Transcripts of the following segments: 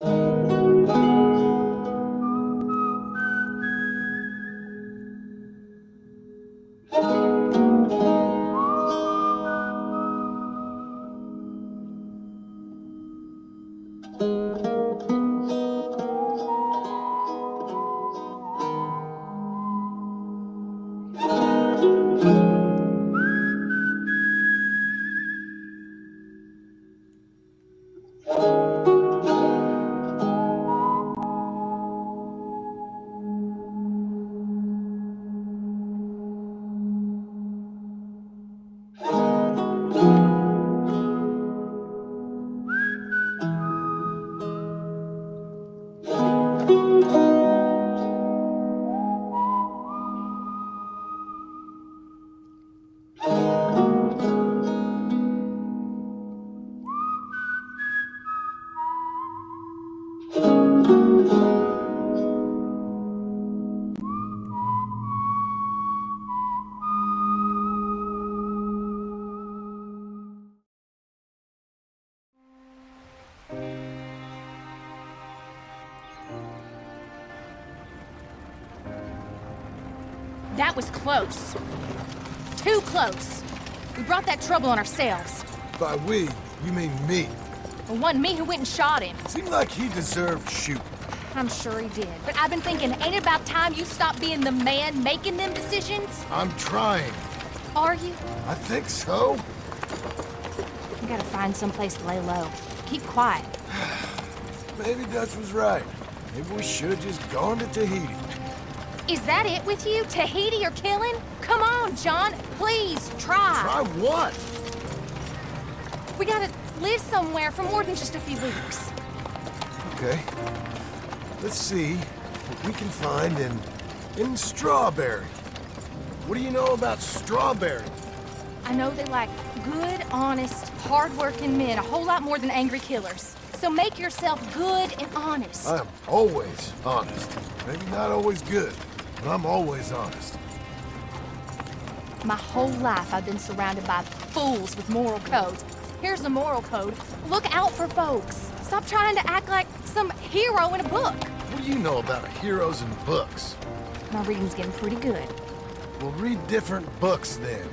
That close. Too close. We brought that trouble on ourselves. By we, you mean me. It wasn't me who went and shot him. Seemed like he deserved shooting. I'm sure he did. But I've been thinking, ain't it about time you stop being the man making them decisions? I'm trying. Are you? I think so. We gotta find someplace to lay low. Keep quiet. Maybe Dutch was right. Maybe we should have just gone to Tahiti. Is that it with you? Tahiti or killing? Come on, John. Please, try. Try what? We gotta live somewhere for more than just a few weeks. Okay. Let's see what we can find in... in Strawberry. What do you know about Strawberry? I know they like good, honest, hard-working men a whole lot more than angry killers. So make yourself good and honest. I'm always honest. Maybe not always good, I'm always honest. My whole life I've been surrounded by fools with moral codes. Here's the moral code. Look out for folks. Stop trying to act like some hero in a book. What do you know about heroes and books? My reading's getting pretty good. We'll read different books then.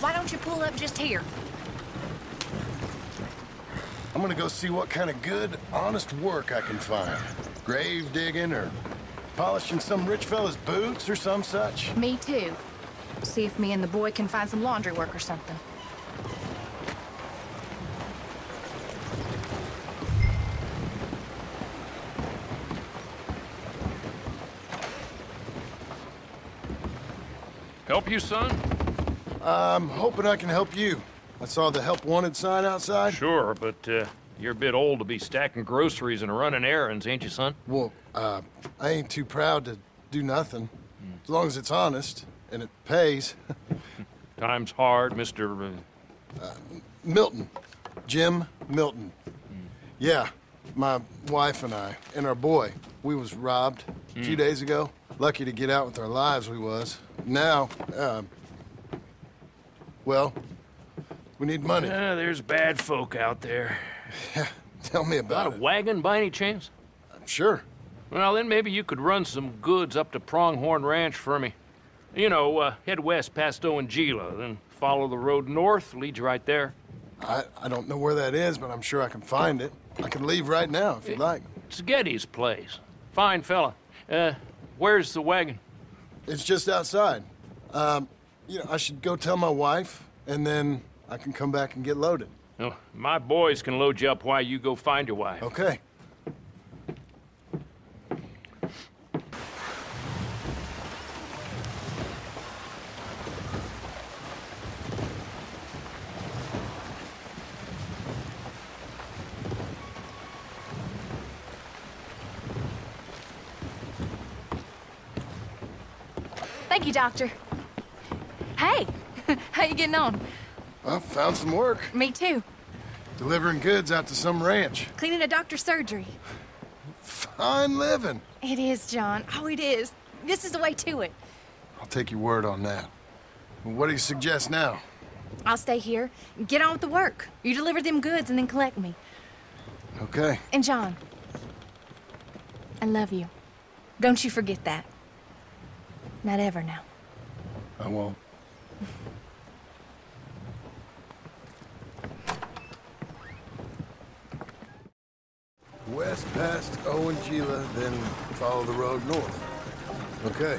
Why don't you pull up just here? I'm gonna go see what kind of good, honest work I can find. Grave digging or polishing some rich fella's boots or some such. Me too. See if me and the boy can find some laundry work or something. Help you, son? I'm hoping I can help you. I saw the help wanted sign outside. Sure, but uh, you're a bit old to be stacking groceries and running errands, ain't you, son? Well, uh, I ain't too proud to do nothing. As long as it's honest and it pays. Time's hard, Mr. Uh, Milton. Jim Milton. Yeah, my wife and I, and our boy, we was robbed a few days ago. Lucky to get out with our lives, we was. Now, uh, well, we need money. uh, there's bad folk out there. Yeah, Tell me Got about a it. wagon by any chance? I'm sure. Well, then maybe you could run some goods up to Pronghorn Ranch for me. You know, uh, head west past Owanjila, then follow the road north, leads you right there. I, I don't know where that is, but I'm sure I can find it. I can leave right now if you'd like. It's Geddes' place. Fine fella. Uh, where's the wagon? It's just outside. Um, you know, I should go tell my wife, and then I can come back and get loaded. Oh, my boys can load you up while you go find your wife. Okay. Thank you, Doctor. Hey, how you getting on? Well, found some work. Me too. Delivering goods out to some ranch. Cleaning a doctor's surgery. fine living. It is, John. Oh, it is. This is the way to it. I'll take your word on that. Well, what do you suggest now? I'll stay here, and get on with the work. You deliver them goods and then collect me. Okay. And John, I love you. Don't you forget that. Not ever now. I won't. West past Owanjila, then follow the road north. Okay.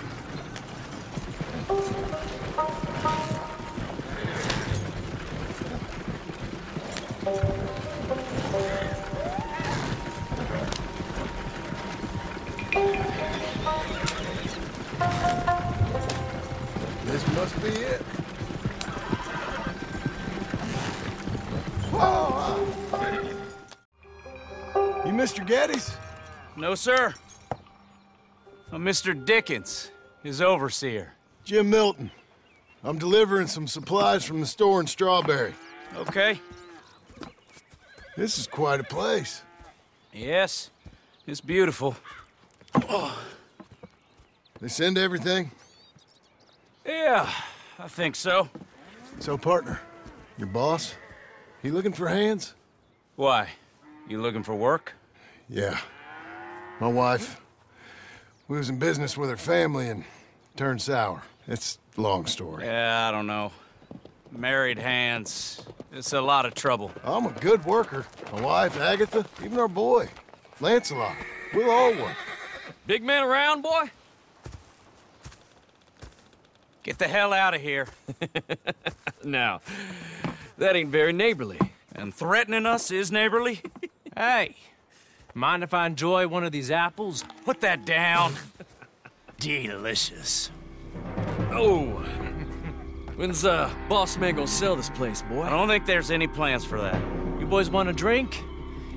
This must be it. Whoa! You Mr. Geddes? No, sir. I'm Mr. Dickens, his overseer. Jim Milton. I'm delivering some supplies from the store in Strawberry. Okay. This is quite a place. Yes, it's beautiful. They send everything? Yeah, I think so. So, partner, your boss, he looking for hands? Why? You looking for work? Yeah. My wife, we was in business with her family and turned sour. It's a long story. Yeah, I don't know. Married hands. It's a lot of trouble. I'm a good worker. My wife, Agatha, even our boy, Lancelot. We'll all work. Big man around, boy? Get the hell out of here. Now, that ain't very neighborly. And threatening us is neighborly? Hey, mind if I enjoy one of these apples? Put that down. Delicious. Oh, when's uh boss man gonna sell this place, boy? I don't think there's any plans for that. You boys want a drink?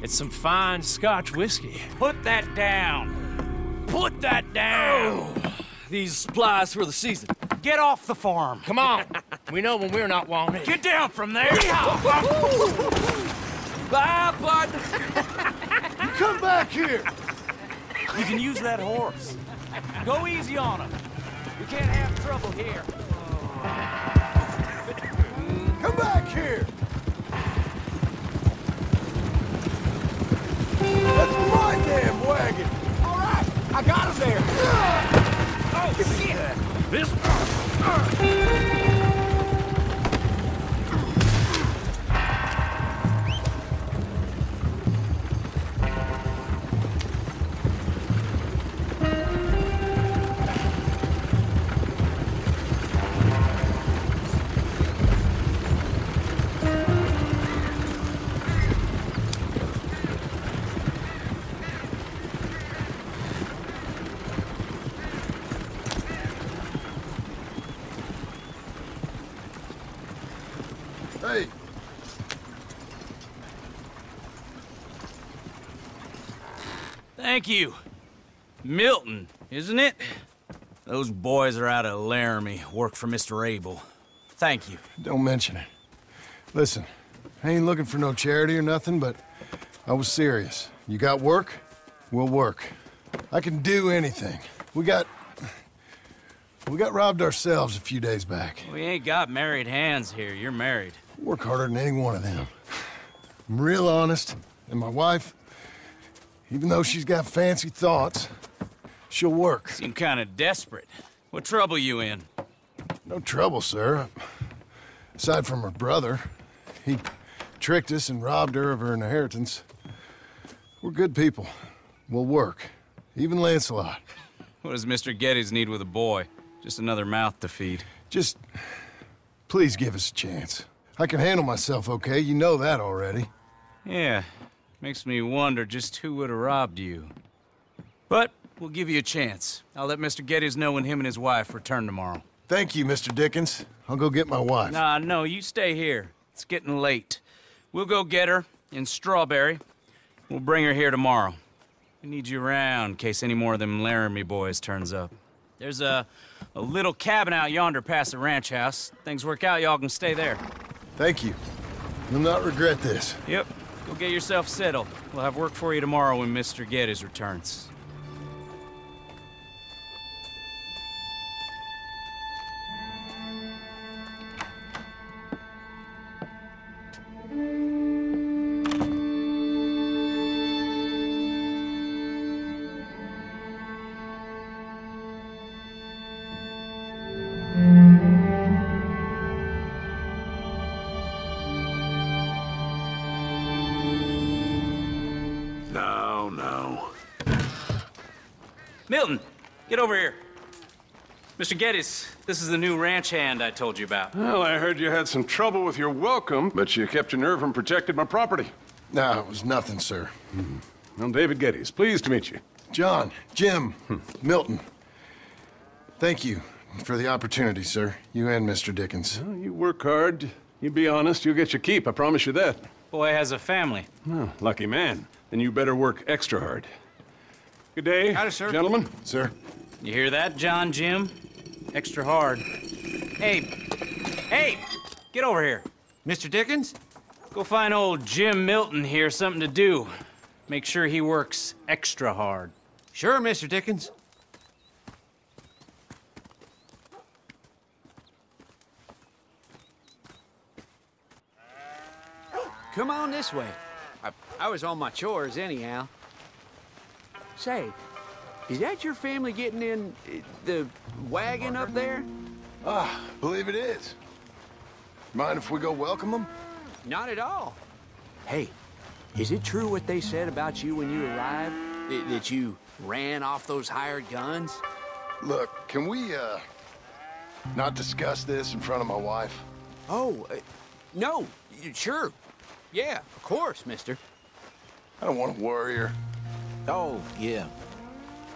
It's some fine Scotch whiskey. Put that down. Put that down. These supplies for the season. Get off the farm. Come on, we know when we're not wanted. Get down from there. Bye, bud. Come back here! You can use that horse. Go easy on him. We can't have trouble here. Come back here! That's my damn wagon! All right, I got him there. Oh, shit. This... Thank you. Milton, isn't it? Those boys are out of Laramie, work for Mr. Abel. Thank you. don't mention it. Listen, I ain't looking for no charity or nothing, but I was serious. You got work? We'll work. I can do anything. We got... We got robbed ourselves a few days back. We ain't got married hands here. You're married. Work harder than any one of them. I'm real honest, and my wife, even though she's got fancy thoughts, she'll work. Seem kind of desperate. What trouble you in? No trouble, sir. Aside from her brother, he tricked us and robbed her of her inheritance. We're good people. We'll work. Even Lancelot. What does Mr. Geddes need with a boy? Just another mouth to feed. Just please give us a chance. I can handle myself okay. You know that already. Yeah, makes me wonder just who would have robbed you. But we'll give you a chance. I'll let Mr. Geddes know when him and his wife return tomorrow. Thank you, Mr. Dickens. I'll go get my wife. Nah, no, you stay here. It's getting late. We'll go get her in Strawberry. We'll bring her here tomorrow. We need you around in case any more of them Laramie boys turns up. There's a, a little cabin out yonder past the ranch house. Things work out, y'all can stay there. Thank you. You'll not regret this. Yep. Go get yourself settled. We'll have work for you tomorrow when Mr. Geddes returns. Over here. Mr. Geddes, this is the new ranch hand I told you about. Well, I heard you had some trouble with your welcome, but you kept your nerve and protected my property. No, it was nothing, sir. Hmm. I'm David Geddes. Pleased to meet you. John, Jim, hmm. Milton. Thank you for the opportunity, sir. You and Mr. Dickens. Well, you work hard. You be honest, you'll get your keep. I promise you that. Boy has a family. Oh, lucky man. Then you better work extra hard. Good day, Howdy, sir. gentlemen. Sir? You hear that, John Jim? Extra hard. Hey, hey, get over here. Mr. Dickens? Go find old Jim Milton here something to do. Make sure he works extra hard. Sure, Mr. Dickens. Come on this way. I, I was on my chores anyhow. Say, is that your family getting in uh, the wagon up there? Ah, believe it is. Mind if we go welcome them? Not at all. Hey, is it true what they said about you when you arrived? Th- that you ran off those hired guns? Look, can we, uh, not discuss this in front of my wife? Oh, uh, no, sure. Yeah, of course, mister. I don't want to worry her. Oh, yeah.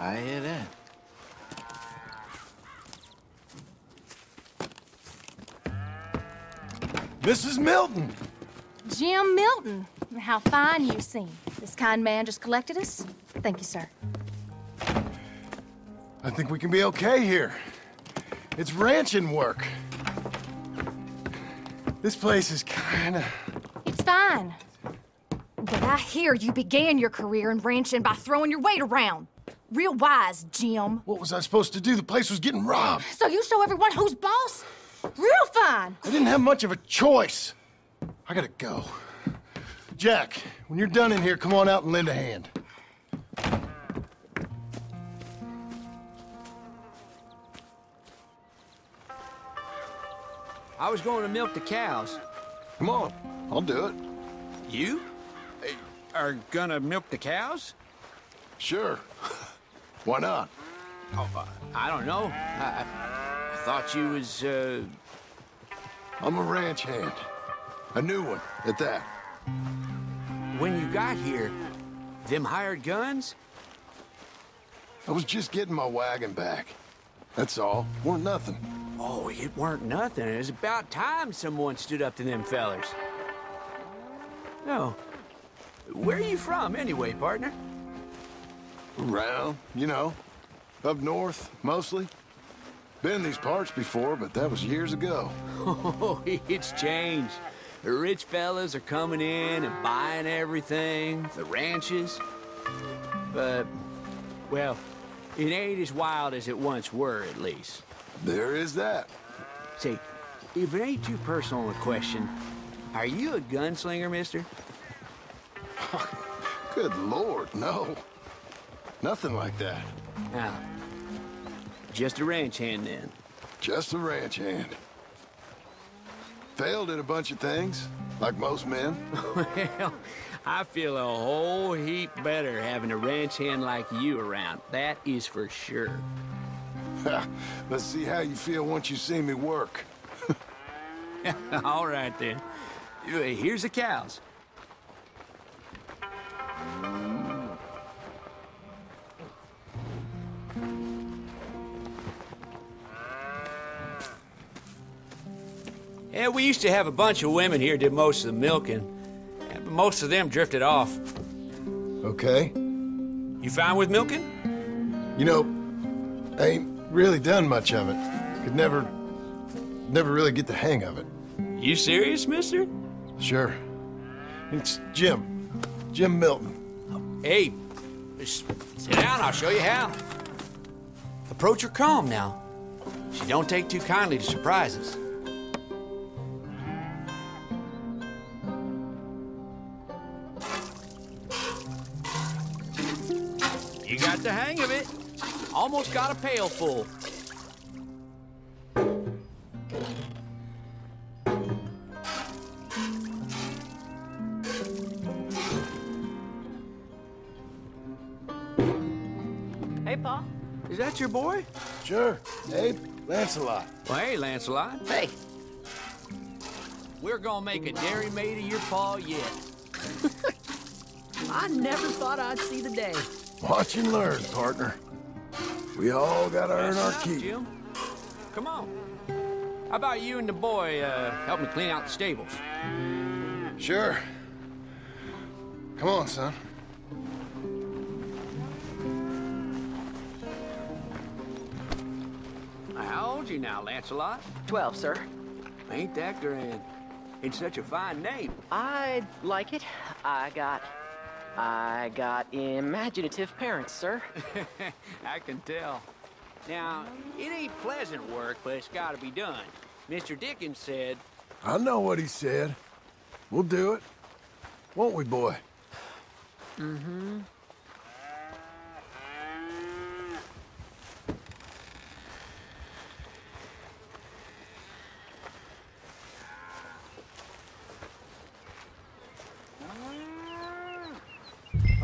I hear that. Mrs. Milton! Jim Milton. How fine you seem. This kind man just collected us. Thank you, sir. I think we can be okay here. It's ranching work. This place is kinda... It's fine. But I hear you began your career in ranching by throwing your weight around. Real wise, Jim. What was I supposed to do? The place was getting robbed. So you show everyone who's boss? Real fine. I didn't have much of a choice. I gotta go. Jack, when you're done in here, come on out and lend a hand. I was going to milk the cows. Come on, I'll do it. You are gonna milk the cows? Sure. Why not? Oh, uh, I don't know. I, I, thought you was, uh... I'm a ranch hand. A new one, at that. When you got here, them hired guns? I was just getting my wagon back. That's all. Weren't nothing. Oh, it weren't nothing. It was about time someone stood up to them fellers. No. Where are you from, anyway, partner? Around, you know. Up north, mostly. Been in these parts before, but that was years ago. Oh, it's changed. The rich fellas are coming in and buying everything, the ranches. But, well, it ain't as wild as it once were, at least. There is that. See, if it ain't too personal a question, are you a gunslinger, mister? Good lord, no. Nothing like that. Now, just a ranch hand then. Just a ranch hand. Failed at a bunch of things, like most men. Well, I feel a whole heap better having a ranch hand like you around. That is for sure. Let's see how you feel once you see me work. All right then. Here's the cows. Yeah, we used to have a bunch of women here did most of the milking. But most of them drifted off. Okay? You fine with milking? You know, I ain't really done much of it. Could never, never really get the hang of it. You serious, mister? Sure. It's Jim. Jim Milton. Hey, just sit down, I'll show you how. Approach her calm now. She don't take too kindly to surprises. The hang of it. Almost got a pail full. Hey, Pa. Is that your boy? Sure. Abe, Lancelot. Well, hey, Lancelot. Hey. We're gonna make a dairy maid of your paw yet. I never thought I'd see the day. Watch and learn, partner. We all gotta earn our keep. Jim. Come on. How about you and the boy uh, help me clean out the stables? Sure. Come on, son. How old you now, Lancelot? Twelve, sir. Ain't that grand? It's such a fine name. I like it. I got... I got imaginative parents, sir. I can tell. Now, it ain't pleasant work, but it's gotta be done. Mr. Dickens said, I know what he said. We'll do it. Won't we, boy? Mm-hmm.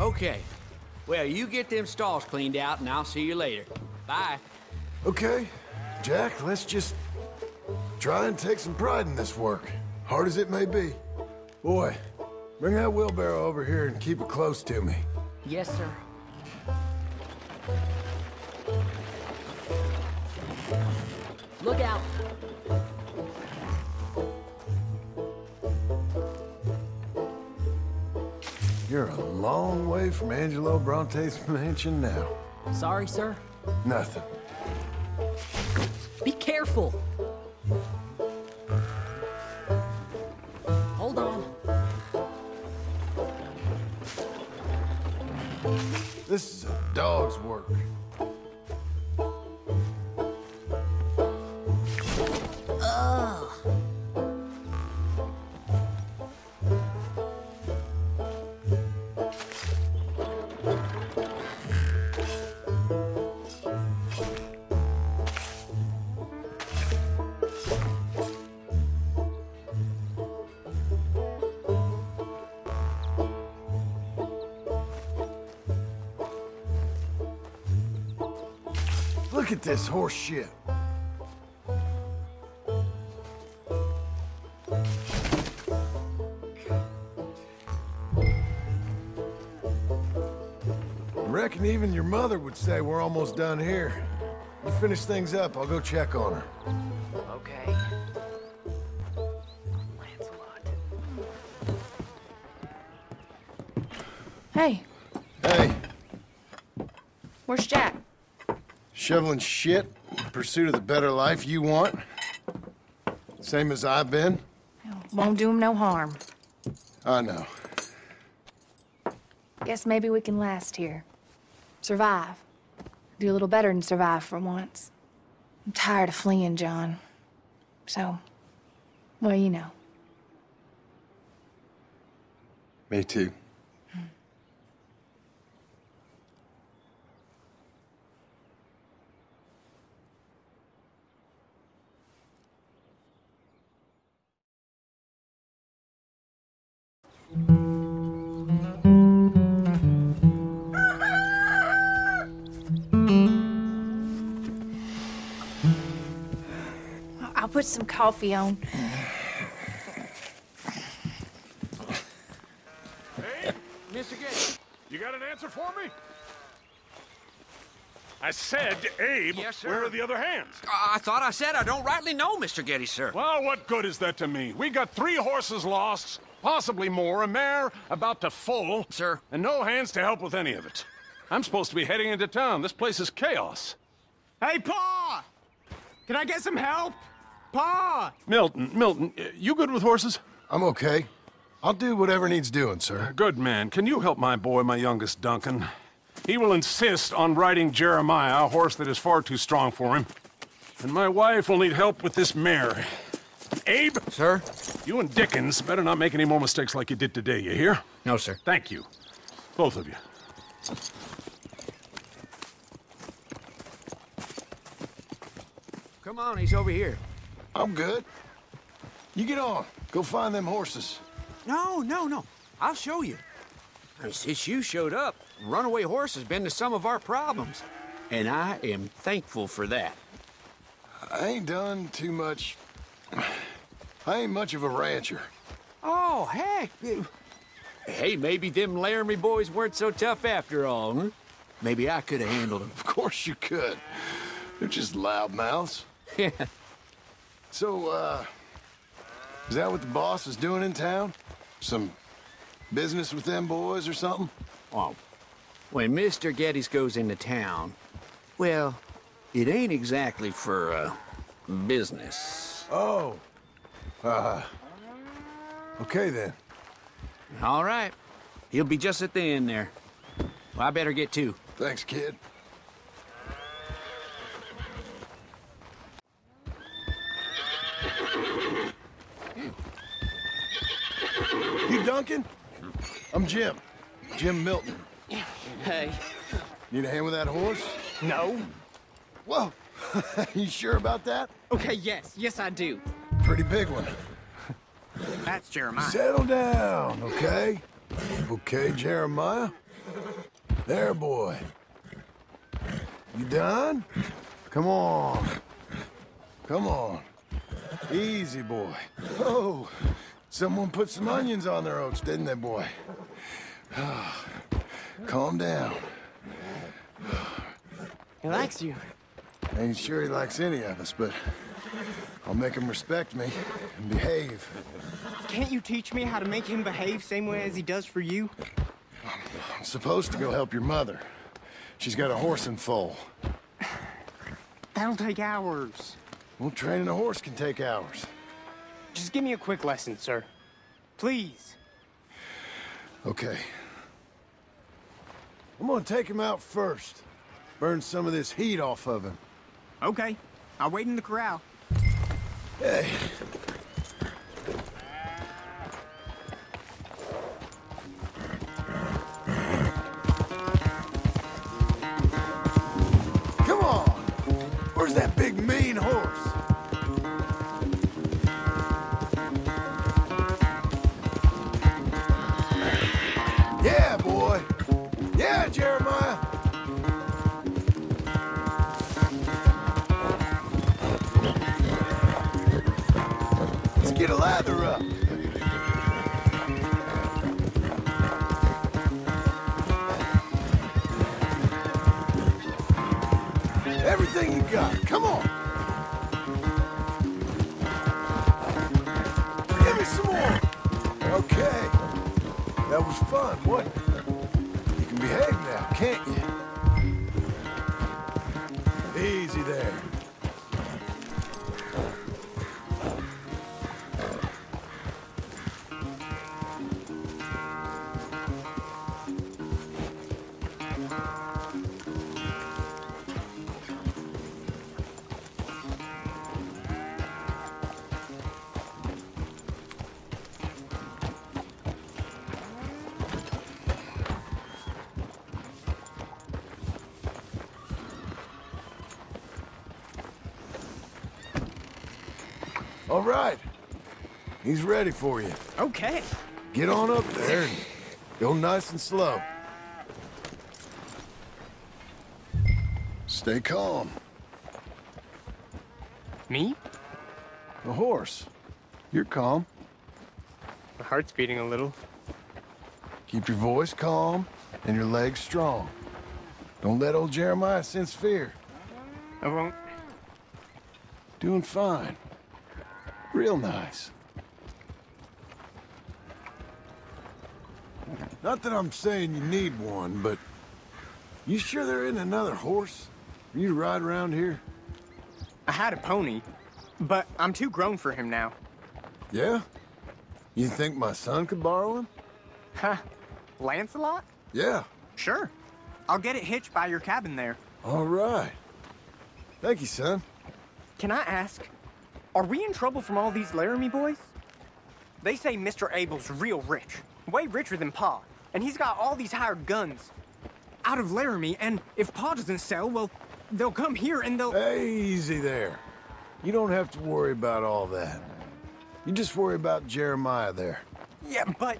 Okay. Well, you get them stalls cleaned out, and I'll see you later. Bye. Okay. Jack, let's just try and take some pride in this work, hard as it may be. Boy, bring that wheelbarrow over here and keep it close to me. Yes, sir. Look out. You're a long way from Angelo Bronte's mansion now. Sorry, sir. Nothing. Be careful. Hold on. This is a dog's work. Look at this horse shit. Reckon even your mother would say we're almost done here. You finish things up, I'll go check on her. Okay. Lancelot. Hey, Hey, where's Jack? Shoveling shit in pursuit of the better life you want? Same as I've been? Won't do him no harm. I know. Guess maybe we can last here. Survive. Do a little better than survive for once. I'm tired of fleeing, John. So, well, you know. Me too. Put some coffee on. hey, Mr. Geddes. You got an answer for me? I said, Abe, Yes, sir. where are the other hands? I thought I said I don't rightly know, Mr. Geddes, sir. Well, what good is that to me? We got three horses lost, possibly more, a mare about to foal. Sir. And no hands to help with any of it. I'm supposed to be heading into town. This place is chaos. Hey, Pa! Can I get some help? Pa! Milton, Milton, uh, you good with horses? I'm okay. I'll do whatever needs doing, sir. Good man. Can you help my boy, my youngest Duncan? He will insist on riding Jeremiah, a horse that is far too strong for him. And my wife will need help with this mare. Abe? Sir? You and Dickens better not make any more mistakes like you did today, you hear? No, sir. Thank you. Both of you. Come on, he's over here. I'm good. You get on. Go find them horses. No, no, no. I'll show you. Since you showed up, runaway horse has been to some of our problems. And I am thankful for that. I ain't done too much. I ain't much of a rancher. Oh, heck. Hey, maybe them Laramie boys weren't so tough after all, huh? Maybe I could have handled them. Of course you could. They're just loudmouths. Yeah. So, uh, is that what the boss is doing in town? Some business with them boys or something? Oh, when Mr. Geddes goes into town, well, it ain't exactly for, uh, business. Oh. Uh, okay then. All right. He'll be just at the end there. Well, I better get to. Thanks, kid. You Duncan? I'm Jim. Jim Milton. Hey. Need a hand with that horse? No. Whoa. you sure about that? Okay, yes. Yes, I do. Pretty big one. That's Jeremiah. Settle down, okay? Okay, Jeremiah? There, boy. You done? Come on. Come on. Easy, boy. Oh, someone put some onions on their oats, didn't they, boy? Calm down. He likes you. I Ain't sure he likes any of us, but I'll make him respect me and behave. Can't you teach me how to make him behave same way as he does for you? I'm supposed to go help your mother. She's got a horse in foal. That'll take hours. Well, training a horse can take hours. Just give me a quick lesson, sir. Please. Okay. I'm gonna take him out first. Burn some of this heat off of him. Okay. I'll wait in the corral. Hey. Come on! Where's that big mean horse? That was fun, it? He's ready for you. Okay. Get on up there and go nice and slow. Stay calm. Me? The horse. You're calm. My heart's beating a little. Keep your voice calm and your legs strong. Don't let old Jeremiah sense fear. I won't. Doing fine. Real nice. Not that I'm saying you need one, but you sure there isn't another horse for you to ride around here? I had a pony, but I'm too grown for him now. Yeah? You think my son could borrow him? Huh. Lancelot? Yeah. Sure. I'll get it hitched by your cabin there. All right. Thank you, son. Can I ask, are we in trouble from all these Laramie boys? They say Mr. Abel's real rich, way richer than Pa, and he's got all these hired guns out of Laramie, and if Pa doesn't sell, well, they'll come here and they'll... Easy there. You don't have to worry about all that. You just worry about Jeremiah there. Yeah, but...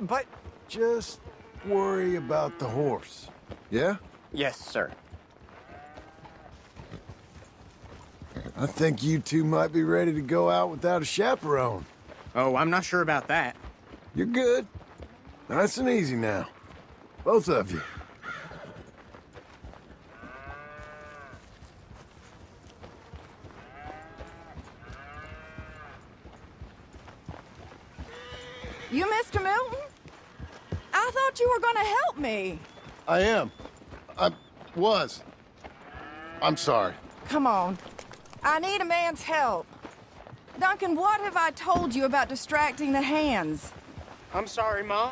but... Just worry about the horse. Yeah? Yes, sir. I think you two might be ready to go out without a chaperone. Oh, I'm not sure about that. You're good. Nice and easy now. Both of you. You Mr. Milton? I thought you were gonna help me. I am. I was. I'm sorry. Come on. I need a man's help. Duncan, what have I told you about distracting the hands? I'm sorry, Ma.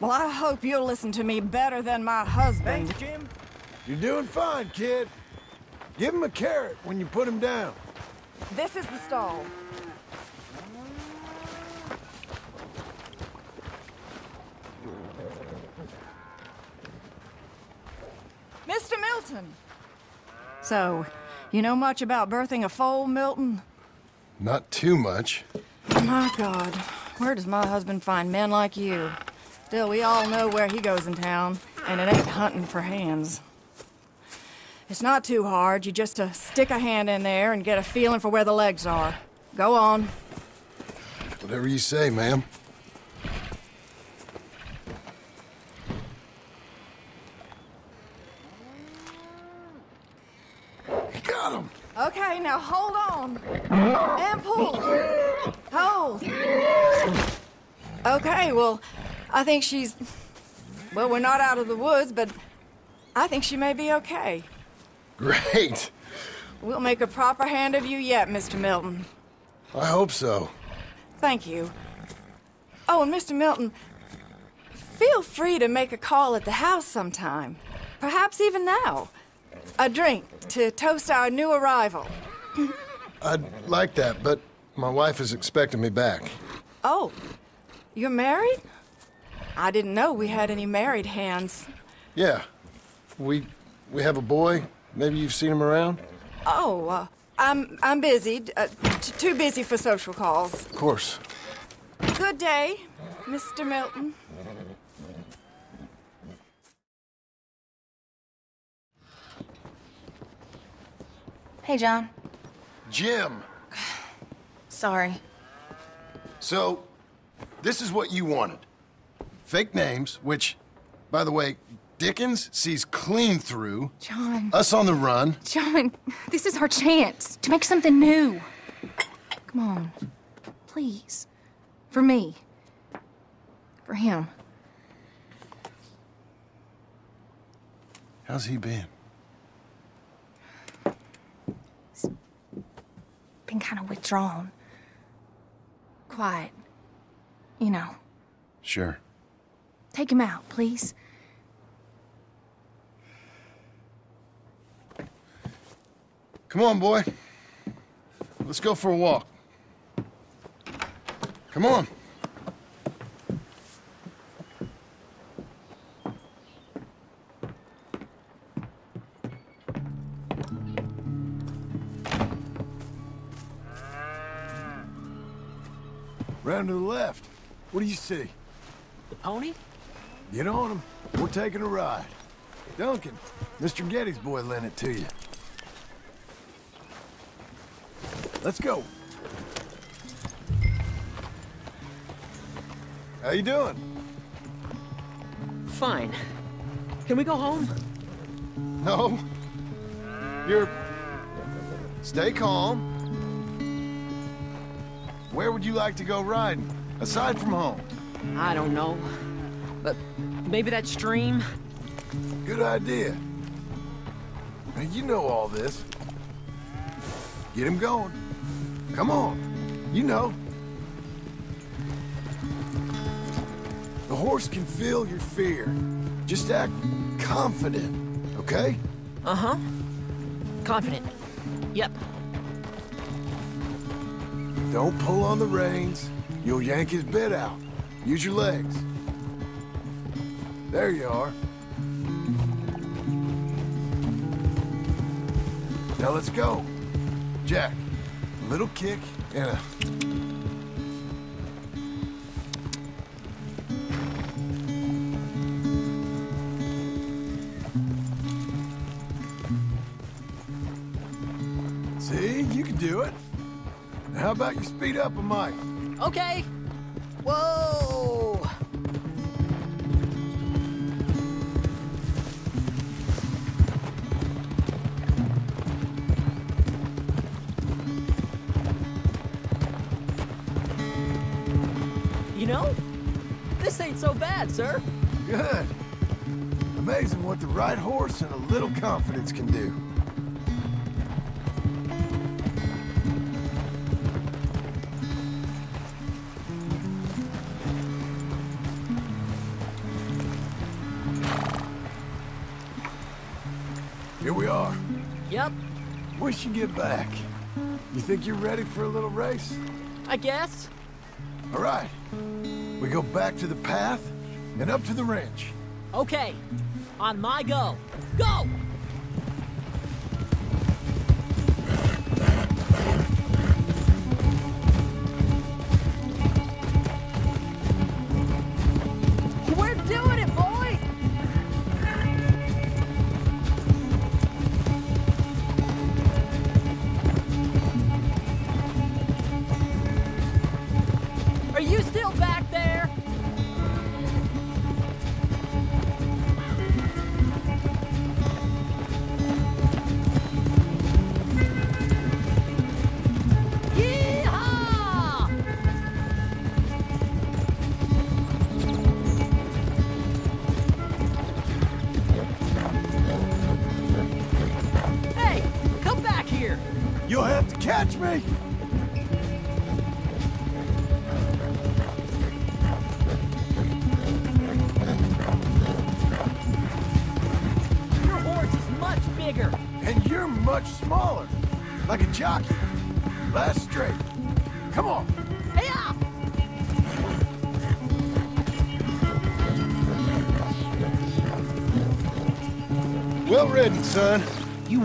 Well, I hope you'll listen to me better than my husband. Thanks, Jim. You're doing fine, kid. Give him a carrot when you put him down. This is the stall. Mr. Milton! So, you know much about birthing a foal, Milton? Not too much. My God, where does my husband find men like you? Still, we all know where he goes in town, and it ain't hunting for hands. It's not too hard. You just uh, stick a hand in there and get a feeling for where the legs are. Go on. Whatever you say, ma'am. Got him. Okay, now hold on. And pull. Hold. Okay, well, I think she's. Well, we're not out of the woods, but I think she may be okay. Great. We'll make a proper hand of you yet, Mr. Milton. I hope so. Thank you. Oh, and Mr. Milton, feel free to make a call at the house sometime. Perhaps even now. A drink to toast our new arrival. I'd like that, but my wife is expecting me back. Oh, you're married? I didn't know we had any married hands. Yeah. We we have a boy. Maybe you've seen him around? Oh, uh, I'm I'm busy. Uh, t- too busy for social calls. Of course. Good day, Mr. Milton. Hey, John. Jim. Sorry. So, this is what you wanted. Fake names, which, by the way, Dickens sees clean through. John. Us on the run. John, this is our chance to make something new. Come on. Please. For me. For him. How's he been? Been kind of withdrawn. Quiet. You know. Sure. Take him out, please. Come on, boy. Let's go for a walk. Come on. Round to the left. What do you see? The pony? Get on him. We're taking a ride. Duncan, Mr. Geddes' boy lent it to you. Let's go. How you doing? Fine. Can we go home? No. You're... Stay calm. Where would you like to go riding, aside from home? I don't know. But maybe that stream? Good idea. Now, you know all this. Get him going. Come on. You know. The horse can feel your fear. Just act confident, okay? Uh-huh. Confident. Yep. Don't pull on the reins. You'll yank his bit out. Use your legs. There you are. Now let's go. Jack, little kick and a... See, you can do it. Now, how about you speed up a mic? Okay. Whoa! Sir. Good. Amazing what the right horse and a little confidence can do. Here we are. Yep, We should get back. You think you're ready for a little race? I guess. All right. We go back to the path and up to the ranch. Okay. On my go. Go!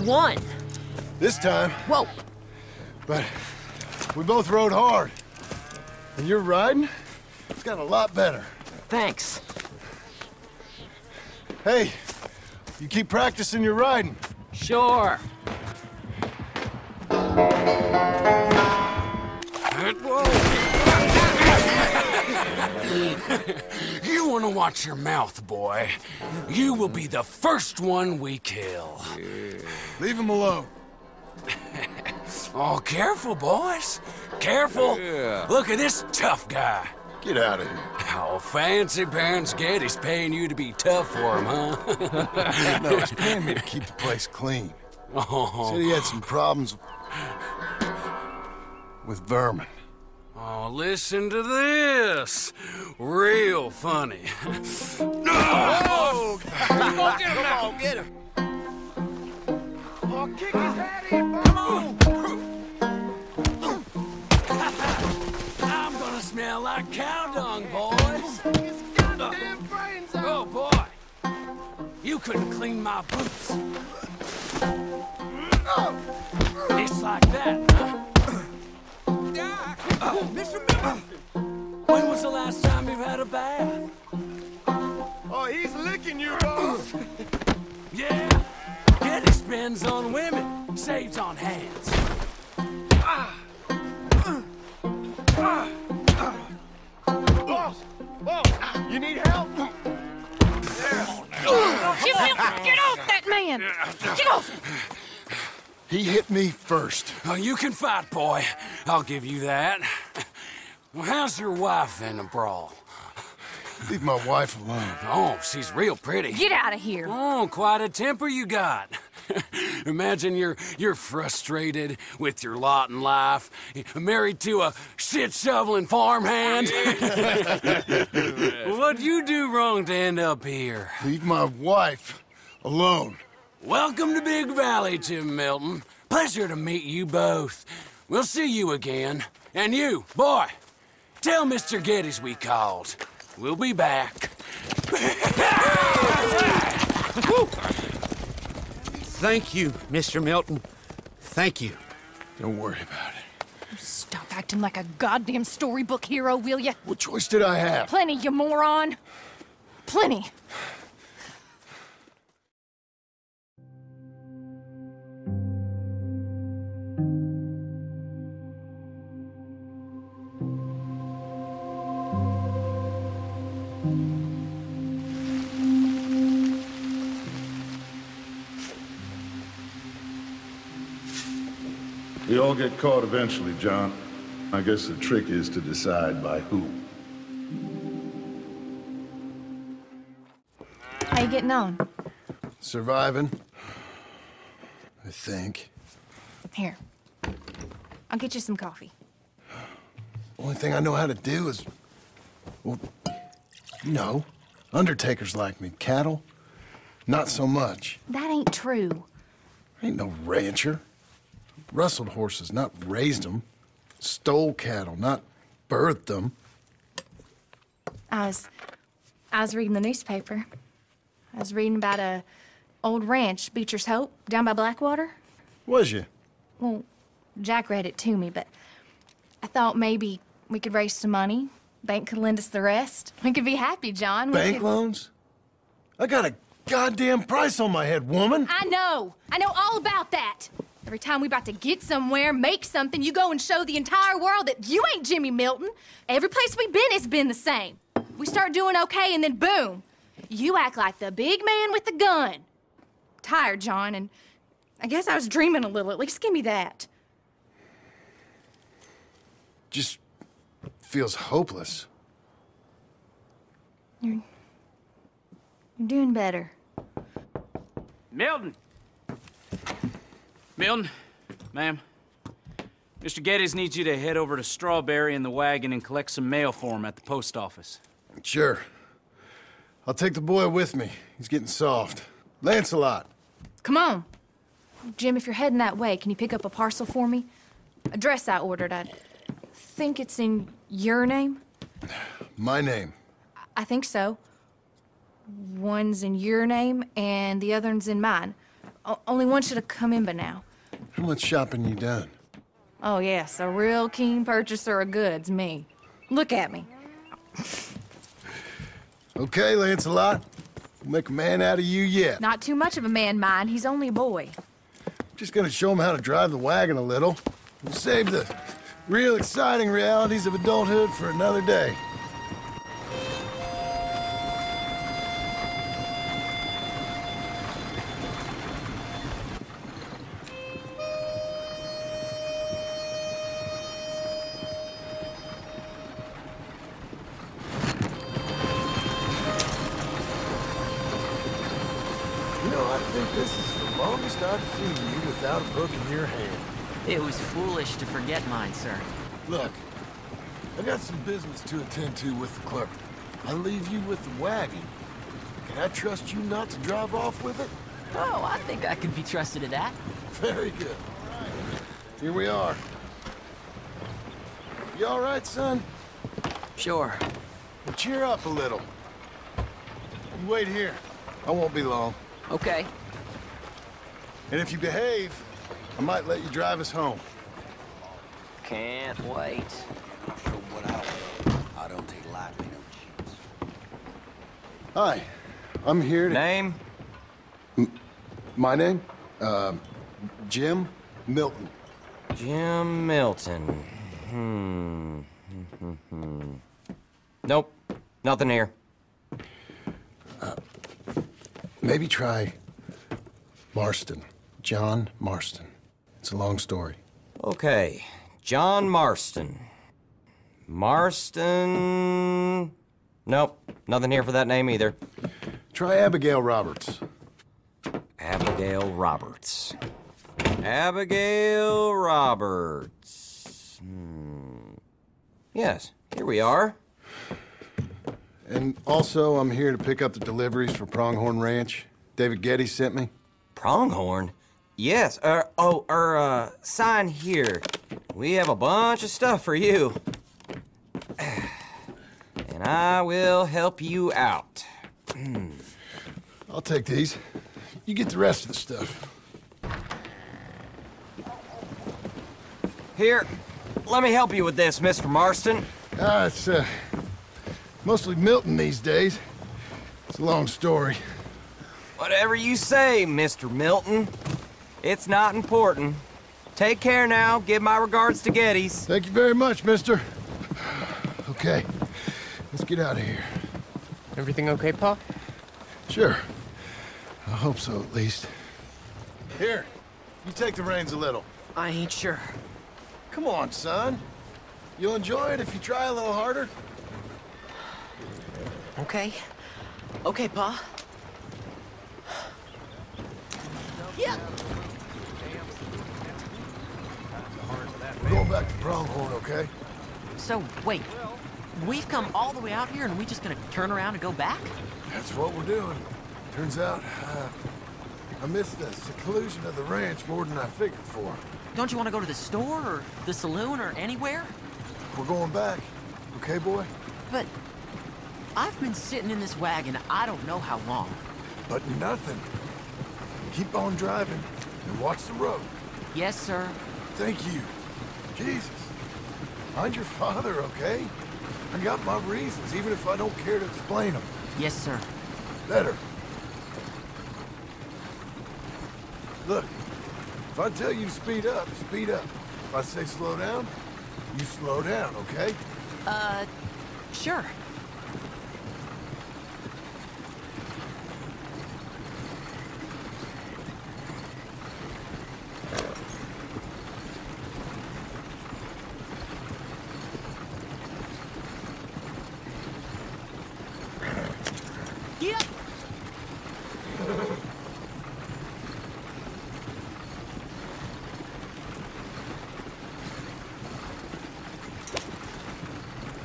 Won. This time. Whoa. But we both rode hard. And your riding, it's got a lot better. Thanks. Hey, you keep practicing your riding. Sure. You want to watch your mouth, boy. You will be the first one we kill. Leave him alone. Oh, careful, boys. Careful. Yeah. Look at this tough guy. Get out of here. Oh, fancy pants Geddes paying you to be tough for him, huh? no, he's paying me to keep the place clean. Oh. Said he had some problems with vermin. Oh, listen to this. Real funny. Oh! Come on, get him Come on, get him. Oh, kick his head in. Come on. I'm gonna smell like cow dung, boys. His goddamn brains Oh, boy. You couldn't clean my boots. It's like that, huh? Oh, Mr. Miller. When was the last time you had a bath? Oh, he's licking you, boss. Yeah. Geddes spends on women, saves on hands. Boss, boss, you need help? Get, get off that man! Get off! He hit me first. Oh, you can fight, boy. I'll give you that. Well, how's your wife in the brawl? Leave my wife alone. Oh, she's real pretty. Get out of here. Oh, quite a temper you got. Imagine you're you're frustrated with your lot in life, married to a shit shoveling farmhand. What'd you do wrong to end up here? Leave my wife alone. Welcome to Big Valley, Jim Milton. Pleasure to meet you both. We'll see you again. And you, boy, tell Mr. Geddes we called. We'll be back. Thank you, Mr. Milton. Thank you. Don't worry about it. Stop acting like a goddamn storybook hero, will ya? What choice did I have? Plenty, you moron. Plenty. We all get caught eventually, John. I guess the trick is to decide by who. How you getting on? Surviving. I think. Here. I'll get you some coffee. Only thing I know how to do is. Well, you know, undertakers like me. Cattle, not so much. That ain't true. Ain't no rancher. Rustled horses, not raised them. Stole cattle, not birthed them. I was I was reading the newspaper. I was reading about a old ranch, Beecher's Hope, down by Blackwater. Was you? Well, Jack read it to me, but I thought maybe we could raise some money. Bank could lend us the rest. We could be happy, John. We Bank could- loans? I got a goddamn price on my head, woman. I know. I know all about that. Every time we about to get somewhere, make something, you go and show the entire world that you ain't Jimmy Milton. Every place we've been has been the same. We start doing okay, and then boom, you act like the big man with the gun. Tired, John, and I guess I was dreaming a little. At least give me that. Just feels hopeless. You're, you're doing better. Milton! Milton, ma'am. Mr. Geddes needs you to head over to Strawberry in the wagon and collect some mail for him at the post office. Sure. I'll take the boy with me. He's getting soft. Lancelot. Come on. Jim, if you're heading that way, can you pick up a parcel for me? A dress I ordered. I think it's in your name. My name. I think so. One's in your name and the other one's in mine. O- only one should have come in by now. How much shopping you done? Oh, yes, a real keen purchaser of goods, me. Look at me. Okay, Lancelot. We'll make a man out of you yet. Not too much of a man, mind. He's only a boy. Just gonna show him how to drive the wagon a little. We'll save the real exciting realities of adulthood for another day. Sir. Look, I got some business to attend to with the clerk. I leave you with the wagon. Can I trust you not to drive off with it? Oh, I think I can be trusted to that. Very good. Here we are. You all right, son? Sure. Well, cheer up a little. You wait here. I won't be long. Okay. And if you behave, I might let you drive us home. Can't wait. I don't take lightly. No cheats. Hi, I'm here to... Name? My name? Uh, Jim Milton. Jim Milton. Hmm. Nope. Nothing here. Maybe try Marston. John Marston. It's a long story. Okay. John Marston. Marston. Nope. Nothing here for that name either. Try Abigail Roberts. Abigail Roberts. Abigail Roberts. Hmm. Yes, here we are. And also, I'm here to pick up the deliveries for Pronghorn Ranch. David Geddes sent me. Pronghorn? Yes, er, oh, er, uh, sign here. We have a bunch of stuff for you. And I will help you out. I'll take these. You get the rest of the stuff. Here, let me help you with this, Mr. Marston. Ah, it's, uh, mostly Milton these days. It's a long story. Whatever you say, Mr. Milton. It's not important. Take care now. Give my regards to Geddes. Thank you very much, mister. Okay, let's get out of here. Everything okay, Pa? Sure. I hope so, at least. Here, you take the reins a little. I ain't sure. Come on, son. You'll enjoy it if you try a little harder. Okay. Okay, Pa. Going back to Pronghorn, okay? So, wait. We've come all the way out here and we just gonna turn around and go back? That's what we're doing. Turns out, uh, I missed the seclusion of the ranch more than I figured for. Don't you want to go to the store or the saloon or anywhere? We're going back, okay, boy? But I've been sitting in this wagon I don't know how long. But nothing. Keep on driving and watch the road. Yes, sir. Thank you. Jesus. Mind your father, okay? I got my reasons, even if I don't care to explain them. Yes, sir. Better. Look, if I tell you to speed up, speed up. If I say slow down, you slow down, okay? Uh, sure. Yep.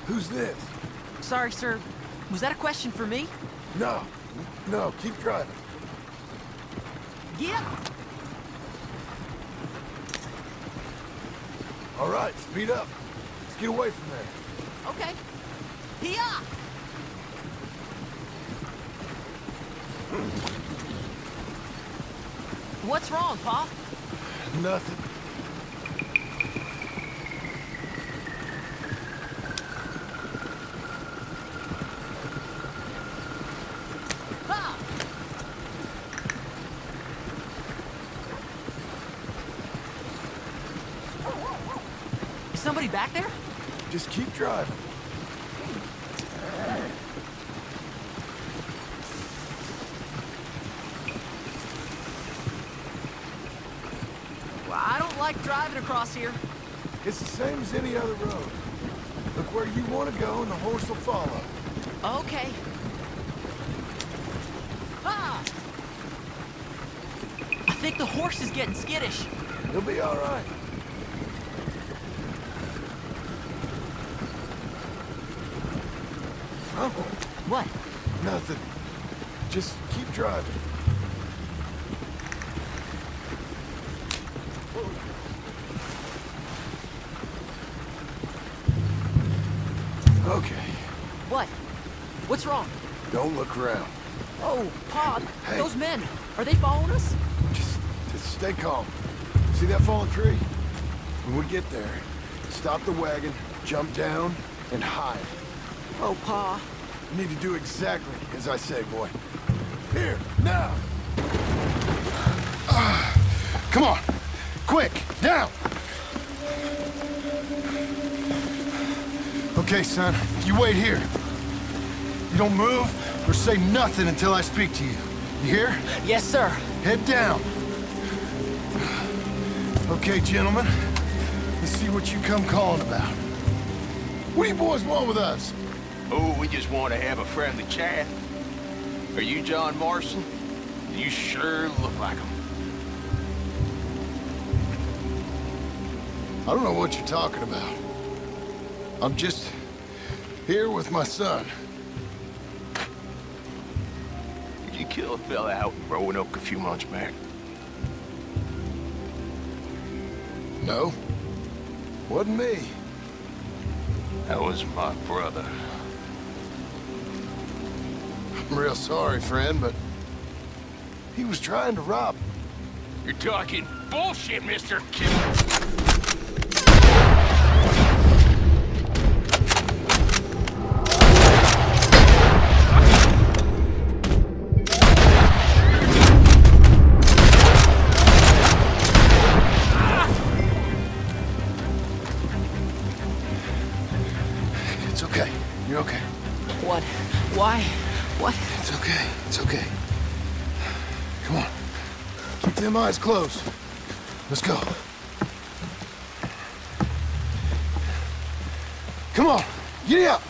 Who's this? Sorry, sir. Was that a question for me? No, no, keep driving. Yep. All right, speed up. Let's get away from there. Okay. Yeah. Hmm. What's wrong, Pa? Nothing. Ha! Is somebody back there? Just keep driving. Well, I don't like driving across here. It's the same as any other road. Look where you want to go and the horse will follow. Okay. Ha! I think the horse is getting skittish. You'll be all right. Huh? What? Nothing. Just keep driving. Okay, What? What's wrong? don't look around. Oh, Pa, Hey. those men, are they following us? Just, just stay calm. See that fallen tree? When we get there, stop the wagon, jump down, and hide. Oh, Pa. You need to do exactly as I say, boy. Here, now! Ah, come on! Quick, down! Okay, son, you wait here. You don't move or say nothing until I speak to you. You hear? Yes, sir. Head down. Okay, gentlemen. Let's see what you come calling about. What do you boys want with us? Oh, we just want to have a friendly chat. Are you John Marston? You sure look like him. I don't know what you're talking about. I'm just here with my son. Did you kill a fella out in Roanoke a few months back? No. Wasn't me. That was my brother. I'm real sorry, friend, but he was trying to rob. You're talking bullshit, Mr. Killer. Eyes closed. Let's go. Come on. Giddy up.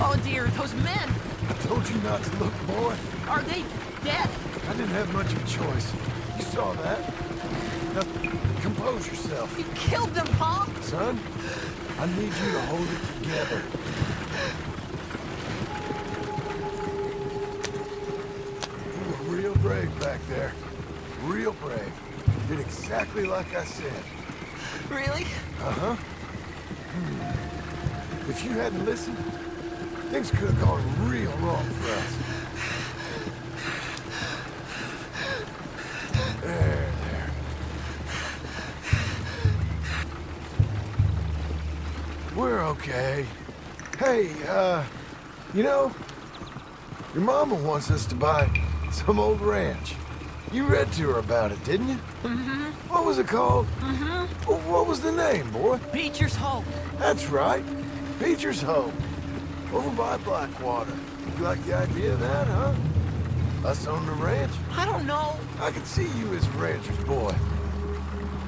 Oh dear, those men! I told you not to look, boy. Are they dead? I didn't have much of a choice. You saw that. Now, compose yourself. You killed them, Pa! Son, I need you to hold it together. Exactly like I said. Really? Uh-huh. Hmm. If you hadn't listened, things could have gone real wrong for us. There, there. We're okay. Hey, uh, you know, your mama wants us to buy some old ranch. You read to her about it, didn't you? Mm-hmm. What was it called? Mm-hmm. Well, what was the name, boy? Beecher's Hope. That's right. Beecher's Hope. Over by Blackwater. You like the idea of that, huh? Us on the ranch? I don't know. I can see you as a rancher's boy.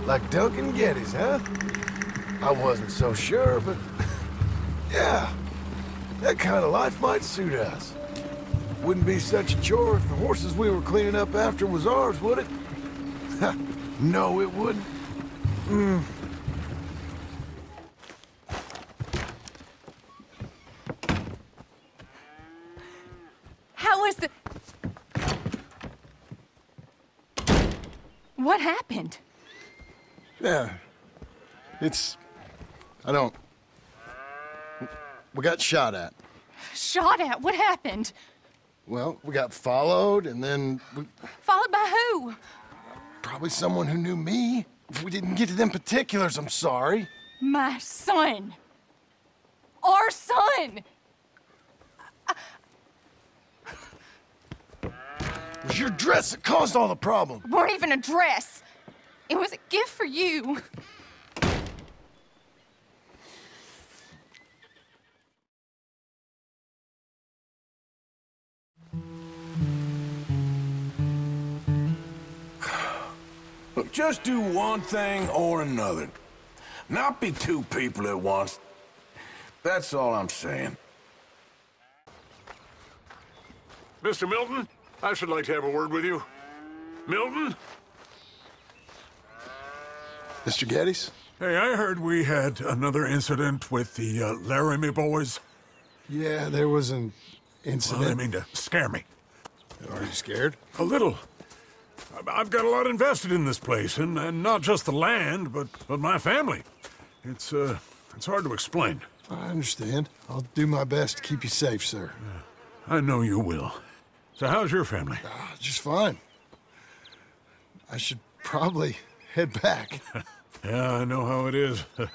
Like Duncan Geddes, huh? I wasn't so sure, but... yeah. That kind of life might suit us. Wouldn't be such a chore if the horses we were cleaning up after was ours, would it? no, it wouldn't. Mm. How was the... What happened? Yeah. It's... I don't... We got shot at. Shot at? What happened? Well, we got followed, and then we, Followed by who? probably someone who knew me. If we didn't get to them particulars, I'm sorry. My son. Our son. It was your dress that caused all the problem. weren't even a dress. It was a gift for you. Look, just do one thing or another. Not be two people at once. That's all I'm saying. Mr. Milton, I should like to have a word with you. Milton? Mr. Geddes? Hey, I heard we had another incident with the uh, Laramie boys. Yeah, there was an Well, I incident. didn't mean to scare me. Are you scared? A little. I- I've got a lot invested in this place, and, and not just the land, but, but my family. It's, uh, it's hard to explain. I understand. I'll do my best to keep you safe, sir. I know you will. So how's your family? Just fine. I should probably head back. yeah, I know how it is.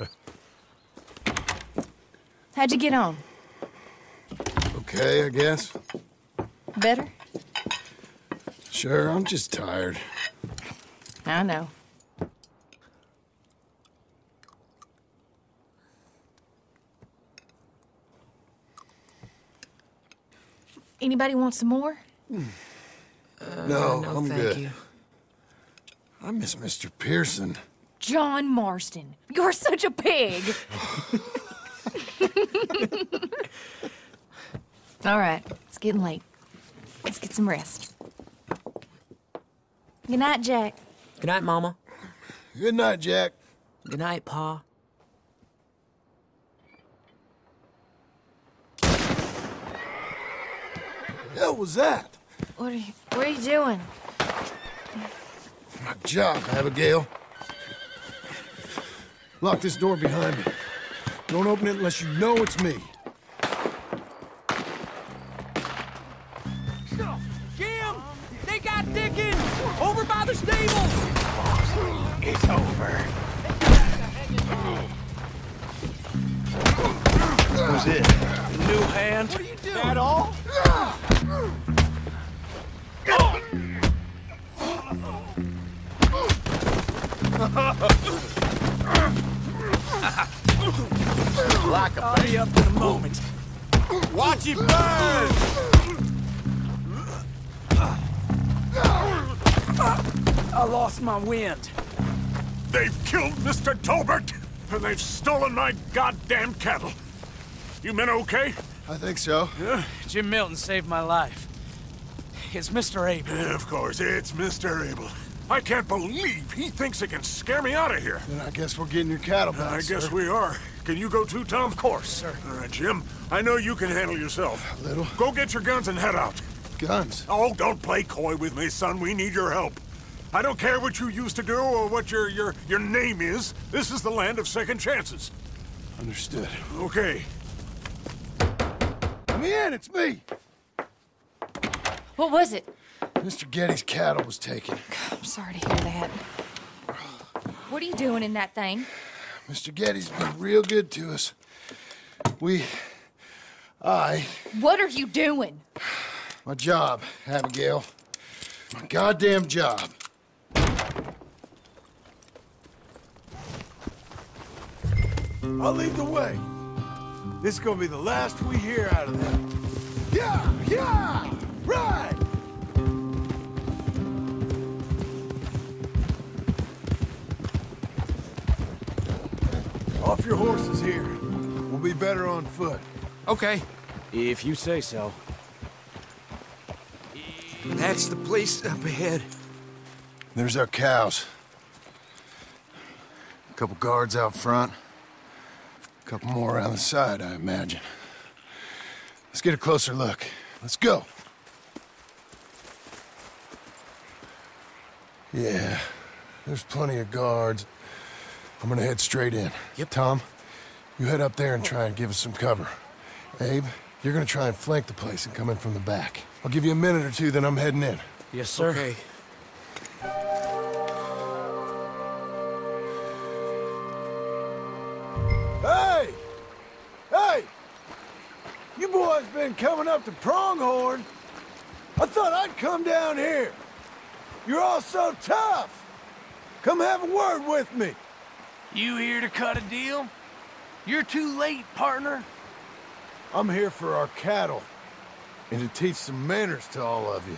How'd you get on? okay, I guess. Better? Sure, I'm just tired. I know. Anybody want some more? no, uh, no, I'm thank good. you. I miss Mr. Pearson. John Marston, you're such a pig. All right, it's getting late. Let's get some rest. Good night, Jack. Good night, Mama. Good night, Jack. Good night, Pa. hell was that? What are you, what are you doing? My job, Abigail. Lock this door behind me. Don't open it unless you know it's me. Stables! It's over. Who's it? New hand. What are you doing? That all? like a I'll up in a moment. Watch it burn! I lost my wind. They've killed Mr. Tolbert, and they've stolen my goddamn cattle. You men okay? I think so. Yeah? Jim Milton saved my life. It's Mr. Abel. Yeah, of course, it's Mr. Abel. I can't believe he thinks he can scare me out of here. Then I guess we're getting your cattle back, I guess sir. we are. Can you go too, Tom? Of course, sir. All right, Jim. I know you can handle yourself. A little. Go get your guns and head out. Guns? Oh, don't play coy with me, son. We need your help. I don't care what you used to do or what your your your name is. This is the land of second chances. Understood. Okay. Let me in, it's me. What was it? Mr. Geddes' cattle was taken. I'm sorry to hear that. What are you doing in that thing? Mr. Geddes' been real good to us. We... I... What are you doing? My job, Abigail. My goddamn job. I'll lead the way. This is gonna be the last we hear out of them. Yeah! Yeah! Right! Off your horses here. We'll be better on foot. Okay. If you say so. That's the place up ahead. There's our cows. A couple guards out front. A couple more around the side, I imagine. Let's get a closer look. Let's go. Yeah, there's plenty of guards. I'm gonna head straight in. Yep. Tom, you head up there and try and give us some cover. Abe, you're gonna try and flank the place and come in from the back. I'll give you a minute or two, then I'm heading in. Yes, sir. Okay. You boys been coming up to Pronghorn. I thought I'd come down here. You're all so tough. Come have a word with me. You here to cut a deal? You're too late, partner. I'm here for our cattle. And to teach some manners to all of you.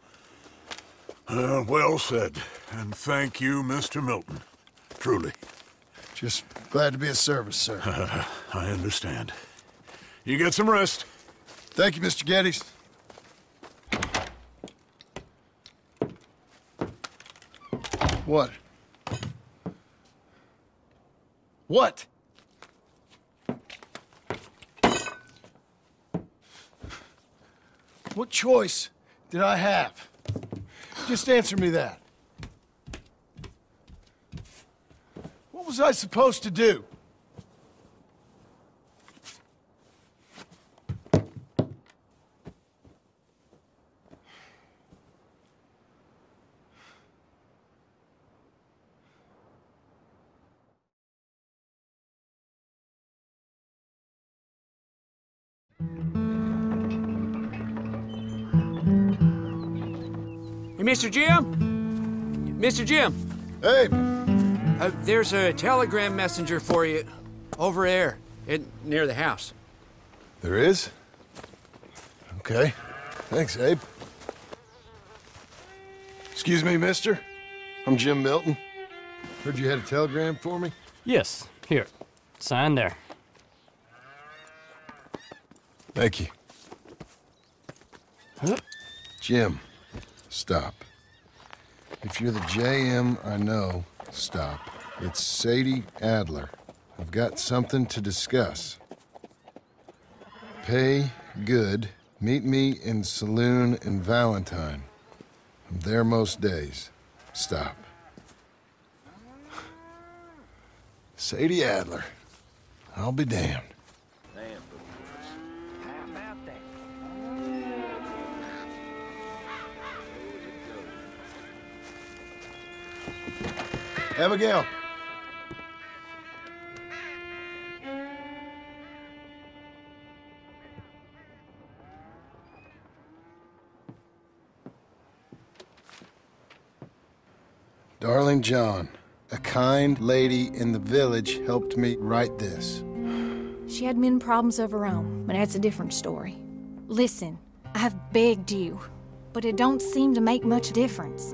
Uh, well said. And thank you, Mr. Milton. Truly. Just glad to be of service, sir. I understand. You get some rest. Thank you, Mr. Geddes. What? What? What choice did I have? Just answer me that. What was I supposed to do? Hey, Mr. Jim? Mr. Jim? Hey. Uh, there's a telegram messenger for you over there in, near the house. There is? Okay. Thanks, Abe. Excuse me, mister. I'm Jim Milton. Heard you had a telegram for me? Yes. Here. Sign there. Thank you. Huh? Jim, stop. If you're the JM I know, stop. It's Sadie Adler. I've got something to discuss. Pay good. Meet me in saloon in Valentine. I'm there most days. Stop. Sadie Adler. I'll be damned. Abigail. Darling John, a kind lady in the village helped me write this. She had men problems of her own, but that's a different story. Listen, I have begged you, but it don't seem to make much difference.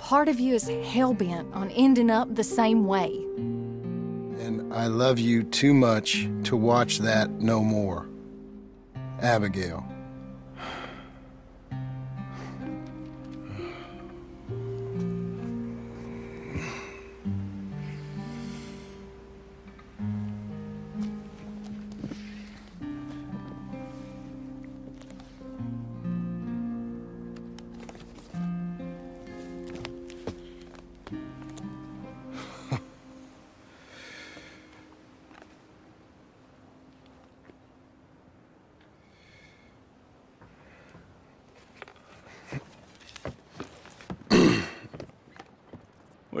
Part of you is hell bent on ending up the same way. And I love you too much to watch that no more. Abigail.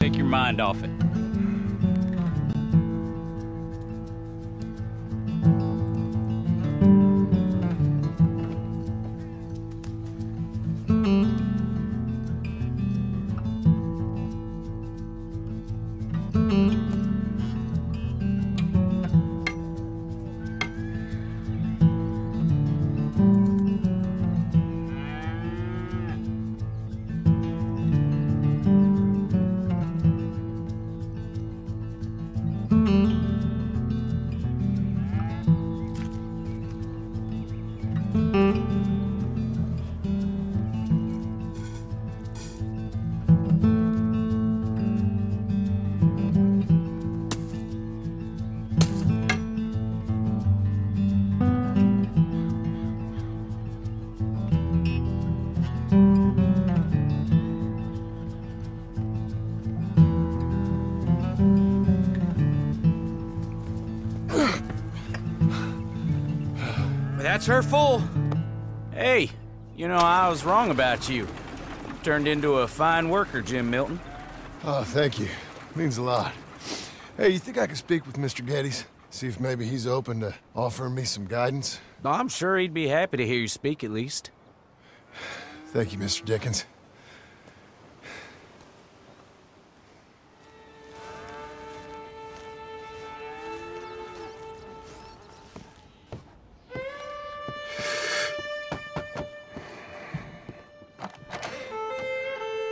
Take your mind off it. Was wrong about you. Turned into a fine worker, Jim Milton. Oh, thank you. Means a lot. Hey, you think I could speak with Mr. Geddes? See if maybe he's open to offering me some guidance? I'm sure he'd be happy to hear you speak at least. Thank you, Mr. Dickens.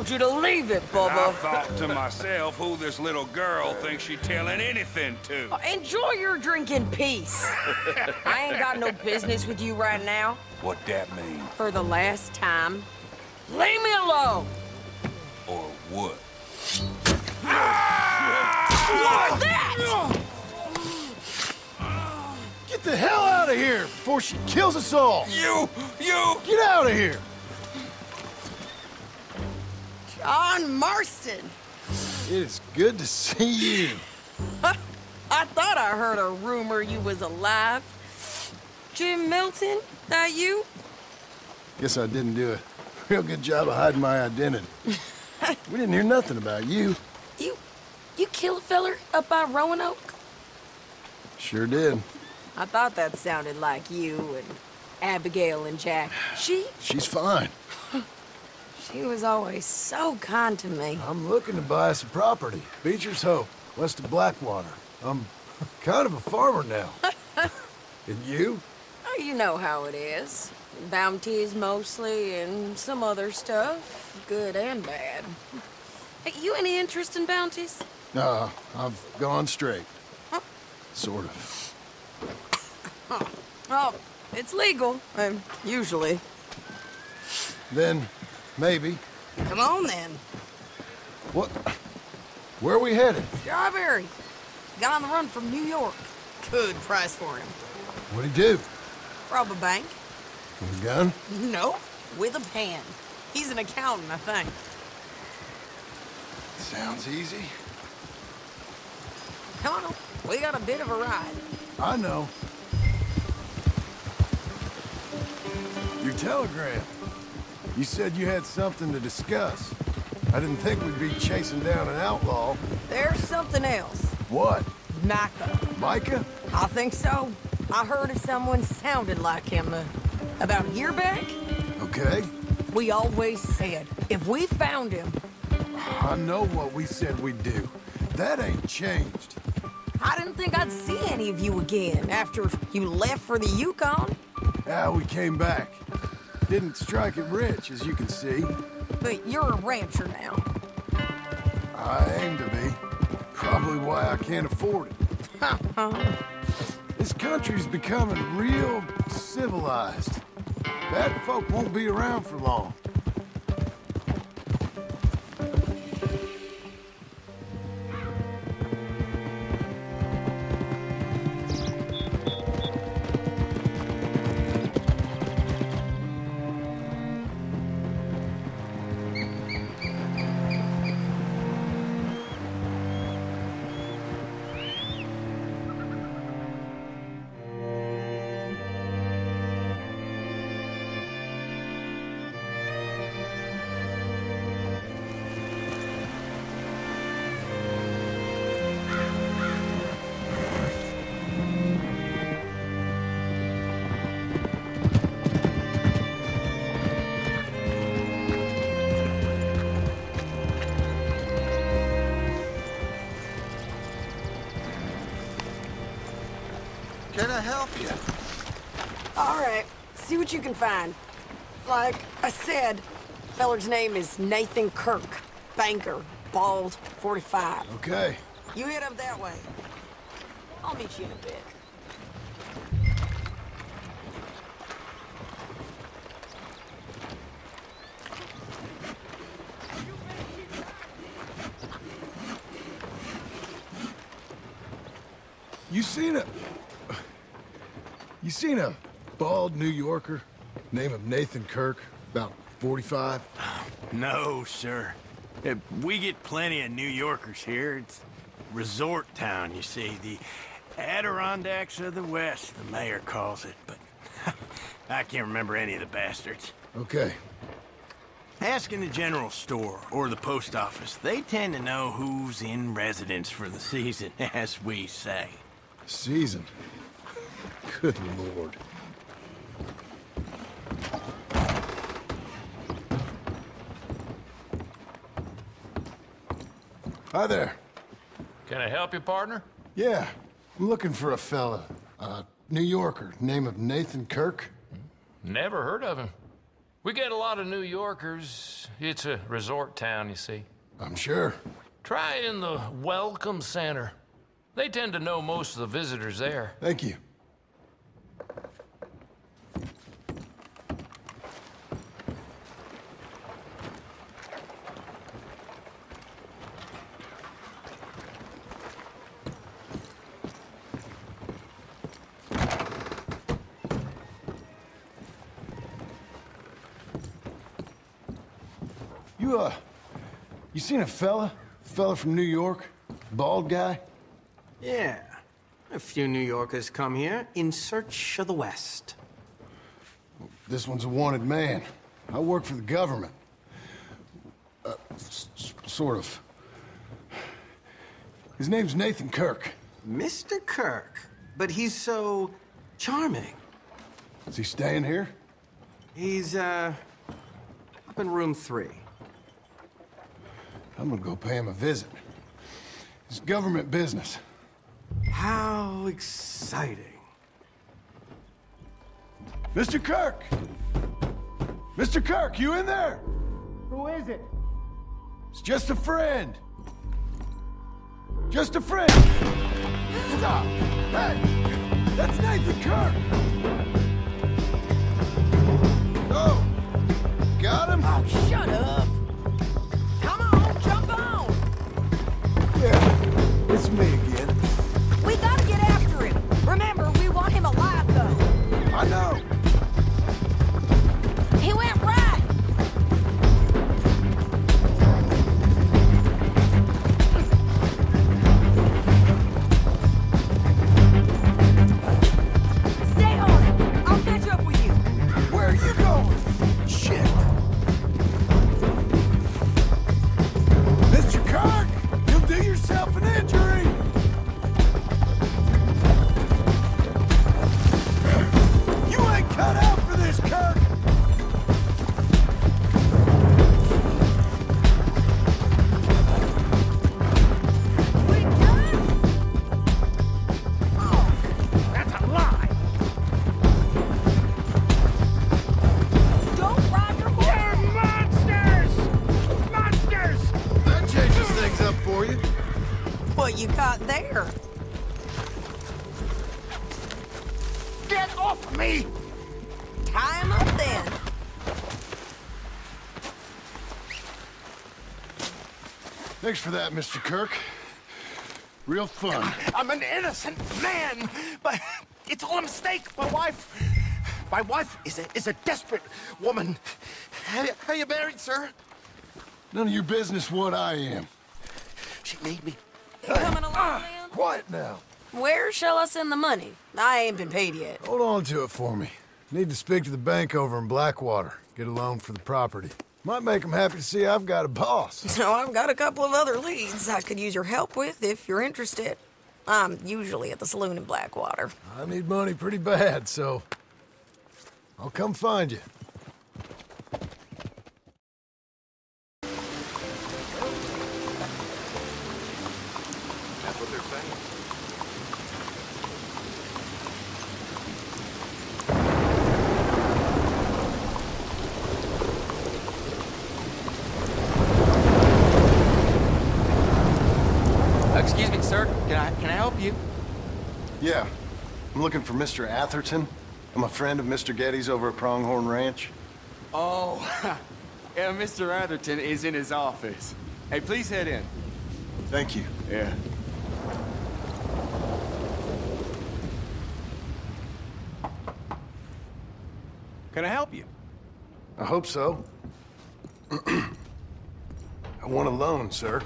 Told you to leave it, Bubba. I thought to myself who this little girl thinks she's telling anything to. Uh, enjoy your drink in peace. I ain't got no business with you right now. What that mean? For the last time, leave me alone. Or what? What's that? Get the hell out of here before she kills us all! You! You! Get out of here! John Marston. It is good to see you. I thought I heard a rumor you was alive. Jim Milton, that you? Guess I didn't do a real good job of hiding my identity. we didn't hear nothing about you. You, you kill a feller up by Roanoke? Sure did. I thought that sounded like you and Abigail and Jack. She, She's fine. She was always so kind to me. I'm looking to buy some property. Beecher's Hope, west of Blackwater. I'm kind of a farmer now. and you? Oh, you know how it is. Bounties mostly, and some other stuff, good and bad. Hey, you any interest in bounties? No, I've gone straight. Sort of. Oh, it's legal, um, usually. Then, maybe. Come on then. What? Where are we headed? Strawberry. Got on the run from New York. Good price for him. What'd he do? Rob a bank? With a gun? No, with a pen. He's an accountant, I think. Sounds easy. Come on, we got a bit of a ride. I know. Your telegram. You said you had something to discuss. I didn't think we'd be chasing down an outlaw. There's something else. What? Micah. Micah? I think so. I heard of someone sounded like him uh, about a year back. Okay. We always said, if we found him, I know what we said we'd do. That ain't changed. I didn't think I'd see any of you again after you left for the Yukon. Yeah, we came back. Didn't strike it rich, as you can see. But you're a rancher now. I aim to be. Probably why I can't afford it. Uh-huh. This country's becoming real civilized. Bad folk won't be around for long. What you can find. Like I said, feller's name is Nathan Kirk. Banker, bald, 45. Okay. You head up that way. I'll meet you in a bit. You seen a... You seen a bald New Yorker, name of Nathan Kirk, about 45? No, sir. We get plenty of New Yorkers here. It's resort town, you see. The Adirondacks of the West, the mayor calls it. But I can't remember any of the bastards. Okay. Ask in the general store or the post office. They tend to know who's in residence for the season, as we say. Season? Good lord. Hi there. Can I help you, partner? Yeah, I'm looking for a fella. A New Yorker, name of Nathan Kirk. Never heard of him. We get a lot of New Yorkers. It's a resort town, you see. I'm sure. Try in the Welcome Center. They tend to know most of the visitors there. Thank you. You, uh, you seen a fella? Fella from New York? Bald guy? Yeah. A few New Yorkers come here in search of the West. This one's a wanted man. I work for the government. Uh, sort of. His name's Nathan Kirk. Mr. Kirk? But he's so charming. Is he staying here? He's, uh, up in room three. I'm gonna go pay him a visit. It's government business. How exciting. Mr. Kirk! Mr. Kirk, you in there? Who is it? It's just a friend. Just a friend. Stop! Hey! That's Nathan Kirk! Oh! Got him? Oh, shut up! Thanks for that, Mr. Kirk. Real fun. I'm an innocent man, but it's all a mistake. My wife, my wife is a is a desperate woman. How, how you married, sir? None of your business what I am. She made me. You coming along, ah, then? Quiet now. Where shall I send the money? I ain't been paid yet. Hold on to it for me. Need to speak to the bank over in Blackwater. Get a loan for the property. Might make them happy to see I've got a boss. No, I've got a couple of other leads I could use your help with if you're interested. I'm usually at the saloon in Blackwater. I need money pretty bad, so I'll come find you. Looking for Mr. Atherton. I'm a friend of Mr. Geddes' over at Pronghorn Ranch. Oh, yeah, Mr. Atherton is in his office. Hey, please head in. Thank you. Yeah. Can I help you? I hope so. I want a loan, sir.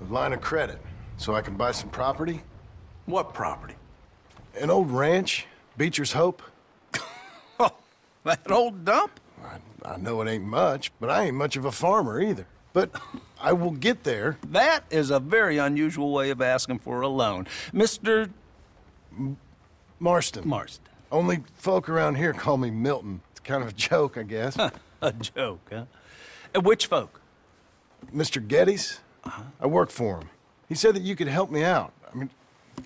A line of credit, so I can buy some property. What property? An old ranch, Beecher's Hope. Oh, that old dump? I, I know it ain't much, but I ain't much of a farmer either. But I will get there. That is a very unusual way of asking for a loan. Mr. Marston. Marston. Only folk around here call me Milton. It's kind of a joke, I guess. a joke, huh? And which folk? Mr. Geddes'. Uh-huh. I work for him. He said that you could help me out.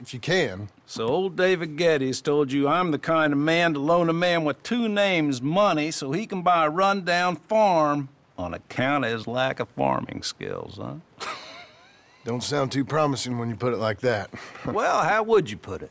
If you can. So old David Geddes told you I'm the kind of man to loan a man with two names money so he can buy a rundown farm on account of his lack of farming skills, huh? Don't sound too promising when you put it like that. well, how would you put it?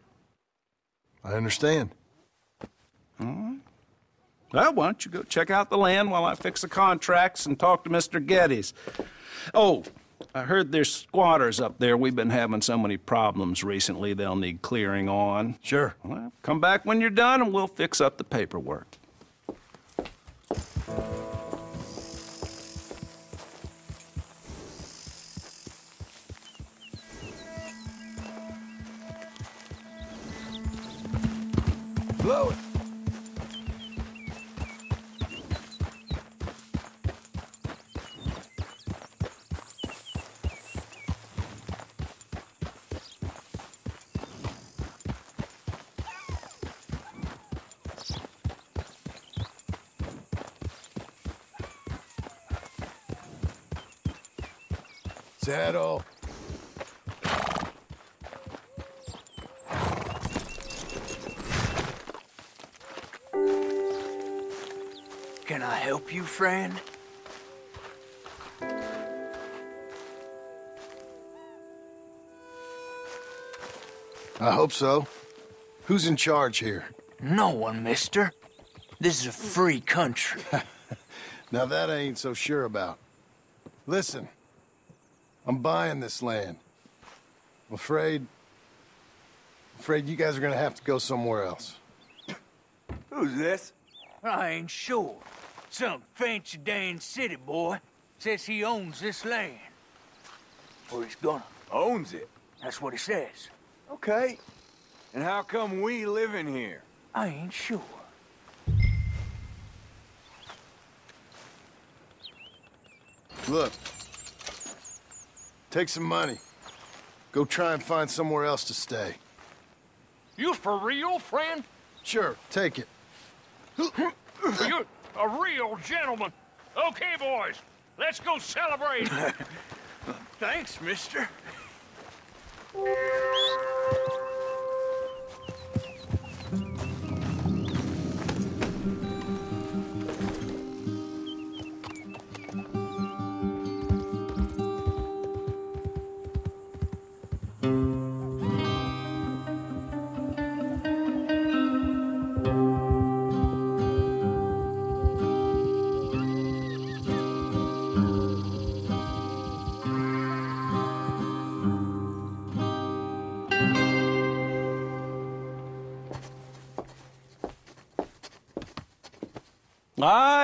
I understand. All right. Well, why don't you go check out the land while I fix the contracts and talk to Mr. Geddes? Oh, I heard there's squatters up there. We've been having so many problems recently, they'll need clearing on. Sure. Well, come back when you're done and we'll fix up the paperwork. Blow it. Friend? I hope so. Who's in charge here? No one, mister. This is a free country. now that I ain't so sure about. Listen, I'm buying this land. I'm afraid... afraid you guys are gonna have to go somewhere else. Who's this? I ain't sure. Some fancy Dan city boy says he owns this land. Or he's gonna. Owns it? That's what he says. Okay. And how come we live in here? I ain't sure. Look. Take some money. Go try and find somewhere else to stay. You for real, friend? Sure, take it. You're a real gentleman. Okay, boys, let's go celebrate. Thanks, mister.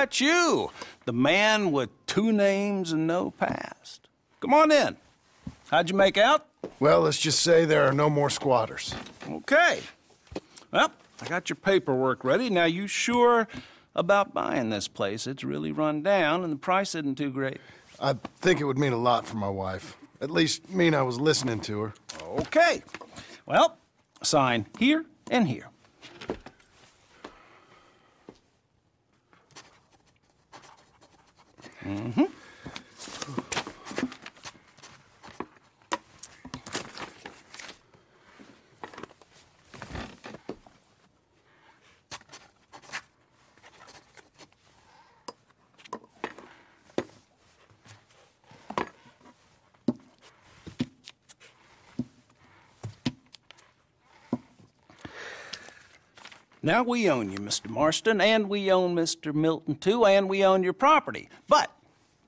It's you, the man with two names and no past. Come on in. How'd you make out? Well, let's just say there are no more squatters. Okay. Well, I got your paperwork ready. Now, you sure about buying this place? It's really run down, and the price isn't too great. I think it would mean a lot for my wife. At least mean I was listening to her. Okay. Well, sign here and here. Now we own you, Mr. Marston, and we own Mr. Milton too, and we own your property. But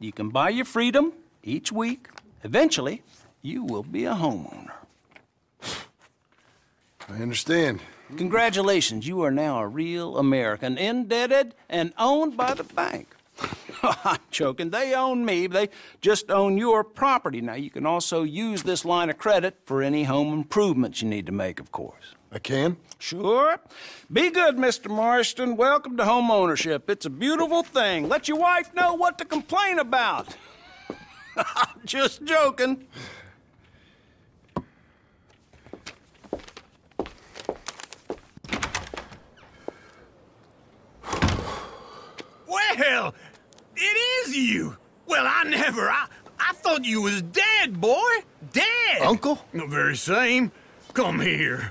you can buy your freedom each week. Eventually, you will be a homeowner. I understand. Congratulations, you are now a real American, indebted and owned by the bank. I'm joking. They own me. They just own your property. Now, you can also use this line of credit for any home improvements you need to make, of course. I can? Sure. Be good, Mr. Marston. Welcome to home ownership. It's a beautiful thing. Let your wife know what to complain about. I'm just joking. Well, it is you. Well, I never. I, I thought you was dead, boy. Dead. Uncle? The very same. Come here.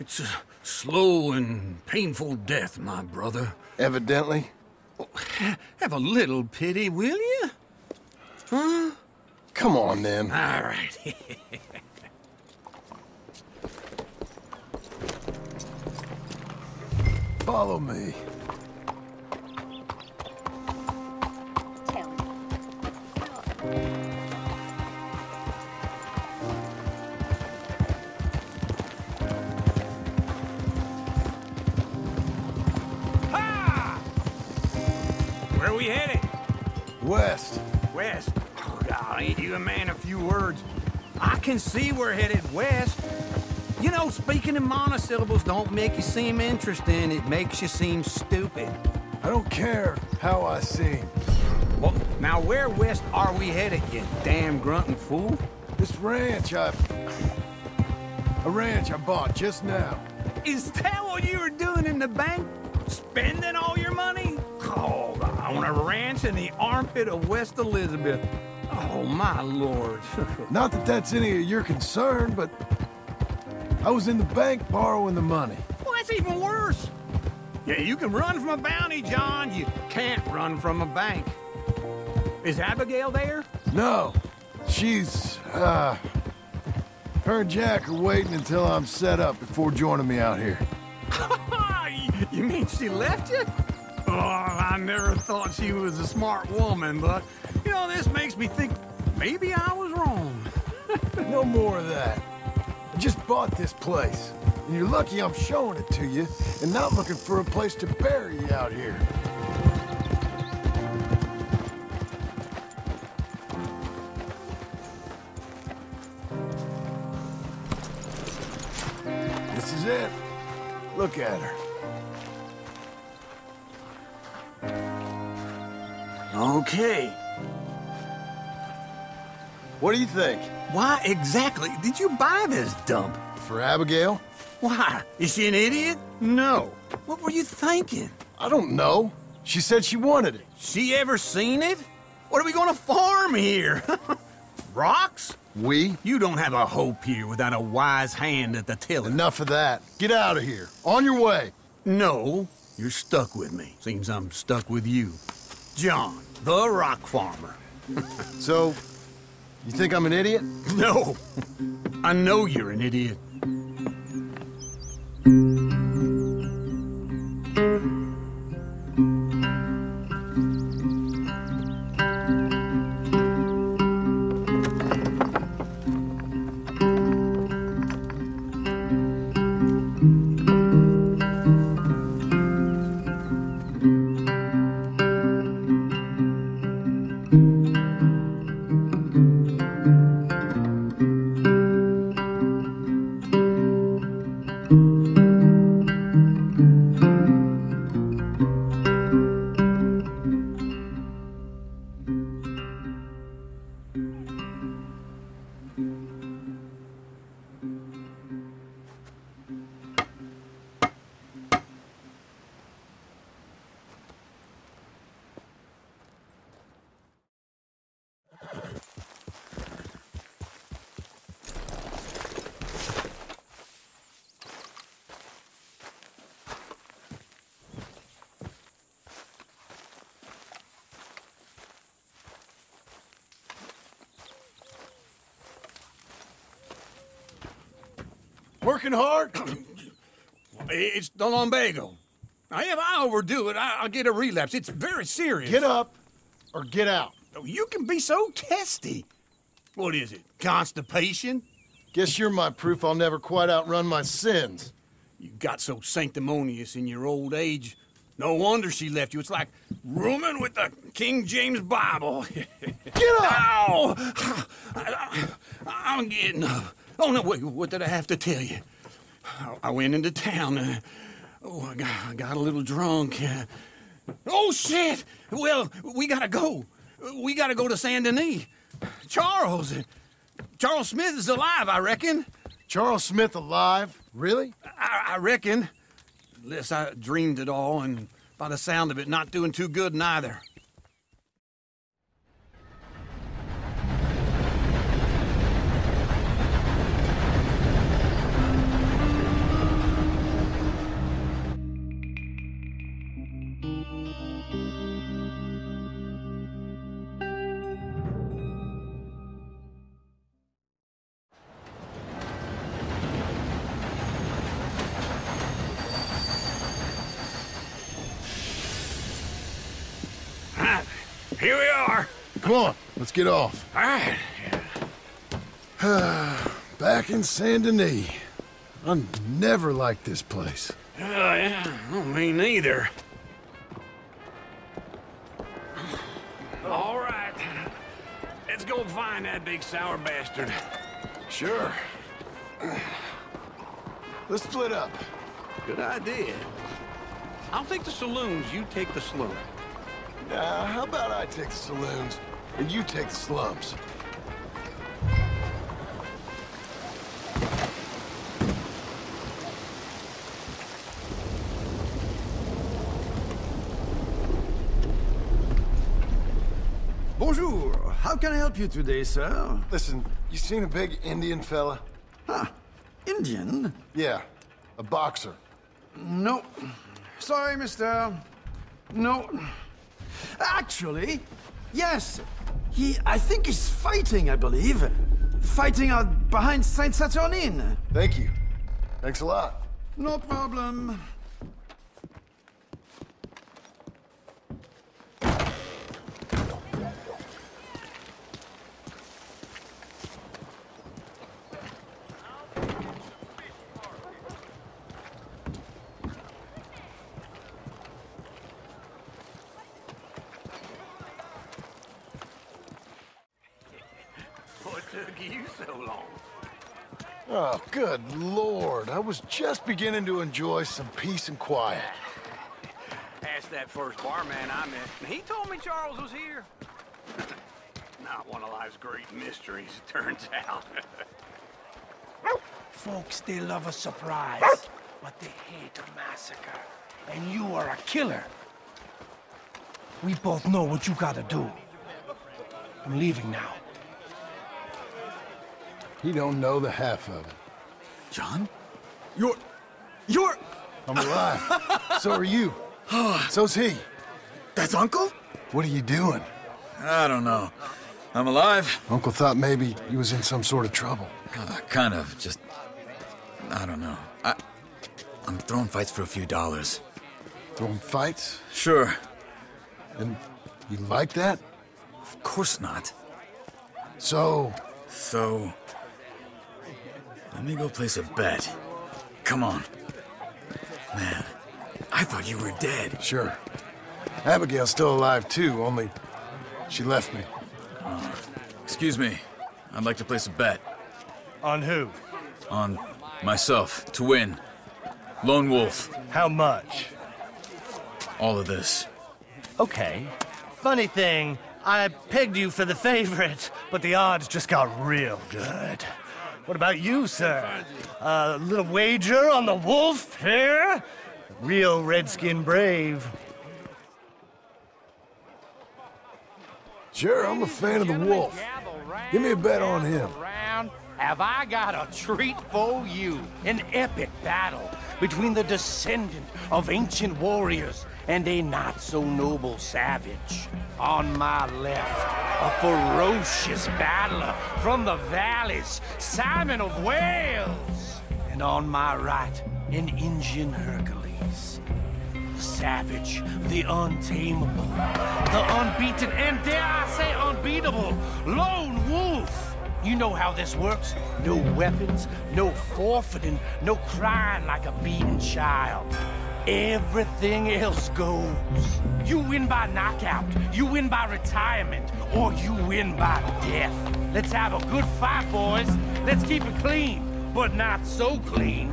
It's a slow and painful death, my brother. Evidently. Oh, have a little pity, will you? Huh? Come on, then. All right. Follow me. Where are West. West. Oh, God, ain't you a man of few words? I can see we're headed west. You know, speaking in monosyllables don't make you seem interesting. It makes you seem stupid. I don't care how I seem. Well, now where west are we headed, you damn grunting fool? This ranch I... A ranch I bought just now. Is that what you were doing in the bank? Spending all your money? On a ranch in the armpit of West Elizabeth. Oh, my lord. Not that that's any of your concern, but... I was in the bank borrowing the money. Well, that's even worse. Yeah, you can run from a bounty, John. You can't run from a bank. Is Abigail there? No. She's, uh... Her and Jack are waiting until I'm set up before joining me out here. you mean she left you? Oh, I never thought she was a smart woman, but, you know, this makes me think maybe I was wrong. no more of that. I just bought this place. And you're lucky I'm showing it to you and not looking for a place to bury you out here. This is it. Look at her. Okay. What do you think? Why exactly did you buy this dump? For Abigail? Why? Is she an idiot? No. What were you thinking? I don't know. She said she wanted it. She ever seen it? What are we gonna farm here? Rocks? We? You don't have a hope here without a wise hand at the tiller. Enough of that. Get out of here. On your way. No, you're stuck with me. Seems I'm stuck with you. John, the rock farmer. so, you think I'm an idiot? No. I know you're an idiot. The lumbago. Now, if I overdo it, I- I'll get a relapse. It's very serious. Get up or get out. Oh, You can be so testy. What is it? Constipation? Guess you're my proof I'll never quite outrun my sins. You got so sanctimonious in your old age. No wonder she left you. It's like rooming with the King James Bible. Get up! Ow! I, am getting up. Oh, no, wait, what did I have to tell you? I, I went into town. Uh, oh, I got, I got a little drunk. Oh, shit! Well, we gotta go. We gotta go to Saint Denis. Charles, Charles Smith is alive, I reckon. Charles Smith alive? Really? I, I reckon. Unless I dreamed it all, and by the sound of it, not doing too good neither. Come on, let's get off. All right. Back in Saint Denis. I never liked this place. Oh, yeah. Oh, me neither. All right. Let's go find that big sour bastard. Sure. Let's split up. Good idea. I'll take the saloons, you take the slum. Now, how about I take the saloons and you take the slums? Bonjour. How can I help you today, sir? Listen, you seen a big Indian fella? Huh. Indian? Yeah, a boxer. No. Sorry, mister. No. Actually, yes. He, I think he's fighting, I believe. Fighting out behind Saint Saturnine. Thank you. Thanks a lot. No problem. What took you so long? Oh, good lord. I was just beginning to enjoy some peace and quiet. Asked that first barman I met, and he told me Charles was here. Not one of life's great mysteries, it turns out. Folks, they love a surprise, but they hate a massacre. And you are a killer. We both know what you gotta do. I'm leaving now. He don't know the half of it. John? You're... You're... I'm alive. so are you. So's he. That's Uncle? What are you doing? I don't know. I'm alive. Uncle thought maybe he was in some sort of trouble. Uh, kind of. Just. I don't know. I. I'm throwing fights for a few dollars. Throwing fights? Sure. And you like that? Of course not. So. So. Let me go place a bet. Come on. Man, I thought you were dead. Sure. Abigail's still alive too, only she left me. Uh, excuse me. I'd like to place a bet. On who? On myself, to win. Lone Wolf. How much? All of this. Okay. Funny thing, I pegged you for the favorite, but the odds just got real good. What about you, sir? A little wager on the wolf here? Real redskin brave. Sure, I'm a fan of the wolf. Give me a bet on him. Have I got a treat for you? An epic battle between the descendant of ancient warriors and a not so noble savage. On my left, a ferocious battler from the valleys, Simon of Wales. And And on my right, an Indian Hercules. The savage, the untamable, the unbeaten, and dare I say unbeatable, lone wolf. You know how this works. No weapons, no forfeiting, no crying like a beaten child. Everything else goes. You win by knockout, you win by retirement, or you win by death. Let's have a good fight, boys. Let's keep it clean, but not so clean.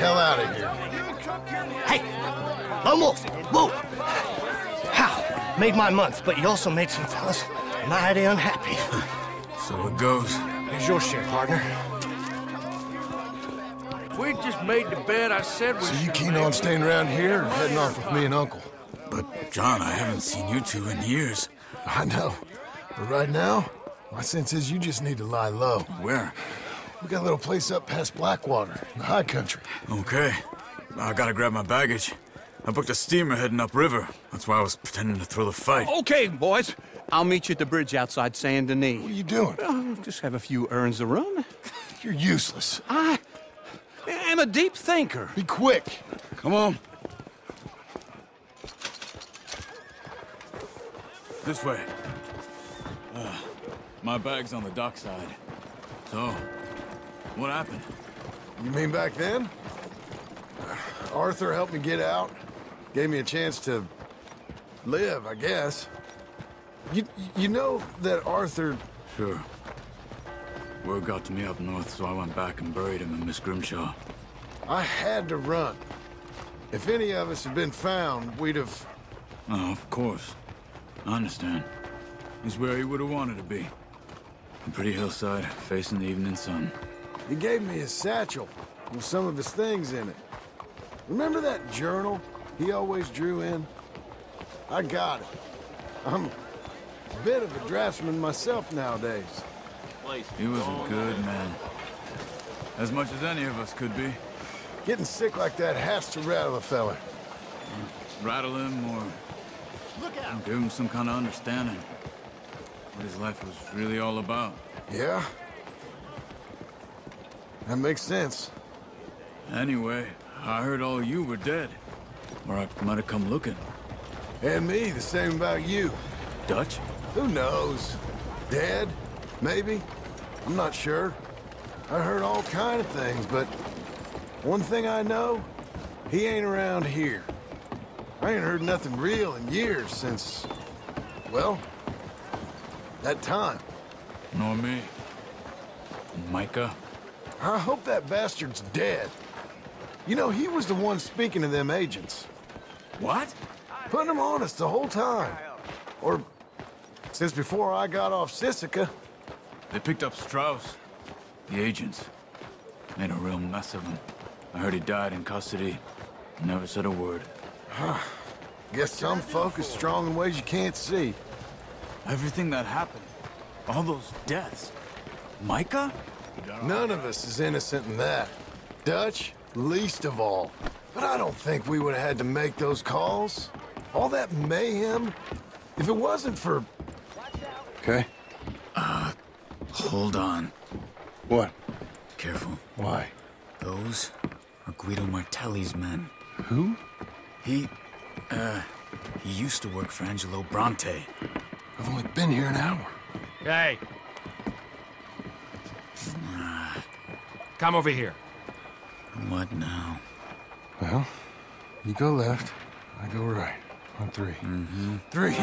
Hell out of here. Hey, Lone Wolf, whoa! How? Made my month, but you also made some fellas mighty unhappy. So it goes. Here's your share, partner. We just made the bed I said we So you keen on staying around here or heading off with me and Uncle? But, John, I haven't seen you two in years. I know. But right now, my sense is you just need to lie low. Where? We got a little place up past Blackwater, in the high country. Okay. I gotta grab my baggage. I booked a steamer heading upriver. That's why I was pretending to throw the fight. Okay, boys. I'll meet you at the bridge outside Saint Denis. What are you doing? Oh, just have a few errands to run. You're useless. I am a deep thinker. Be quick. Come on. This way. Uh, my bag's on the dockside. So, what happened? You mean back then? Arthur helped me get out. Gave me a chance to live, I guess. You, you know that Arthur... Sure. Word got to me up north, so I went back and buried him in Miss Grimshaw. I had to run. If any of us had been found, we'd have... Oh, of course. I understand. He's where he would have wanted to be. A pretty hillside, facing the evening sun. He gave me his satchel with some of his things in it. Remember that journal he always drew in? I got it. I'm a bit of a draftsman myself nowadays. He was a good man. As much as any of us could be. Getting sick like that has to rattle a fella. Rattle him or give him some kind of understanding. What his life was really all about. Yeah? That makes sense. Anyway, I heard all you were dead. Or I might have come looking. And me, the same about you. Dutch? Who knows? Dead? Maybe? I'm not sure. I heard all kind of things, but one thing I know, he ain't around here. I ain't heard nothing real in years since, well, that time. Nor me. Micah? I hope that bastard's dead. You know, he was the one speaking to them agents. What? Putting them on us the whole time. Or since before I got off Sisika. They picked up Strauss. The agents. Made a real mess of him. I heard he died in custody. Never said a word. Guess some folk is strong in ways you can't see. Everything that happened. All those deaths. Micah? None of us is innocent in that. Dutch, least of all. But I don't think we would have had to make those calls. All that mayhem. If it wasn't for... Okay. Uh, hold on. What? Careful. Why? Those are Guido Martelli's men. Who? He, uh, he used to work for Angelo Bronte. I've only been here an hour. Hey. Come over here. What now? Well, you go left, I go right. On 3 Mm-hmm. Three.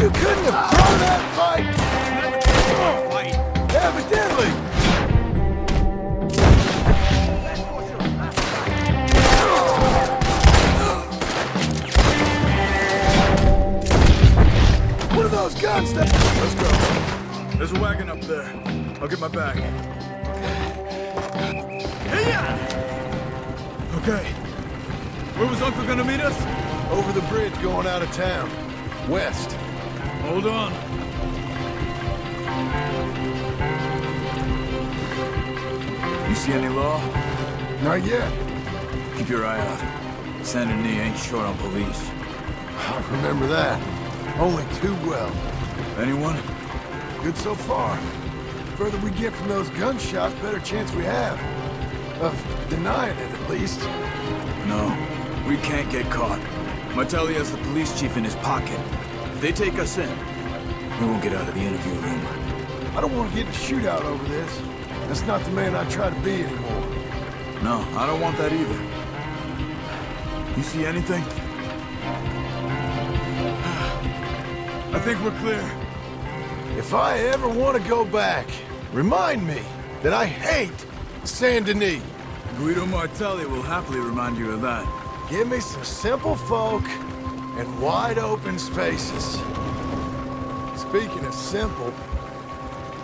You couldn't have thrown that fight! Evidently! Let's go. There's a wagon up there. I'll get my bag. Okay. Where was Uncle gonna meet us? Over the bridge going out of town. West. Hold on. You see any law? Not yet. Keep your eye out. Saint Denis ain't short on police. I remember that. Only too well. Anyone? Good so far. The further we get from those gunshots, better chance we have. Of denying it, at least. No. We can't get caught. Martelli has the police chief in his pocket. If they take us in, we won't get out of the interview room. I don't want to get in a shootout over this. That's not the man I try to be anymore. No, I don't want that either. You see anything? I think we're clear. If I ever want to go back, remind me that I hate Saint Denis. Guido Martelli will happily remind you of that. Give me some simple folk and wide open spaces. Speaking of simple,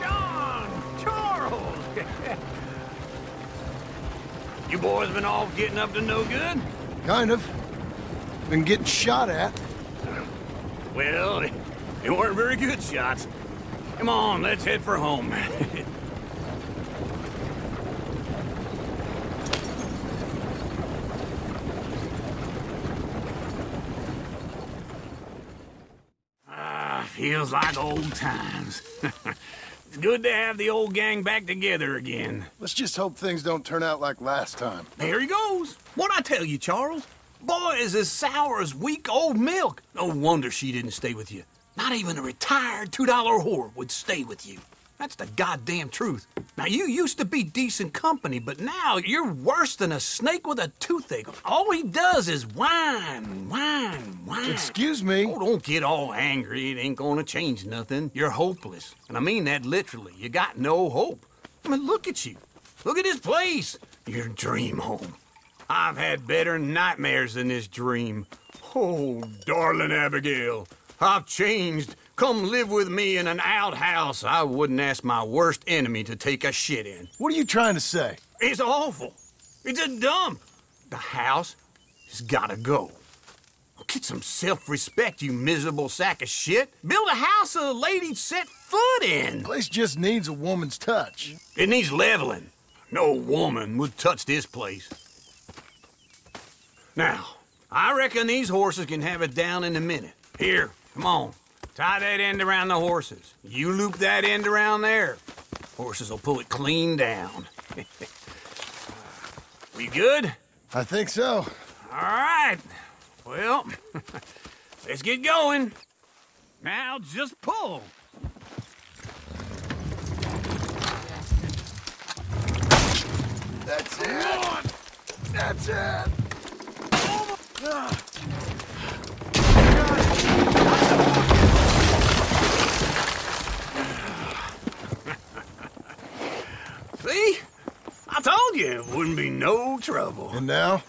John! Charles! you boys been off getting up to no good? kind of. Been getting shot at. Well, they weren't very good shots. Come on, let's head for home. ah, feels like old times. it's good to have the old gang back together again. Let's just hope things don't turn out like last time. There he goes. What'd I tell you, Charles? Boy is as sour as weak old milk. No wonder she didn't stay with you. Not even a retired $2 whore would stay with you. That's the goddamn truth. Now, you used to be decent company, but now you're worse than a snake with a toothache. All he does is whine, whine, whine. Excuse me? Oh, don't get all angry. It ain't gonna change nothing. You're hopeless. And I mean that literally. You got no hope. I mean, look at you. Look at this place. Your dream home. I've had better nightmares than this dream. Oh, darling Abigail, I've changed. Come live with me in an outhouse I wouldn't ask my worst enemy to take a shit in. What are you trying to say? It's awful. It's a dump. The house has gotta go. Get some self-respect, you miserable sack of shit. Build a house a lady'd set foot in. Place just needs a woman's touch. It needs leveling. No woman would touch this place. Now, I reckon these horses can have it down in a minute. Here, come on. Tie that end around the horses. You loop that end around there. Horses will pull it clean down. we good? I think so. All right. Well, let's get going. Now just pull. That's it. That's it. Oh See? I told you it wouldn't be no trouble. And now?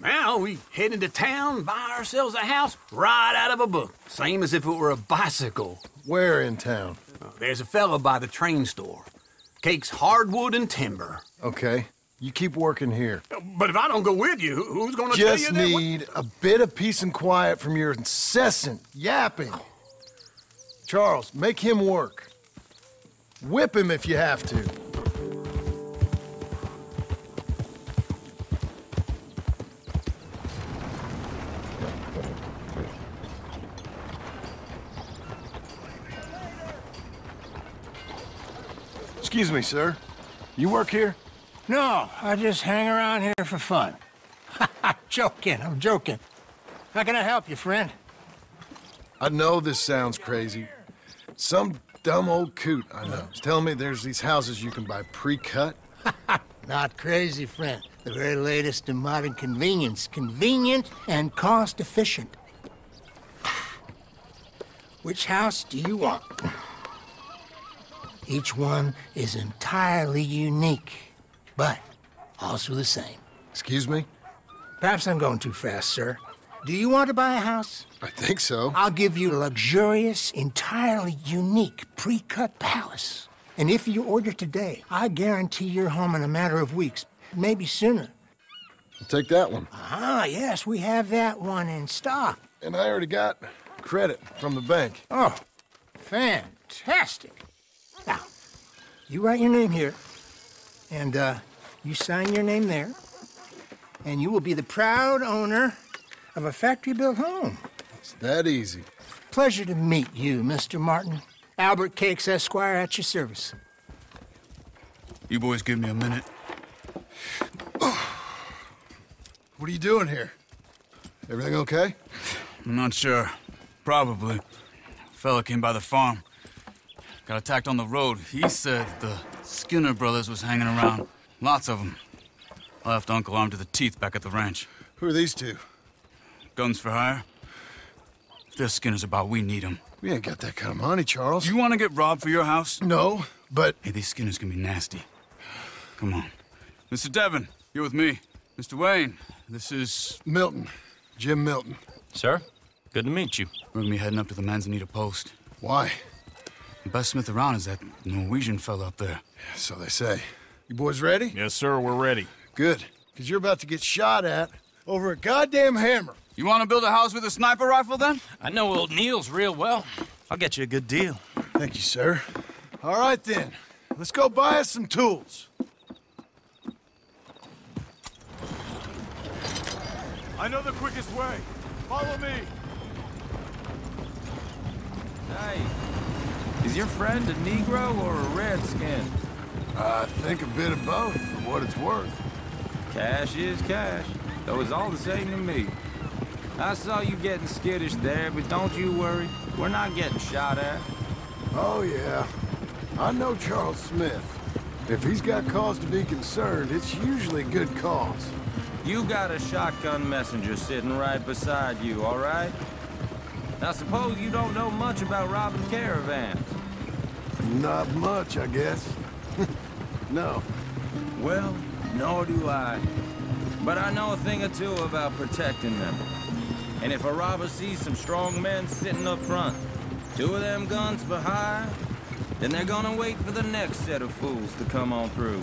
Now we head into town, buy ourselves a house right out of a book. Same as if it were a bicycle. Where in town? Uh, there's a fellow by the train store. Cakes hardwood and timber. Okay. You keep working here. Uh, but if I don't go with you, who's gonna tell you Just need a bit of peace and quiet from your incessant yapping. Charles, make him work. Whip him if you have to. Excuse me, sir. You work here? No, I just hang around here for fun. I'm joking, I'm joking. How can I help you, friend? I know this sounds crazy. Some dumb old coot I know is telling me there's these houses you can buy pre-cut. Not crazy, friend. The very latest in modern convenience. Convenient and cost efficient. Which house do you want? Each one is entirely unique, but also the same. Excuse me? Perhaps I'm going too fast, sir. Do you want to buy a house? I think so. I'll give you a luxurious, entirely unique pre-cut palace. And if you order today, I guarantee you're home in a matter of weeks, maybe sooner. I'll take that one. Ah, yes, we have that one in stock. And I already got credit from the bank. Oh, fantastic. Now, you write your name here, and uh, you sign your name there, and you will be the proud owner of a factory-built home. It's that easy. Pleasure to meet you, Mr. Martin. Albert Cakes, Esquire, at your service. You boys give me a minute. What are you doing here? Everything okay? I'm not sure. Probably. A Fella came by the farm. Got attacked on the road. He said the Skinner brothers was hanging around. Lots of them. Left Uncle armed to the teeth back at the ranch. Who are these two? Guns for hire. If they're Skinner's about, we need them. We ain't got that kind of money, Charles. You want to get robbed for your house? No, but... Hey, these Skinners can be nasty. Come on. Mr. Devon, you're with me. Mr. Wayne, this is... Milton. Jim Milton. Sir, good to meet you. We're gonna be heading up to the Manzanita post. Why? The best smith around is that Norwegian fella up there. Yeah, So they say. You boys ready? Yes, sir, we're ready. Good. Because you're about to get shot at over a goddamn hammer. You want to build a house with a sniper rifle, then? I know old Niels real well. I'll get you a good deal. Thank you, sir. All right, then. Let's go buy us some tools. I know the quickest way. Follow me. Hey, is your friend a Negro or a Redskin? I think a bit of both, for what it's worth. Cash is cash, though it's all the same to me. I saw you getting skittish there, but don't you worry. We're not getting shot at. Oh, yeah. I know Charles Smith. If he's got cause to be concerned, it's usually good cause. You got a shotgun messenger sitting right beside you, all right? Now suppose you don't know much about robbing caravans. Not much, I guess. no. Well, nor do I. But I know a thing or two about protecting them. And if a robber sees some strong men sitting up front, two of them guns behind, then they're gonna wait for the next set of fools to come on through.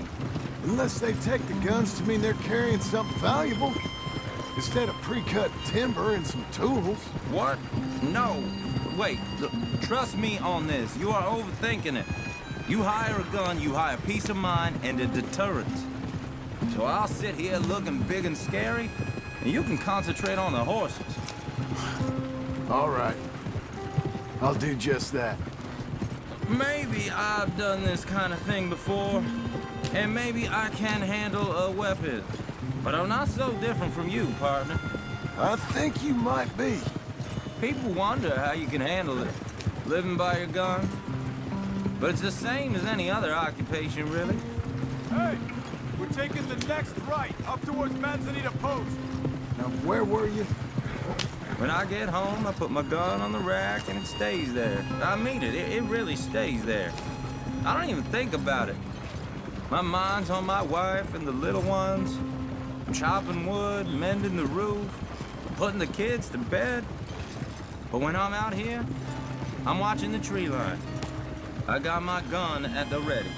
Unless they take the guns to mean they're carrying something valuable. Instead of pre-cut timber and some tools. What? No. Wait, look, trust me on this. You are overthinking it. You hire a gun, you hire peace of mind and a deterrent. So I'll sit here looking big and scary, and you can concentrate on the horses. All right. I'll do just that. Maybe I've done this kind of thing before, and maybe I can handle a weapon. But I'm not so different from you, partner. I think you might be. People wonder how you can handle it, living by your gun. But it's the same as any other occupation, really. Hey, we're taking the next right, up towards Manzanita Post. Now, where were you? When I get home, I put my gun on the rack and it stays there. I mean it, it, it really stays there. I don't even think about it. My mind's on my wife and the little ones. I'm chopping wood, mending the roof, putting the kids to bed. But when I'm out here, I'm watching the tree line. I got my gun at the ready.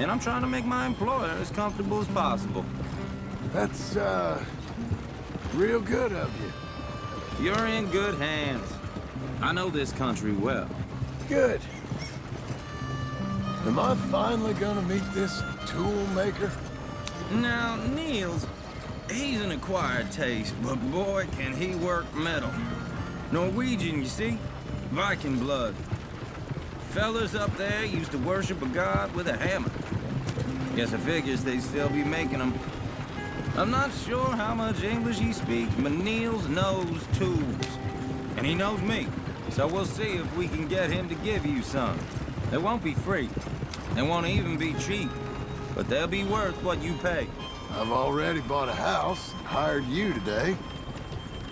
And I'm trying to make my employer as comfortable as possible. That's, uh, real good of you. You're in good hands. I know this country well. Good. Am I finally gonna meet this tool maker? Now, Niels, he's an acquired taste, but boy, can he work metal. Norwegian, you see? Viking blood. Fellas up there used to worship a god with a hammer. Guess I figures they'd still be making them. I'm not sure how much English he speaks, but Niels knows tools. And he knows me. So we'll see if we can get him to give you some. They won't be free. They won't even be cheap. But they'll be worth what you pay. I've already bought a house and hired you today.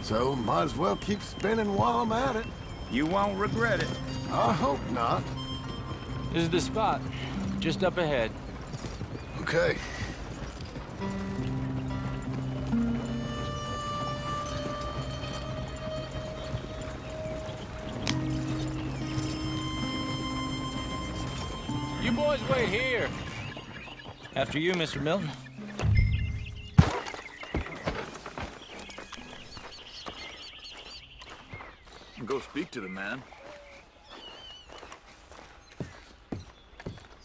So might as well keep spinning while I'm at it. You won't regret it. I hope not. This is the spot, just up ahead. Okay. You boys wait here. After you, Mr. Milton. Go speak to the man.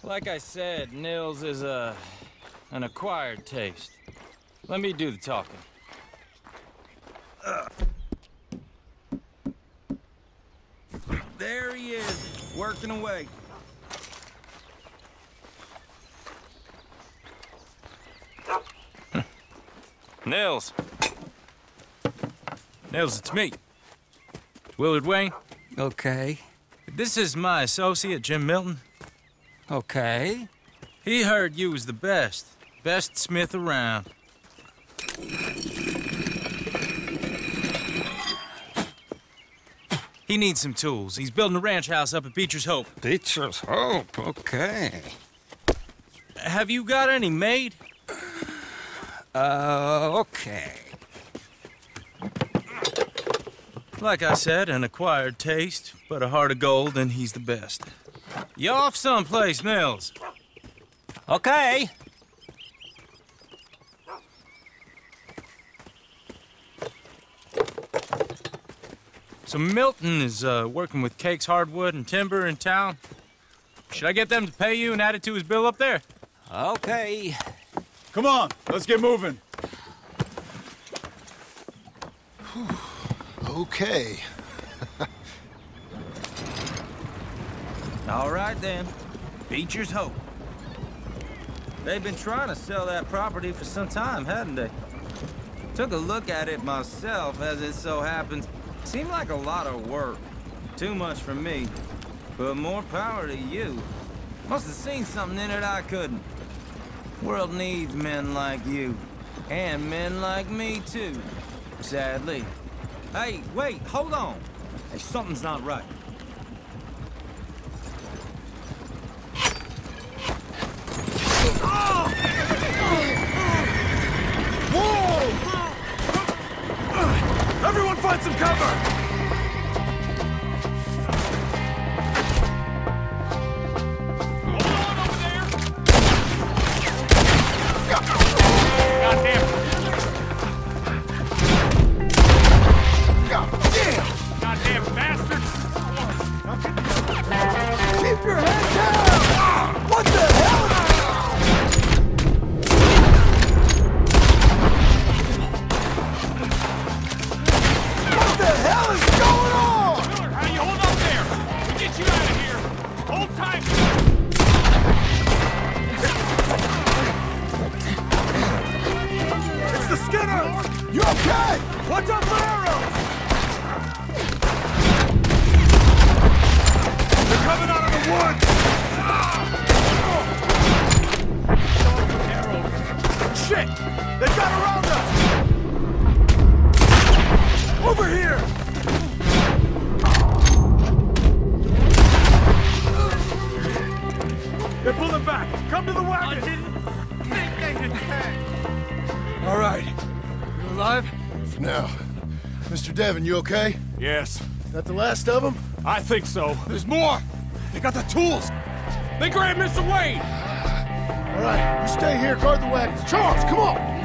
Like I said, Nils is a an acquired taste. Let me do the talking. There he is, working away. Nils. Nils, it's me. Willard Wayne. Okay. This is my associate, Jim Milton. Okay. He heard you was the best. Best smith around. He needs some tools. He's building a ranch house up at Beecher's Hope. Beecher's Hope, okay. Have you got any made? Uh, okay. Like I said, an acquired taste, but a heart of gold, and he's the best. You off someplace, Nils? Okay. So Milton is uh, working with Cakes Hardwood and Timber in town. Should I get them to pay you and add it to his bill up there? Okay. Come on, let's get moving. Okay. All right then. Beecher's Hope. They've been trying to sell that property for some time, hadn't they? Took a look at it myself, as it so happens. Seemed like a lot of work. Too much for me. But more power to you. Must have seen something in it I couldn't. World needs men like you. And men like me, too. Sadly. Hey, wait, hold on. Hey, something's not right. You okay? Yes. That the last of them? I think so. There's more! They got the tools! They grabbed Mr. Wayne! All right, you stay here, guard the wagons. Charles, come on!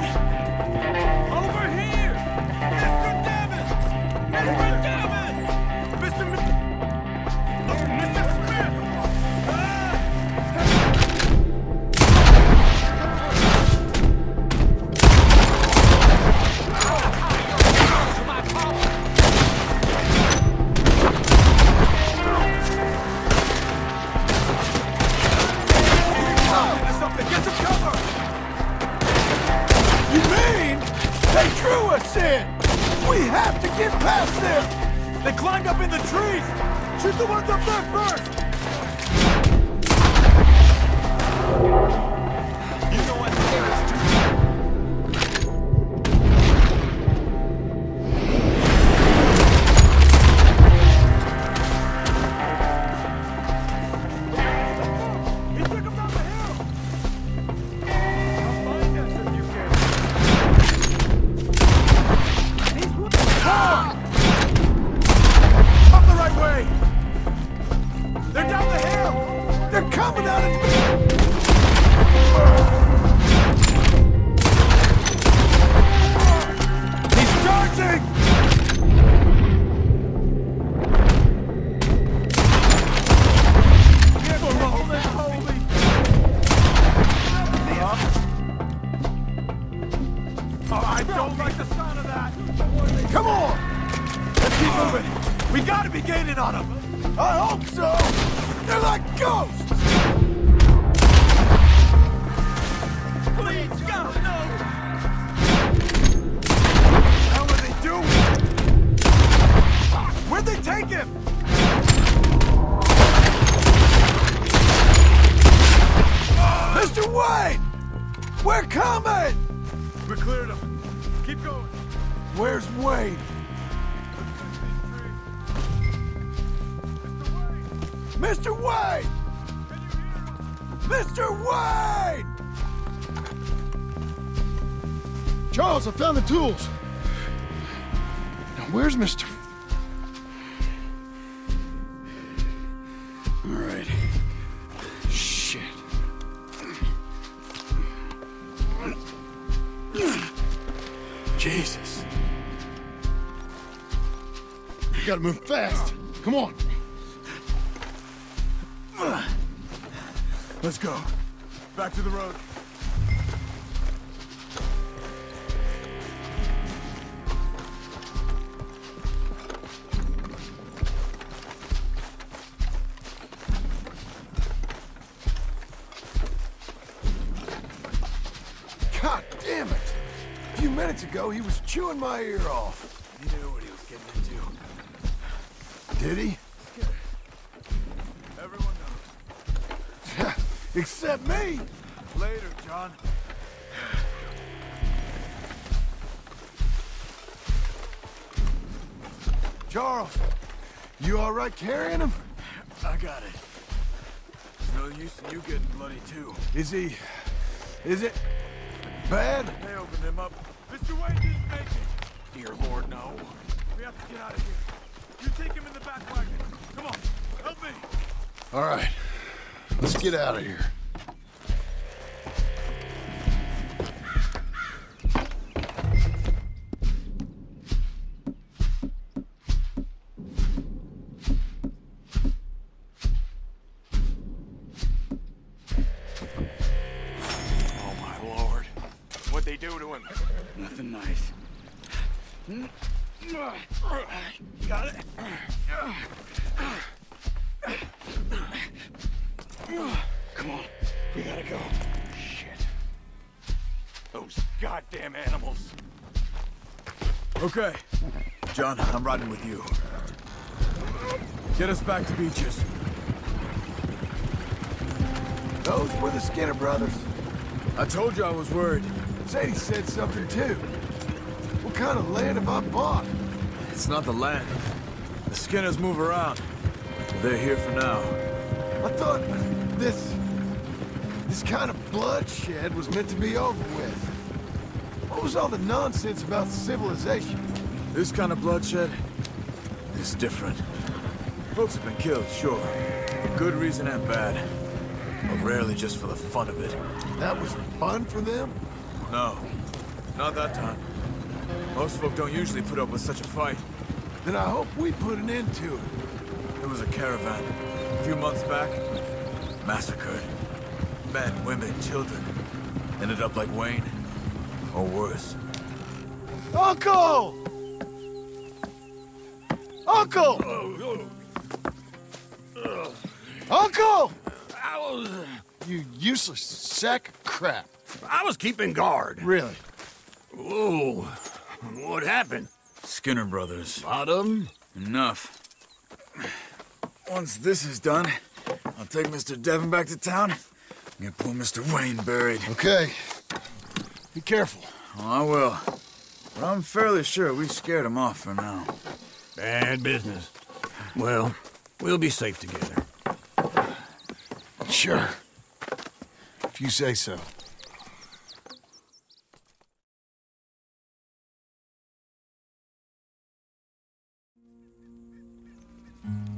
The tools. Charles, you all right carrying him? I got it. It's no use in you getting bloody too. Is he... is it... bad? They opened him up. Mr. Wayne didn't make it. Dear Lord, no. We have to get out of here. You take him in the back wagon. Come on, help me. All right. Let's get out of here. I'm riding with you. Get us back to Beecher's. Those were the Skinner brothers. I told you I was worried. Sadie said something too. What kind of land have I bought? It's not the land. The Skinners move around. They're here for now. I thought this... this kind of bloodshed was meant to be over with. What was all the nonsense about civilization? This kind of bloodshed is different. Folks have been killed, sure. For good reason and bad. But rarely just for the fun of it. That was fun for them? No. Not that time. Most folk don't usually put up with such a fight. Then I hope we put an end to it. There was a caravan. A few months back. Massacred. Men, women, children. Ended up like Wayne. Or worse. Uncle! Uncle! Uncle! I was... You useless sack of crap. I was keeping guard. Really? Whoa. What happened? Skinner brothers. Lot of them? Enough. Once this is done, I'll take Mr. Devon back to town and get poor Mr. Wayne buried. Okay. Be careful. Oh, I will. But I'm fairly sure we scared him off for now. Bad business. Well, we'll be safe together. Sure. If you say so.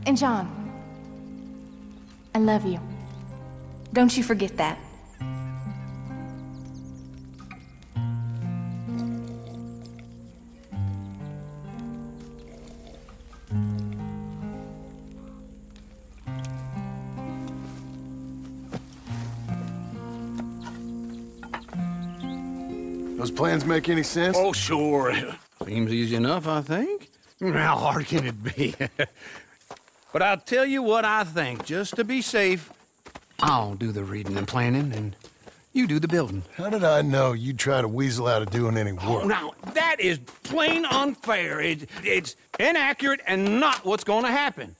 And John, I love you. Don't you forget that. Plans make any sense? Oh, sure. Seems easy enough, I think. How hard can it be? but I'll tell you what I think, just to be safe. I'll do the reading and planning, and you do the building. How did I know you'd try to weasel out of doing any Oh, work? now, that is plain unfair. It, it's inaccurate and not what's going to happen.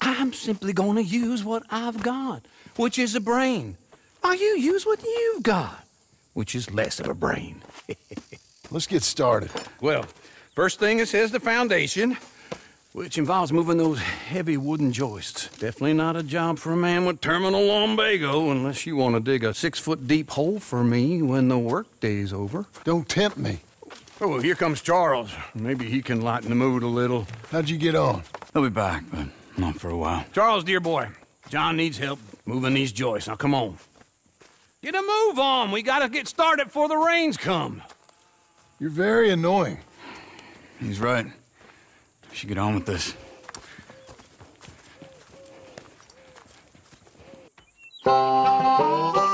I'm simply going to use what I've got, which is a brain. While you use what you've got, which is less of a brain. Let's get started. Well, first thing it says the foundation, which involves moving those heavy wooden joists. Definitely not a job for a man with terminal lumbago unless you want to dig a six foot deep hole for me when the workday's over. Don't tempt me. Oh, here comes Charles. Maybe he can lighten the mood a little. How'd you get on? He'll be back, but not for a while. Charles, dear boy, John needs help moving these joists. Now, come on. Get a move on. We gotta get started before the rains come. You're very annoying. He's right. We should get on with this. Well,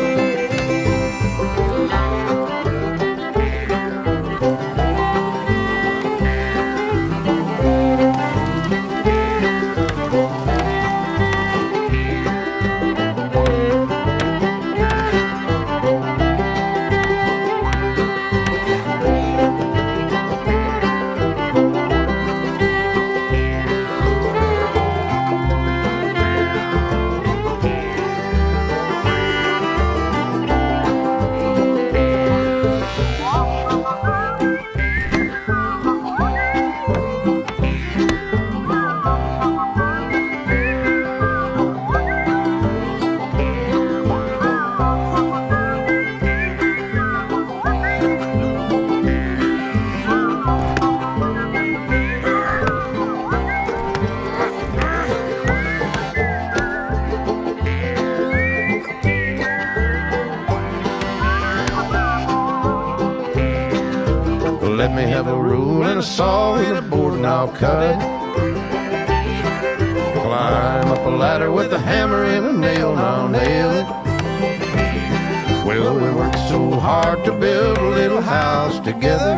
Together.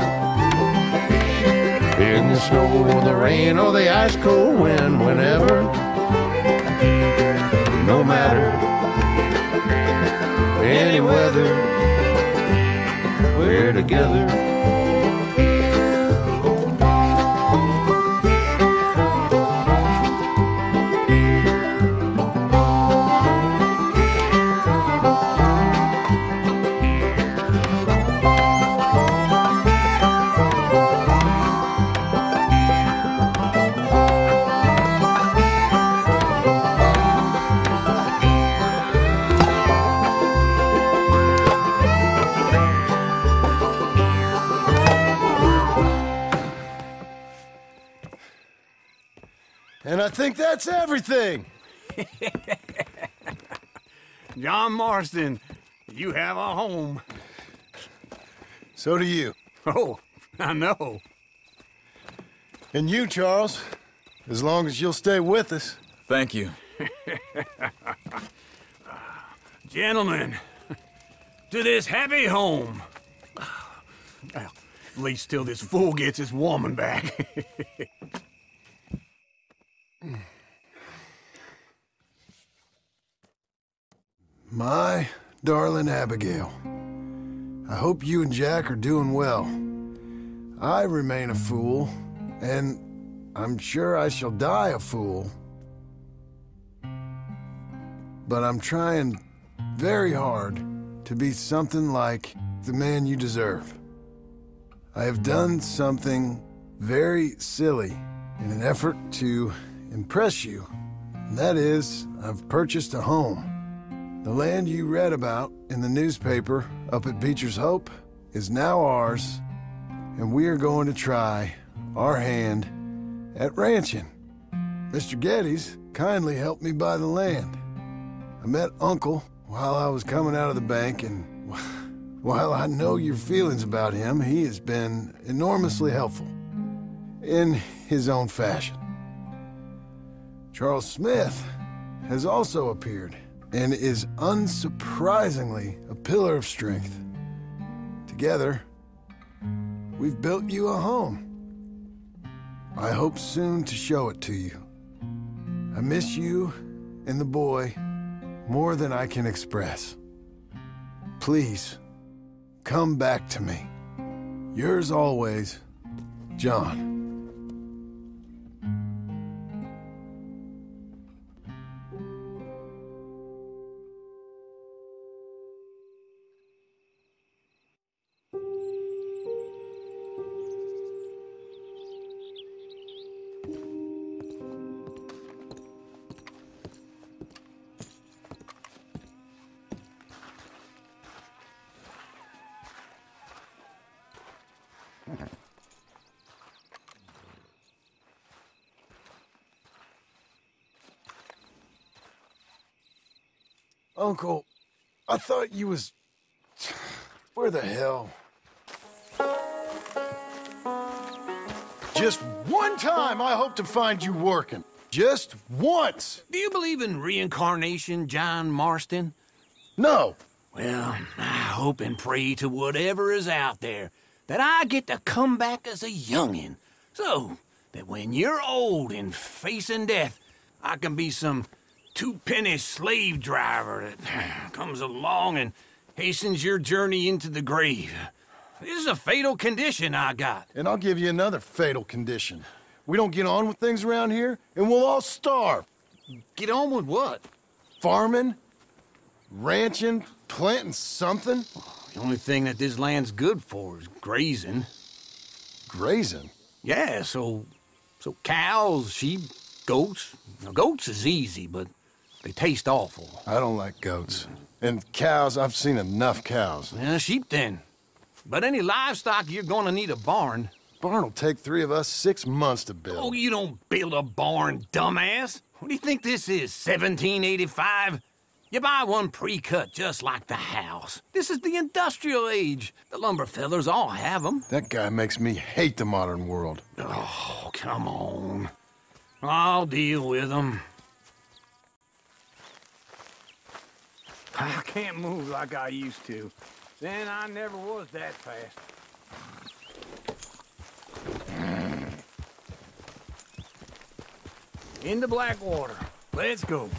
In the snow or the rain or the ice cold wind, whenever. No matter any weather, we're together. Everything. John Marston, you have a home. So do you. Oh, I know. And you, Charles, as long as you'll stay with us. Thank you. Gentlemen, to this happy home. Well, at least till this fool gets his woman back. My darling Abigail, I hope you and Jack are doing well. I remain a fool, and I'm sure I shall die a fool. But I'm trying very hard to be something like the man you deserve. I have done something very silly in an effort to impress you. And that is, I've purchased a home. The land you read about in the newspaper up at Beecher's Hope is now ours, and we are going to try our hand at ranching. Mr. Geddes kindly helped me buy the land. I met Uncle while I was coming out of the bank, and while I know your feelings about him, he has been enormously helpful in his own fashion. Charles Smith has also appeared and is unsurprisingly a pillar of strength. Together, we've built you a home. I hope soon to show it to you. I miss you and the boy more than I can express. Please, come back to me. Yours always, John. Uncle, I thought you was... Where the hell? Just one time I hope to find you working. Just once. Do you believe in reincarnation, John Marston? No. Well, I hope and pray to whatever is out there that I get to come back as a youngin', so that when you're old and facing death, I can be some two-penny slave driver that comes along and hastens your journey into the grave. This is a fatal condition I got. And I'll give you another fatal condition. We don't get on with things around here, and we'll all starve. Get on with what? Farming, ranching, planting something. The only thing that this land's good for is grazing. Grazing? Yeah, so so cows, sheep, goats. Now, goats is easy, but they taste awful. I don't like goats. And cows, I've seen enough cows. Yeah, sheep then. But any livestock, you're gonna need a barn. Barn will take three of us six months to build. Oh, you don't build a barn, dumbass. What do you think this is, 1785? You buy one pre-cut just like the house. This is the industrial age. The lumber fellers all have them. That guy makes me hate the modern world. Oh, come on. I'll deal with them. I can't move like I used to. Then I never was that fast. Into Blackwater. Let's go.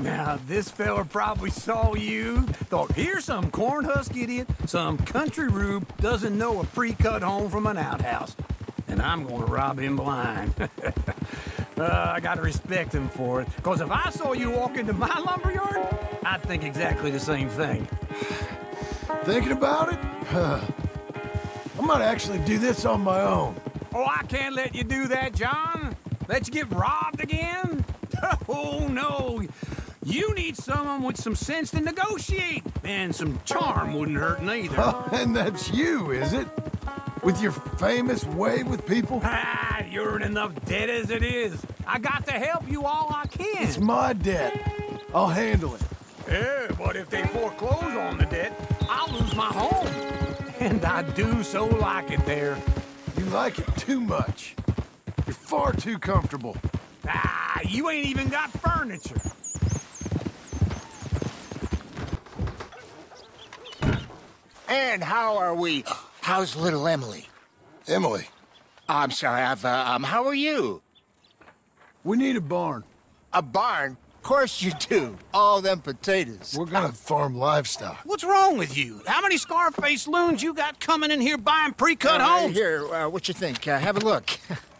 Now, this fella probably saw you, thought, here's some corn husk idiot, some country rube doesn't know a pre-cut home from an outhouse. And I'm gonna rob him blind. uh, I gotta respect him for it, because if I saw you walk into my lumberyard, I'd think exactly the same thing. Thinking about it? I might actually do this on my own. Oh, I can't let you do that, John. Let you get robbed again? Oh, no. You need someone with some sense to negotiate. And some charm wouldn't hurt neither. And that's you, is it? With your famous way with people? Ah, you're in enough debt as it is. I got to help you all I can. It's my debt. I'll handle it. Yeah, but if they foreclose on the debt, I'll lose my home. And I do so like it there. You like it too much. You're far too comfortable. Ah, you ain't even got furniture. And how are we? How's little Emily? Emily? I'm sorry, I've, uh, um, how are you? We need a barn. A barn? Of course you do. All them potatoes. We're gonna farm livestock. What's wrong with you? How many Scarface loons you got coming in here buying pre-cut Uh, homes? Here, uh, what you think? Uh, have a look.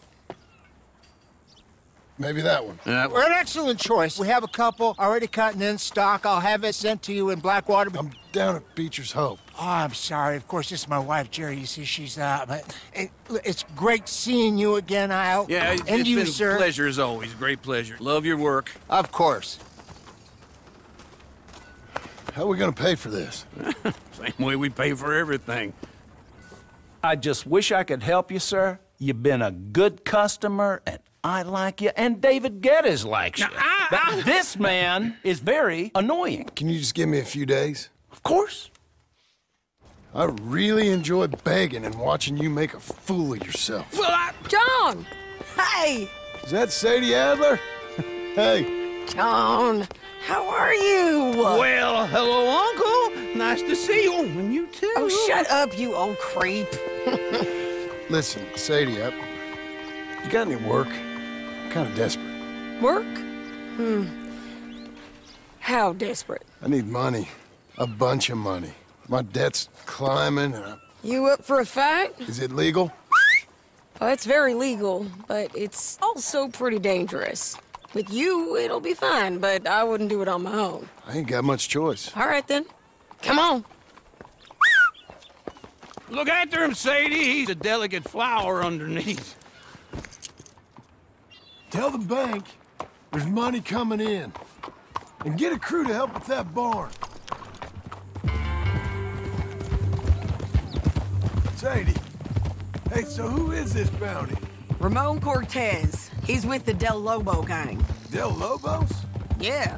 Maybe that one. We're an excellent choice. We have a couple already cut and in stock. I'll have it sent to you in Blackwater. I'm down at Beecher's Hope. Oh, I'm sorry. Of course, this is my wife, Jerry. You see, she's uh, but it, it's great seeing you again, Al. Yeah, it's, and it's you, been sir. a pleasure as always. Great pleasure. Love your work. Of course. How are we gonna pay for this? Same way we pay for everything. I just wish I could help you, sir. You've been a good customer, and I like you, and David Geddes likes you. but this man is very annoying. Can you just give me a few days? Of course. I really enjoy begging and watching you make a fool of yourself. Well, I... John! Hey! Is that Sadie Adler? hey. John, how are you? Well, hello, Uncle. Nice to see you. And you too. Oh, shut up, you old creep. Listen, Sadie, I, you got any work? I'm kind of desperate. Work? Hmm. How desperate? I need money. A bunch of money. My debt's climbing, and I, You up for a fight? is it legal? Oh, it's very legal, but it's also pretty dangerous. With you, it'll be fine, but I wouldn't do it on my own. I ain't got much choice. All right, then. Come on. Look after him, Sadie. He's a delicate flower underneath. Tell the bank there's money coming in. And get a crew to help with that barn. Sadie. Hey, so who is this bounty? Ramon Cortez. He's with the Del Lobo gang. Del Lobos? Yeah.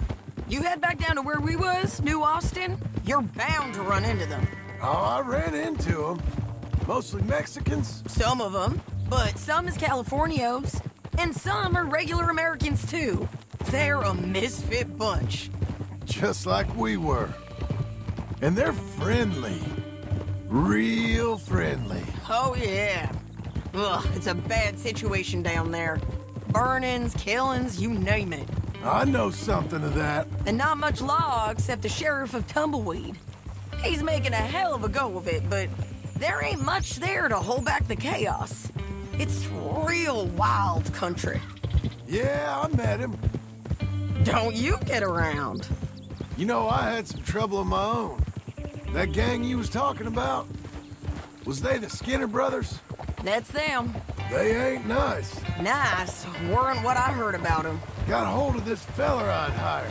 You head back down to where we was, New Austin, you're bound to run into them. Oh, I ran into them. Mostly Mexicans. Some of them, but some is Californios. And some are regular Americans, too. They're a misfit bunch. Just like we were. And they're friendly. Real friendly. Oh, yeah. Ugh, it's a bad situation down there. Burnings, killings, you name it. I know something of that. And not much law except the sheriff of Tumbleweed. He's making a hell of a go of it, but there ain't much there to hold back the chaos. It's real wild country. Yeah, I met him. Don't you get around. You know, I had some trouble of my own. That gang you was talking about, was they the Skinner brothers? That's them. They ain't nice. Nice. Weren't what I heard about them. Got hold of this fella I'd hired.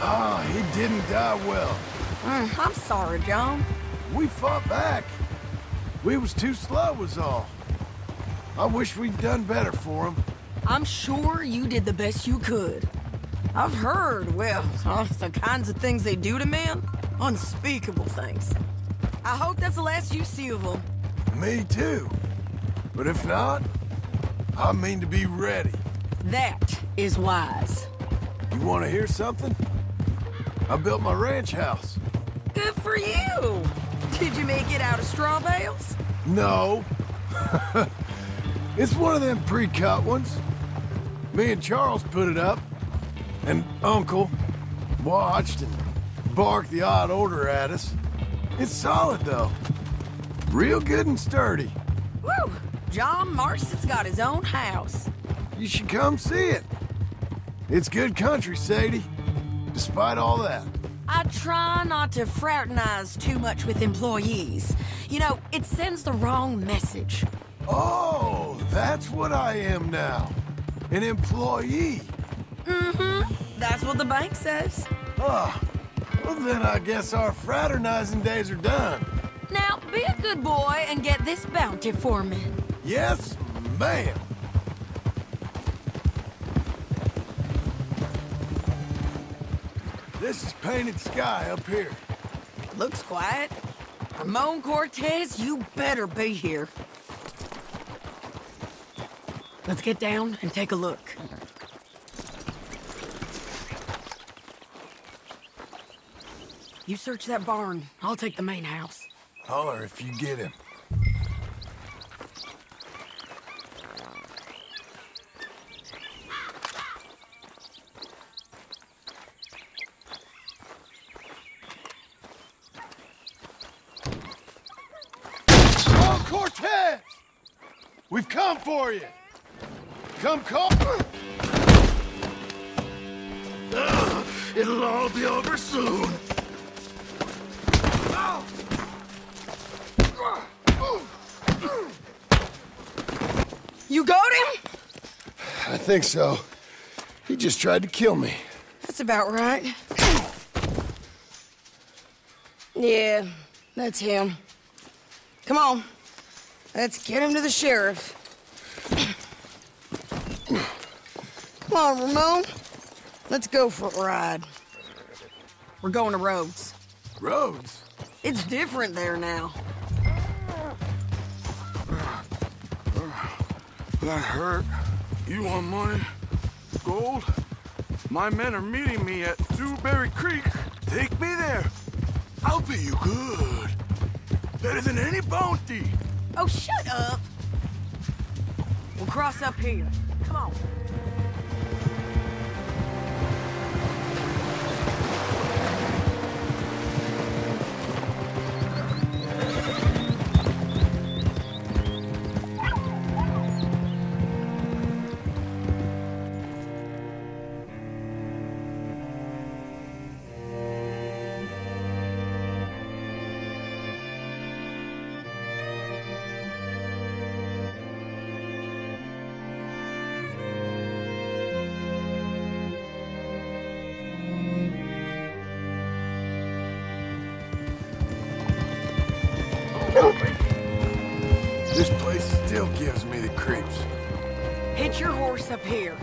Ah, he didn't die well. Mm, I'm sorry, John. We fought back. We was too slow was all. I wish we'd done better for him. I'm sure you did the best you could. I've heard, well, the kinds of things they do to men. Unspeakable things. I hope that's the last you see of them. Me too. But if not, I mean to be ready. That is wise. You want to hear something? I built my ranch house. Good for you. Did you make it out of straw bales? No. it's one of them pre-cut ones. Me and Charles put it up. And Uncle watched and barked the odd order at us. It's solid, though. Real good and sturdy. Woo! John Marston's got his own house. You should come see it. It's good country, Sadie. Despite all that. I try not to fraternize too much with employees. You know, it sends the wrong message. Oh, that's what I am now. An employee. Mm-hmm. That's what the bank says. Ah, well then I guess our fraternizing days are done. Now, be a good boy and get this bounty for me. Yes, ma'am. This is painted sky up here. Looks quiet. Ramon Cortez, you better be here. Let's get down and take a look. You search that barn. I'll take the main house. Holler if you get him. Oh, Cortez! We've come for you! Come call... It'll all be over soon. You got him? I think so. He just tried to kill me. That's about right. Yeah, that's him. Come on. Let's get him to the sheriff. Come on, Ramon. Let's go for a ride. We're going to Rhodes. Rhodes? It's different there now. That hurt. You want money? Gold? My men are meeting me at Dewberry Creek. Take me there. I'll pay you good. Better than any bounty. Oh, shut up. We'll cross up here. Come on. Hitch your horse up here.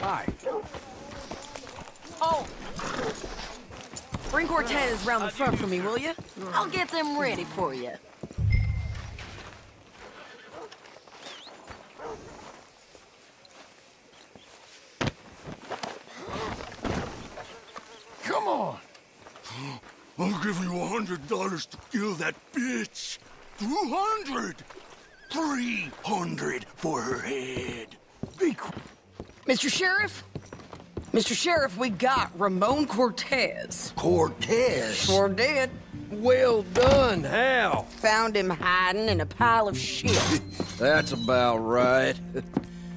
Hi. Oh! Bring Cortez round the front for me, will you? I'll get them ready for you. Come on. I'll give you a hundred dollars to kill that bitch. Two hundred. Three hundred for her head. Be. Mr. Sheriff? Mr. Sheriff, we got Ramon Cortez. Cortez? Sure did. Well done, Hal. Found him hiding in a pile of shit. That's about right.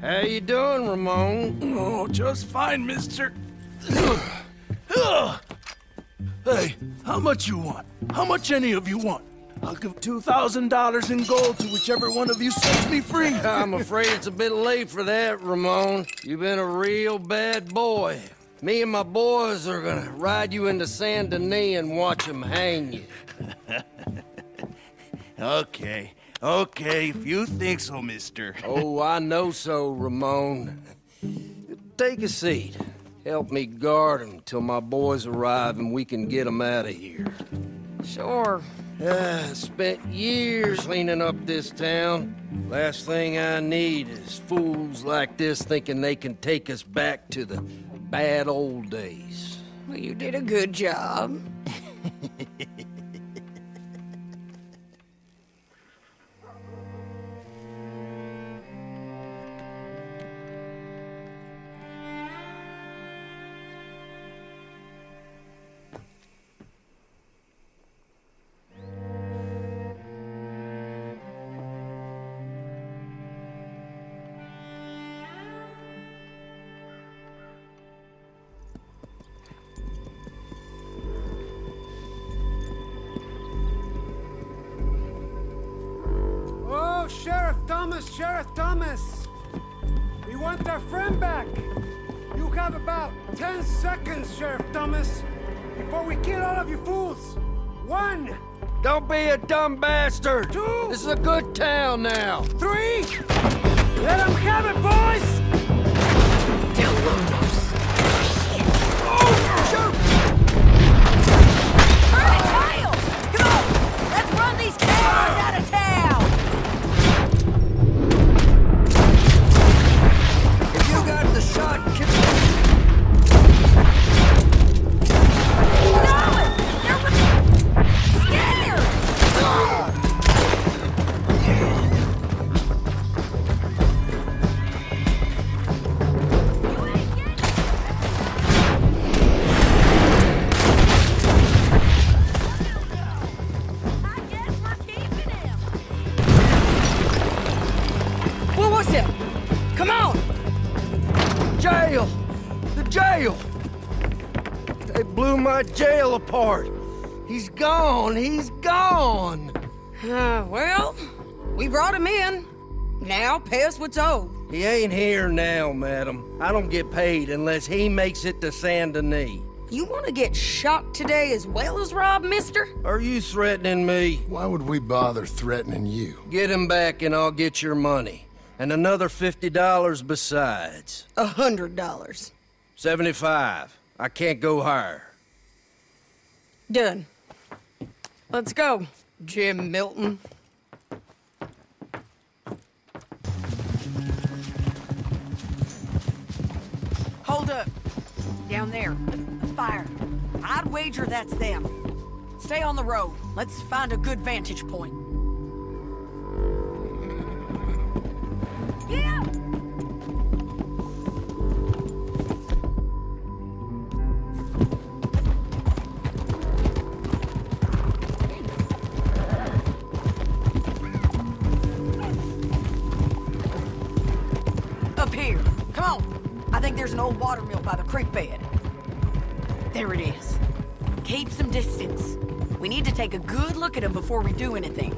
How you doing, Ramon? Oh, just fine, mister. hey, how much you want? How much any of you want? I'll give $2,000 in gold to whichever one of you sets me free. I'm afraid it's a bit late for that, Ramon. You've been a real bad boy. Me and my boys are gonna ride you into Saint Denis and watch them hang you. okay, okay, if you think so, mister. oh, I know so, Ramon. Take a seat. Help me guard them till my boys arrive and we can get them out of here. Sure. Ah, spent years cleaning up this town. Last thing I need is fools like this thinking they can take us back to the bad old days. Well, you did a good job. dumb bastard! Two! This is a good town now! three. Let them have it, boys! Hurry, blew my jail apart. He's gone. He's gone. Uh, well, we brought him in. Now pay us what's owed. He ain't here now, madam. I don't get paid unless he makes it to Saint Denis. You want to get shot today as well as Rob, mister? Are you threatening me? Why would we bother threatening you? Get him back and I'll get your money. And another $50 besides. A hundred dollars. 75. I can't go higher. Done. Let's go, Jim Milton. Hold up. Down there. Fire. I'd wager that's them. Stay on the road. Let's find a good vantage point. Yeah! Think there's an old water mill by the creek bed. There it is. Keep some distance. We need to take a good look at them before we do anything.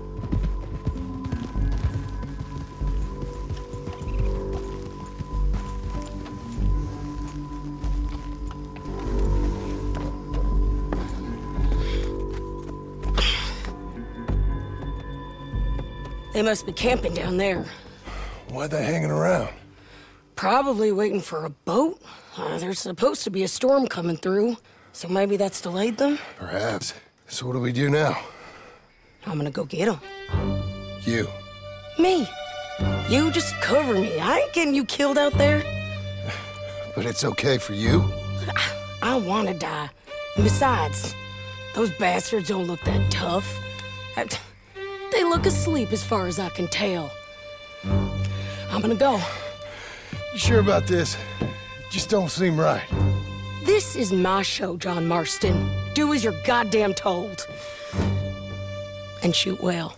They must be camping down there. Why are they hanging around? Probably waiting for a boat. Uh, there's supposed to be a storm coming through, so maybe that's delayed them. Perhaps. So what do we do now? I'm gonna go get them. You. Me. You just cover me. I ain't getting you killed out there. But it's okay for you? I I wanna die. And besides, those bastards don't look that tough. I- They look asleep as far as I can tell. I'm gonna go. You sure about this? Just don't seem right. This is my show, John Marston. Do as you're goddamn told. And shoot well.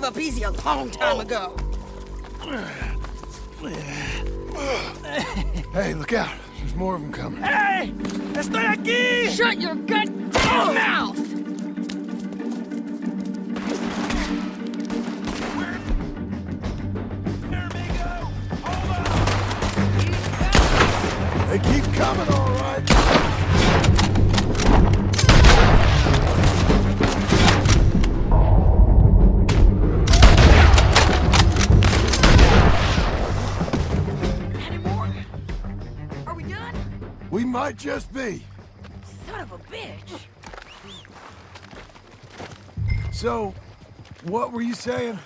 Gave up easy a long time oh. ago. Just be. Son of a bitch. So, what were you saying?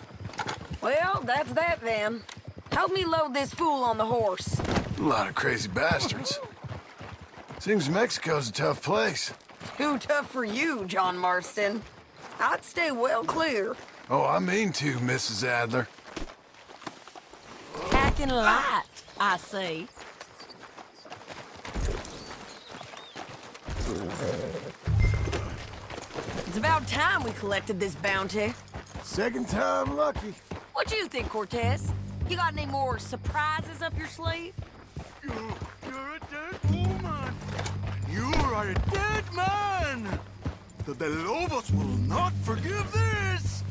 Well, that's that then. Help me load this fool on the horse. A lot of crazy bastards. Seems Mexico's a tough place. Too tough for you, John Marston. I'd stay well clear. Oh, I mean to, Mrs. Adler. Packing light, I say. About time we collected this bounty. Second time lucky. What do you think, Cortez? You got any more surprises up your sleeve? You're a dead woman. You are a dead man. The Del Lobos will not forgive this.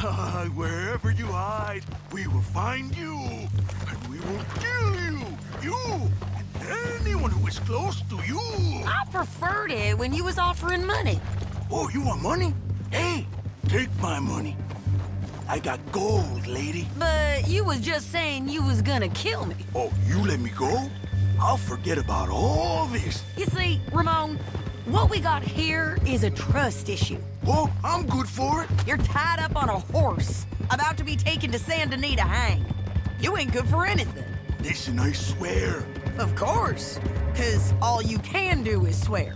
Wherever you hide, we will find you. And we will kill you. You and anyone who is close to you. I preferred it when you was offering money. Oh, you want money? Hey, take my money. I got gold, lady. But you was just saying you was gonna kill me. Oh, you let me go? I'll forget about all this. You see, Ramon, what we got here is a trust issue. Oh, I'm good for it. You're tied up on a horse, about to be taken to Saint Denis to hang. You ain't good for anything. Listen, I swear. Of course, because all you can do is swear.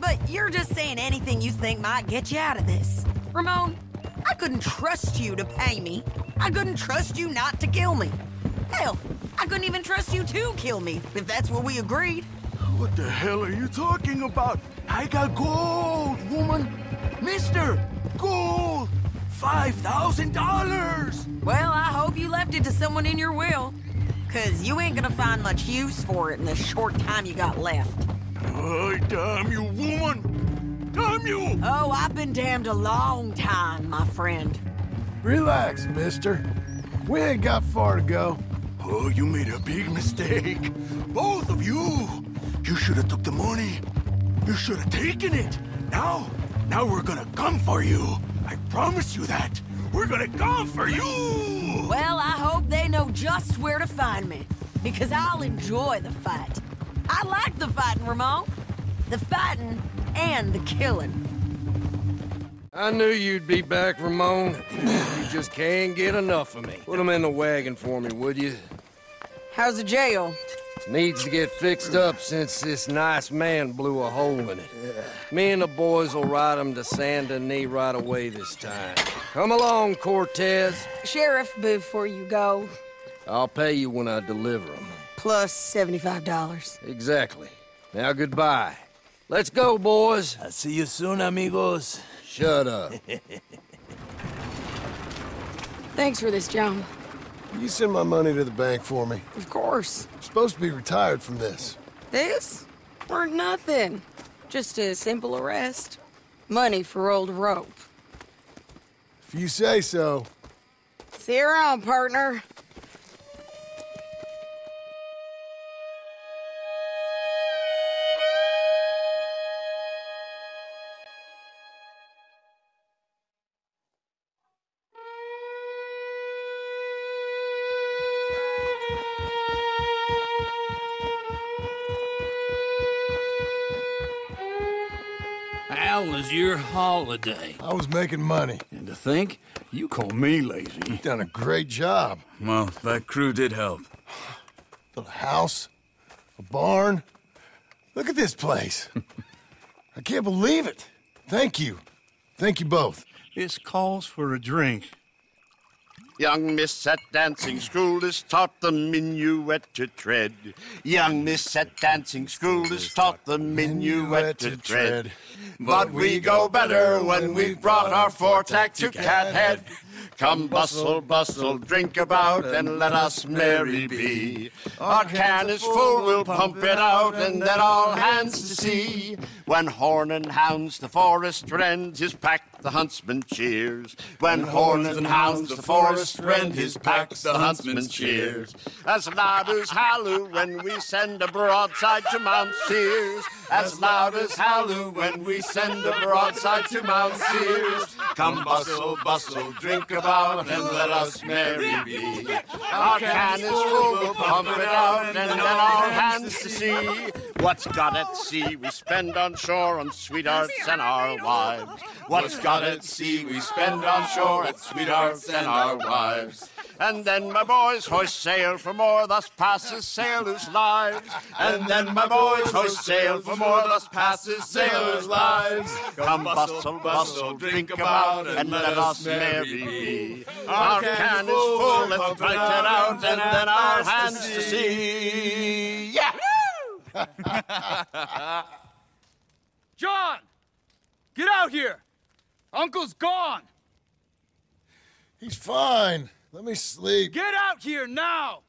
But you're just saying anything you think might get you out of this. Ramon, I couldn't trust you to pay me. I couldn't trust you not to kill me. Hell, I couldn't even trust you to kill me, if that's what we agreed. What the hell are you talking about? I got gold, woman. Mister, gold. $5,000. Well, I hope you left it to someone in your will. Cause you ain't gonna find much use for it in the short time you got left. Oh, damn you, woman. Damn you. Oh, I've been damned a long time, my friend. Relax, mister. We ain't got far to go. Oh, you made a big mistake. Both of you. You should have took the money. You should have taken it. Now, now we're gonna come for you. I promise you that. We're gonna come for you. Well, I hope they know just where to find me. Because I'll enjoy the fight. I like the fighting, Ramon. The fighting and the killing. I knew you'd be back, Ramon. You just can't get enough of me. Put him in the wagon for me, would you? How's the jail? Needs to get fixed up since this nice man blew a hole in it. Me and the boys will ride him to Saint Denis right away this time. Come along, Cortez. Sheriff, before you go, I'll pay you when I deliver him. Plus $75. Exactly. Now goodbye. Let's go, boys. I'll see you soon, amigos. Shut up. Thanks for this, John. You send my money to the bank for me. Of course. I'm supposed to be retired from this. This? Weren't nothing. Just a simple arrest. Money for old rope. If you say so. See you around, partner. Holiday? I was making money. And to think, You call me lazy. You've done a great job. Well, that crew did help. Built a house, a barn. Look at this place. I can't believe it. Thank you. Thank you both. This calls for a drink. Young miss at dancing school is taught the minuet to tread. Young miss at dancing school is taught the minuet to tread. But we go better when we've brought our four-tack to Cathead. Come bustle, bustle, drink about, and let us merry be. Our can is full, we'll pump it out, and then all hands to sea. When horn and hounds the forest rend, his pack the huntsman cheers. When horn and hounds the forest rend, his pack the huntsman cheers. As loud as halloo when we send a broadside to Mount Sears. As loud as halloo when we send a broadside to Mount Sears. Come bustle, bustle, drink about, and let us merry be. Our can is full, we'll pump it out, and then all hands to sea. What's got at sea we spend on shore on sweethearts and our wives. What's got at sea we spend on shore at sweethearts and our wives. And then my boys hoist sail for more, thus passes sailors' lives. And then my boys hoist sail for more, thus passes sailors' lives. Come bustle, bustle, drink about, and let us merry be. Our can is full, let's drink it out, and then our hands to sea. Yeah! John! Get out here! Uncle's gone! He's fine. Let me sleep. Get out here now!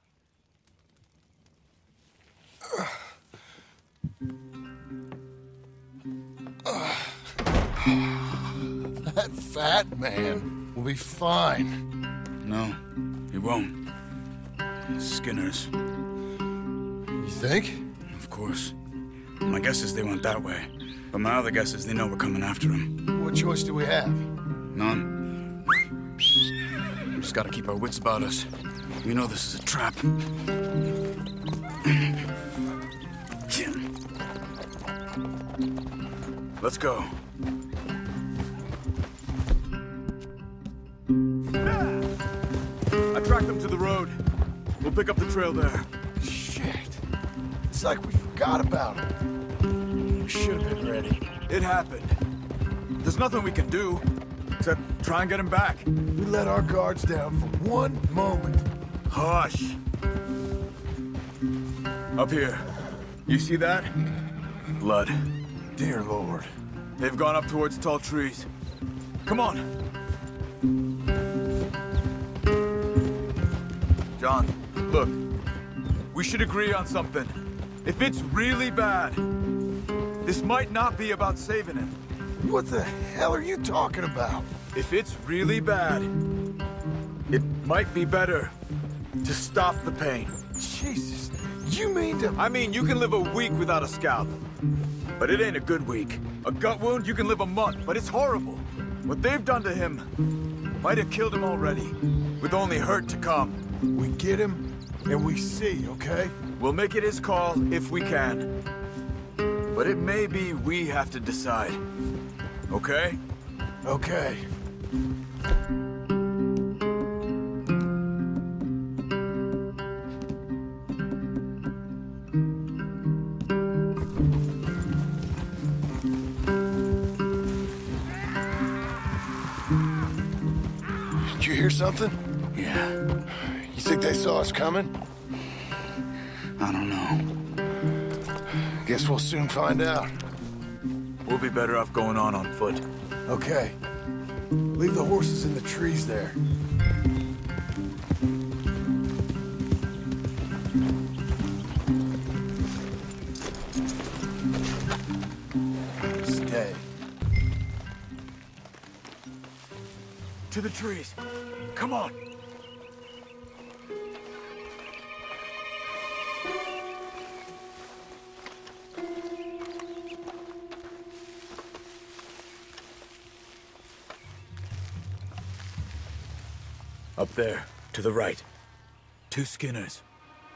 That fat man will be fine. No, he won't. Skinner's. You think? Of course. My guess is they went that way. But my other guess is they know we're coming after him. What choice do we have? None. Just gotta keep our wits about us. We know this is a trap. Let's go. Ah! I tracked them to the road. We'll pick up the trail there. Shit. It's like we forgot about him. We should have been ready. It happened. There's nothing we can do except try and get him back. We let our guards down for one moment. Hush. Up here. You see that? Blood. Dear Lord. They've gone up towards tall trees. Come on. John, look. We should agree on something. If it's really bad, this might not be about saving him. What the hell are you talking about? If it's really bad, it might be better to stop the pain. Jesus, you mean to... I mean, you can live a week without a scalp. But it ain't a good week. A gut wound, you can live a month, but it's horrible. What they've done to him might have killed him already, with only hurt to come. We get him, and we see, okay? We'll make it his call if we can. But it may be we have to decide. Okay? Okay. Did you hear something? Yeah. You think they saw us coming? I don't know. Guess we'll soon find out. We'll be better off going on on foot. Okay. Leave the horses in the trees there. Stay. To the trees. Come on. Up there, to the right. Two Skinners.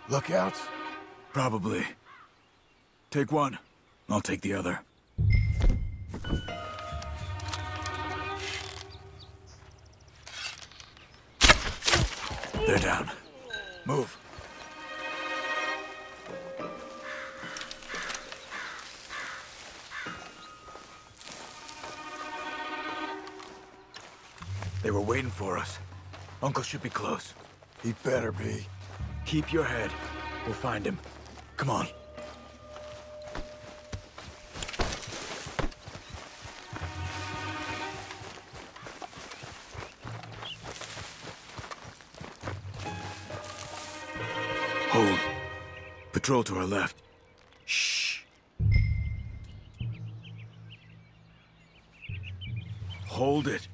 Lookouts? Probably. Take one. I'll take the other. They're down. Move. They were waiting for us. Uncle should be close. He better be. Keep your head. We'll find him. Come on. Hold. Patrol to our left. Shh. Hold it.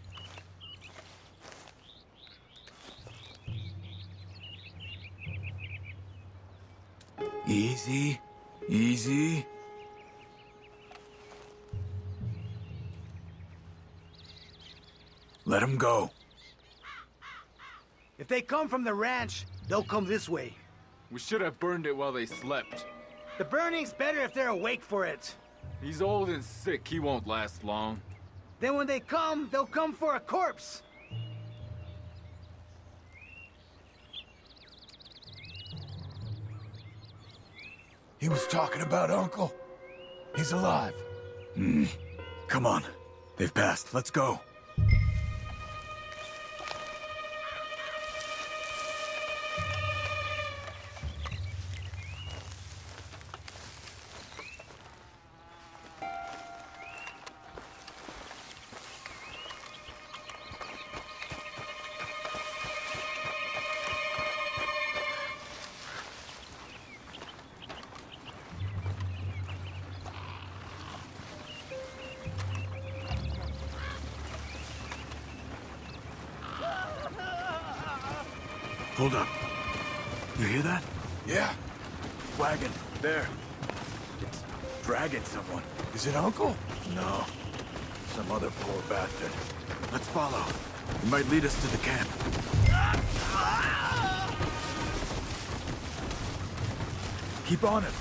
Easy. Easy. Let them go. If they come from the ranch, they'll come this way. We should have burned it while they slept. The burning's better if they're awake for it. He's old and sick. He won't last long. Then when they come, they'll come for a corpse. He was talking about Uncle. He's alive. Hmm. Come on. They've passed. Let's go. Uncle? No. Some other poor bastard. Let's follow. It might lead us to the camp. Keep on it.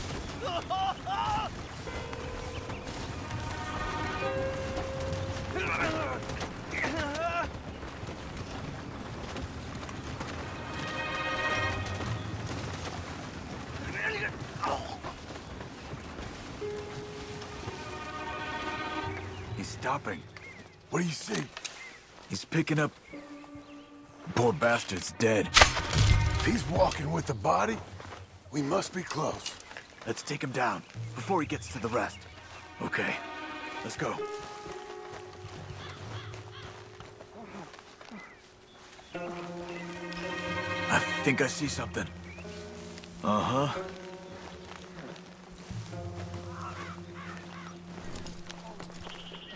Picking up... Poor bastard's dead. If he's walking with the body, we must be close. Let's take him down before he gets to the rest. Okay, let's go. I think I see something. Uh-huh.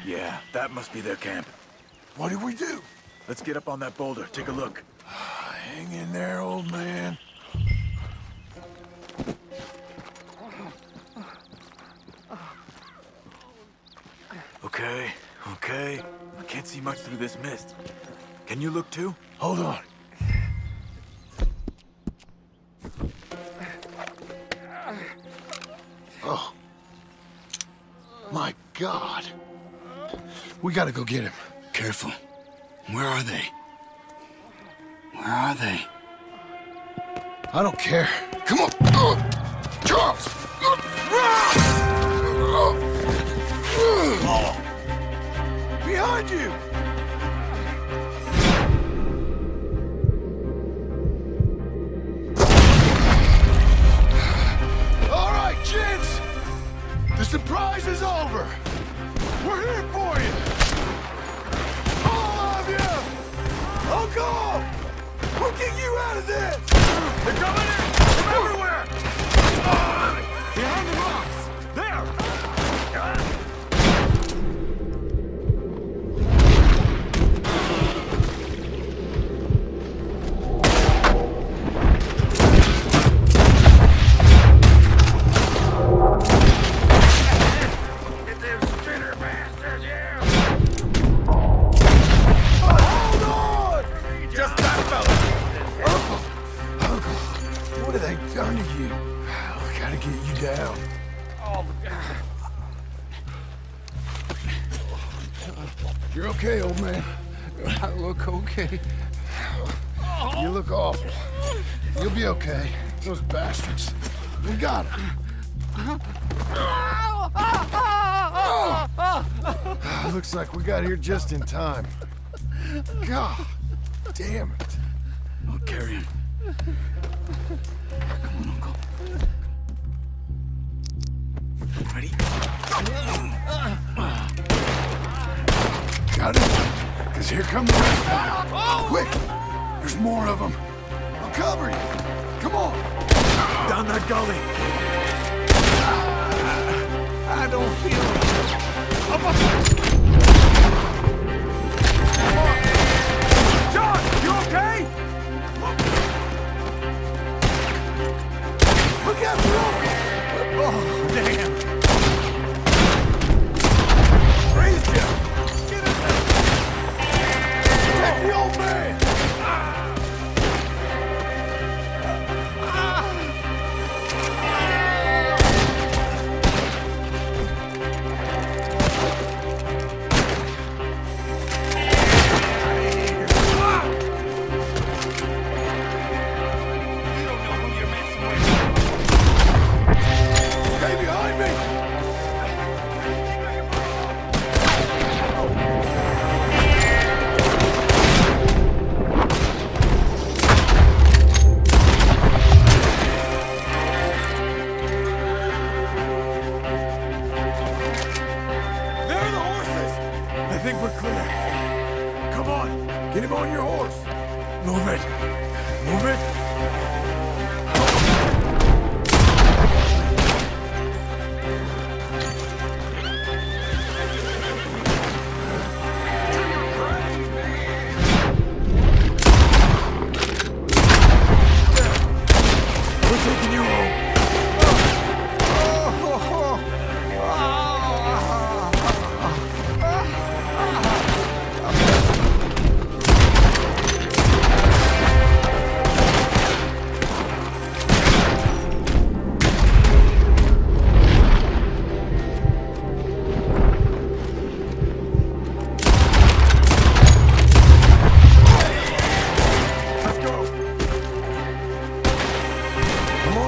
Yeah, that must be their camp. What do we do? Let's get up on that boulder, take a look. Hang in there, old man. Okay, okay. I can't see much through this mist. Can you look too? Hold on. Oh. My God. We gotta go get him. Careful. Where are they? Where are they? I don't care. Come on. Uh, Charles! Behind you! All right! The surprise is over! We're here for you! Uncle! We'll get you out of this! They're coming in! From everywhere! We got here just in time. God damn it. I'll carry him. Come on, Uncle. Ready? Got it? Because here come the rest of them. Quick! There's more of them. I'll cover you. Come on. Down that gully.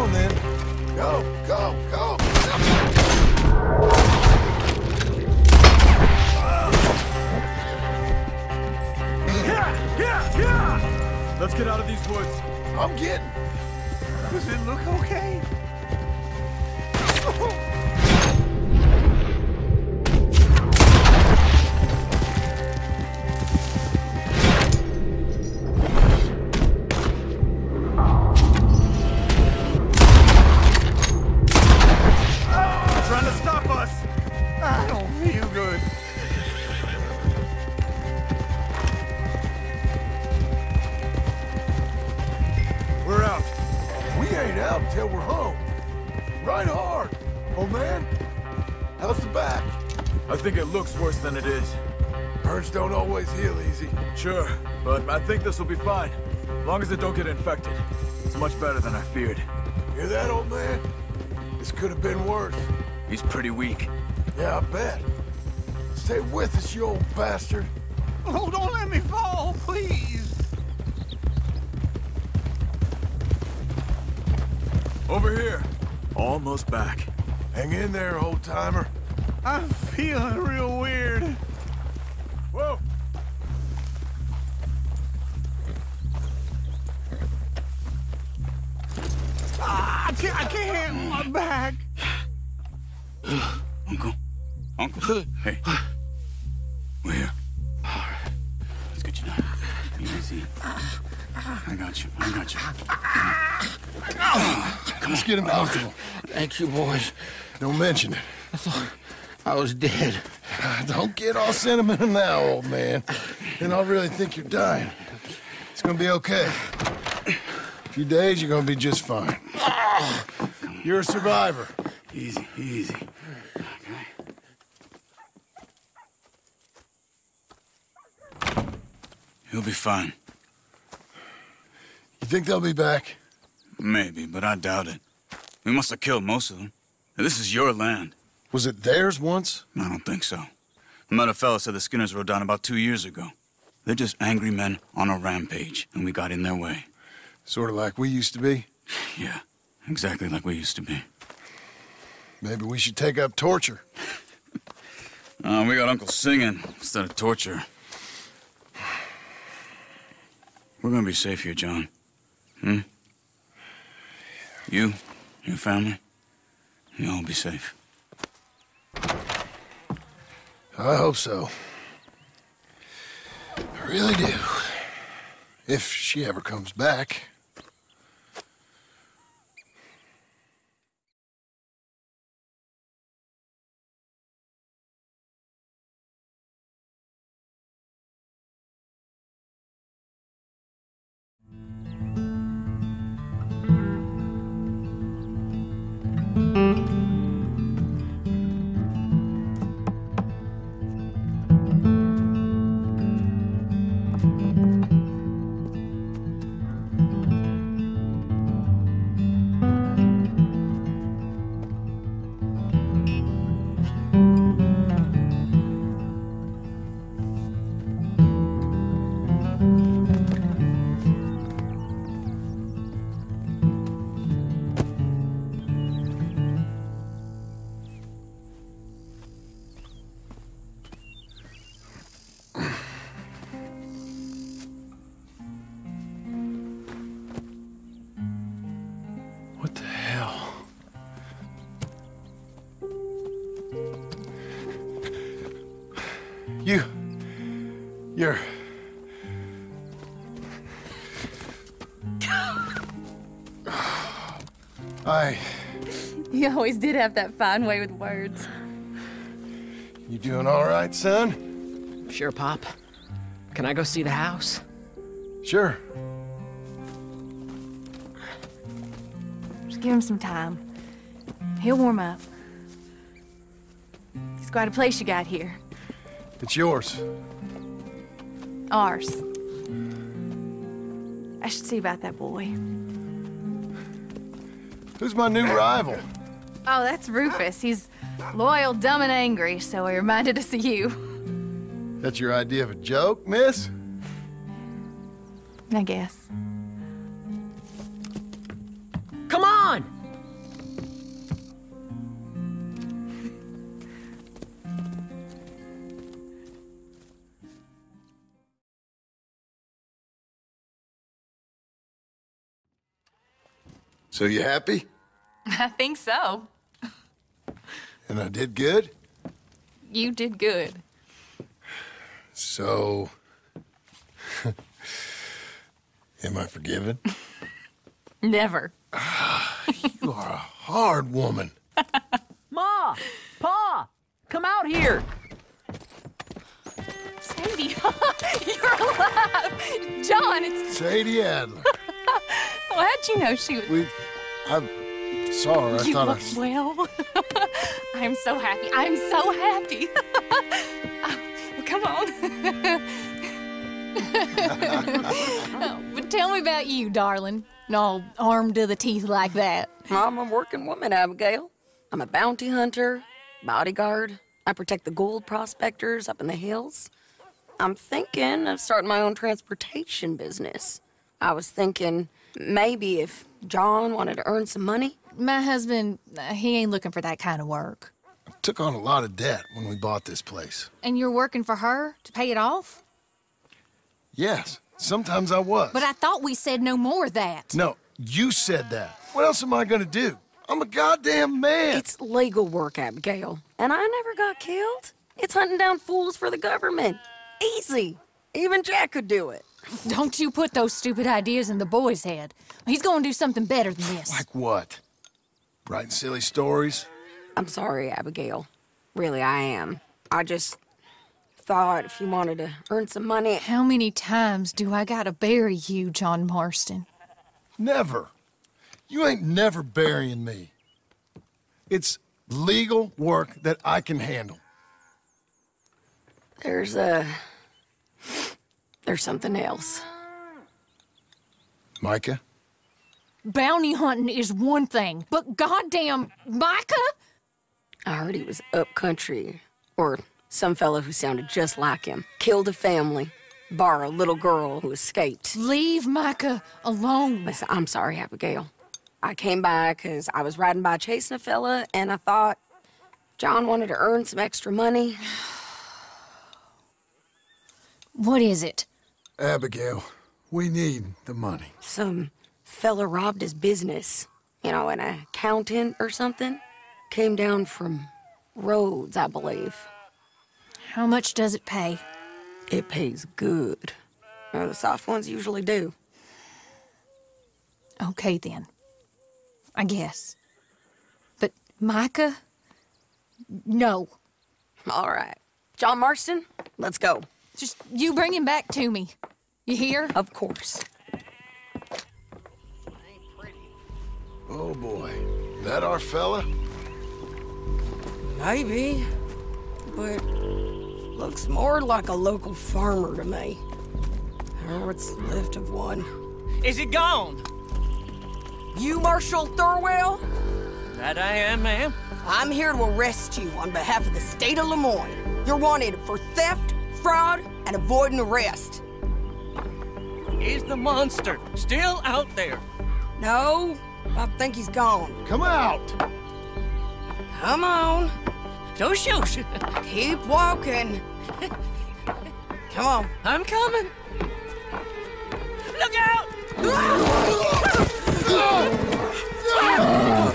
On, then. Go, go, go! Yeah, yeah, yeah. Let's get out of these woods. I'm getting. Does it look okay? I think this will be fine. As long as it don't get infected. It's much better than I feared. Hear that, old man? This could have been worse. He's pretty weak. Yeah, I bet. Stay with us, you old bastard. Oh, don't let me fall, please. Over here. Almost back. Hang in there, old timer. I'm feeling real weird. Thank you, boys. Don't mention it. I thought I was dead. Don't get all sentimental now, old man. And I really think you're dying. It's gonna be okay. A few days, you're gonna be just fine. You're a survivor. Easy, easy. Okay. He'll be fine. You think they'll be back? Maybe, but I doubt it. We must have killed most of them. This is your land. Was it theirs once? I don't think so. I met a fella said the Skinners rode down about two years ago. They're just angry men on a rampage, and we got in their way. Sort of like we used to be? Yeah, exactly like we used to be. Maybe we should take up torture. Uh, we got Uncle singing instead of torture. We're gonna be safe here, John. Hmm? You, your family, you'll all be safe. I hope so. I really do. If she ever comes back. What the always did have that fine way with words. You doing all right, son? Sure, Pop. Can I go see the house? Sure. Just give him some time. He'll warm up. It's quite a place you got here. It's yours. Ours. I should see about that boy. Who's my new rival? Oh, that's Rufus. He's loyal, dumb, and angry, so he reminded us of you. That's your idea of a joke, miss? I guess. Come on! So you happy? I think so. And I did good? You did good. So. Am I forgiven? Never. You are a hard woman. Ma! Pa! Come out here! Sadie, you're alive! John, it's. Sadie Adler. Well, how'd you know she was. We. I saw her. I you thought look I. well. I'm so happy. I'm so happy. Oh, well, come on. Oh, but tell me about you, darling. All armed to the teeth like that. I'm a working woman, Abigail. I'm a bounty hunter, bodyguard. I protect the gold prospectors up in the hills. I'm thinking of starting my own transportation business. I was thinking maybe if John wanted to earn some money. My husband, uh, he ain't looking for that kind of work. Took on a lot of debt when we bought this place. And you're working for her to pay it off? Yes, sometimes I was. But I thought we said no more of that. No, you said that. What else am I gonna do? I'm a goddamn man. It's legal work, Abigail. And I never got killed. It's hunting down fools for the government. Easy. Even Jack could do it. Don't you put those stupid ideas in the boy's head. He's gonna do something better than this. Like what? Writing silly stories? I'm sorry, Abigail. Really, I am. I just thought if you wanted to earn some money. How many times do I gotta bury you, John Marston? Never. You ain't never burying me. It's legal work that I can handle. There's a. There's something else. Micah? Bounty hunting is one thing, but goddamn, Micah? I heard he was up country, or some fellow who sounded just like him. Killed a family. bar a little girl who escaped. Leave Micah alone. Listen, I'm sorry, Abigail. I came by because I was riding by chasing a fella, and I thought John wanted to earn some extra money. What is it? Abigail, we need the money. Some fella robbed his business. You know, an accountant or something. Came down from Rhodes, I believe. How much does it pay? It pays good. The soft ones usually do. Okay, then. I guess. But Micah? No. All right. John Marston, let's go. Just you bring him back to me. You hear? Of course. Oh boy. That our fella? Maybe. But looks more like a local farmer to me. Or what's left of one. Is it gone? You Marshal Thurwell? That I am, ma'am. I'm here to arrest you on behalf of the state of Lemoyne. You're wanted for theft, fraud, and avoiding arrest. Is the monster still out there? No, I think he's gone. Come out! Come on. Don't shoot. Keep walking. Come on. I'm coming. Look out! I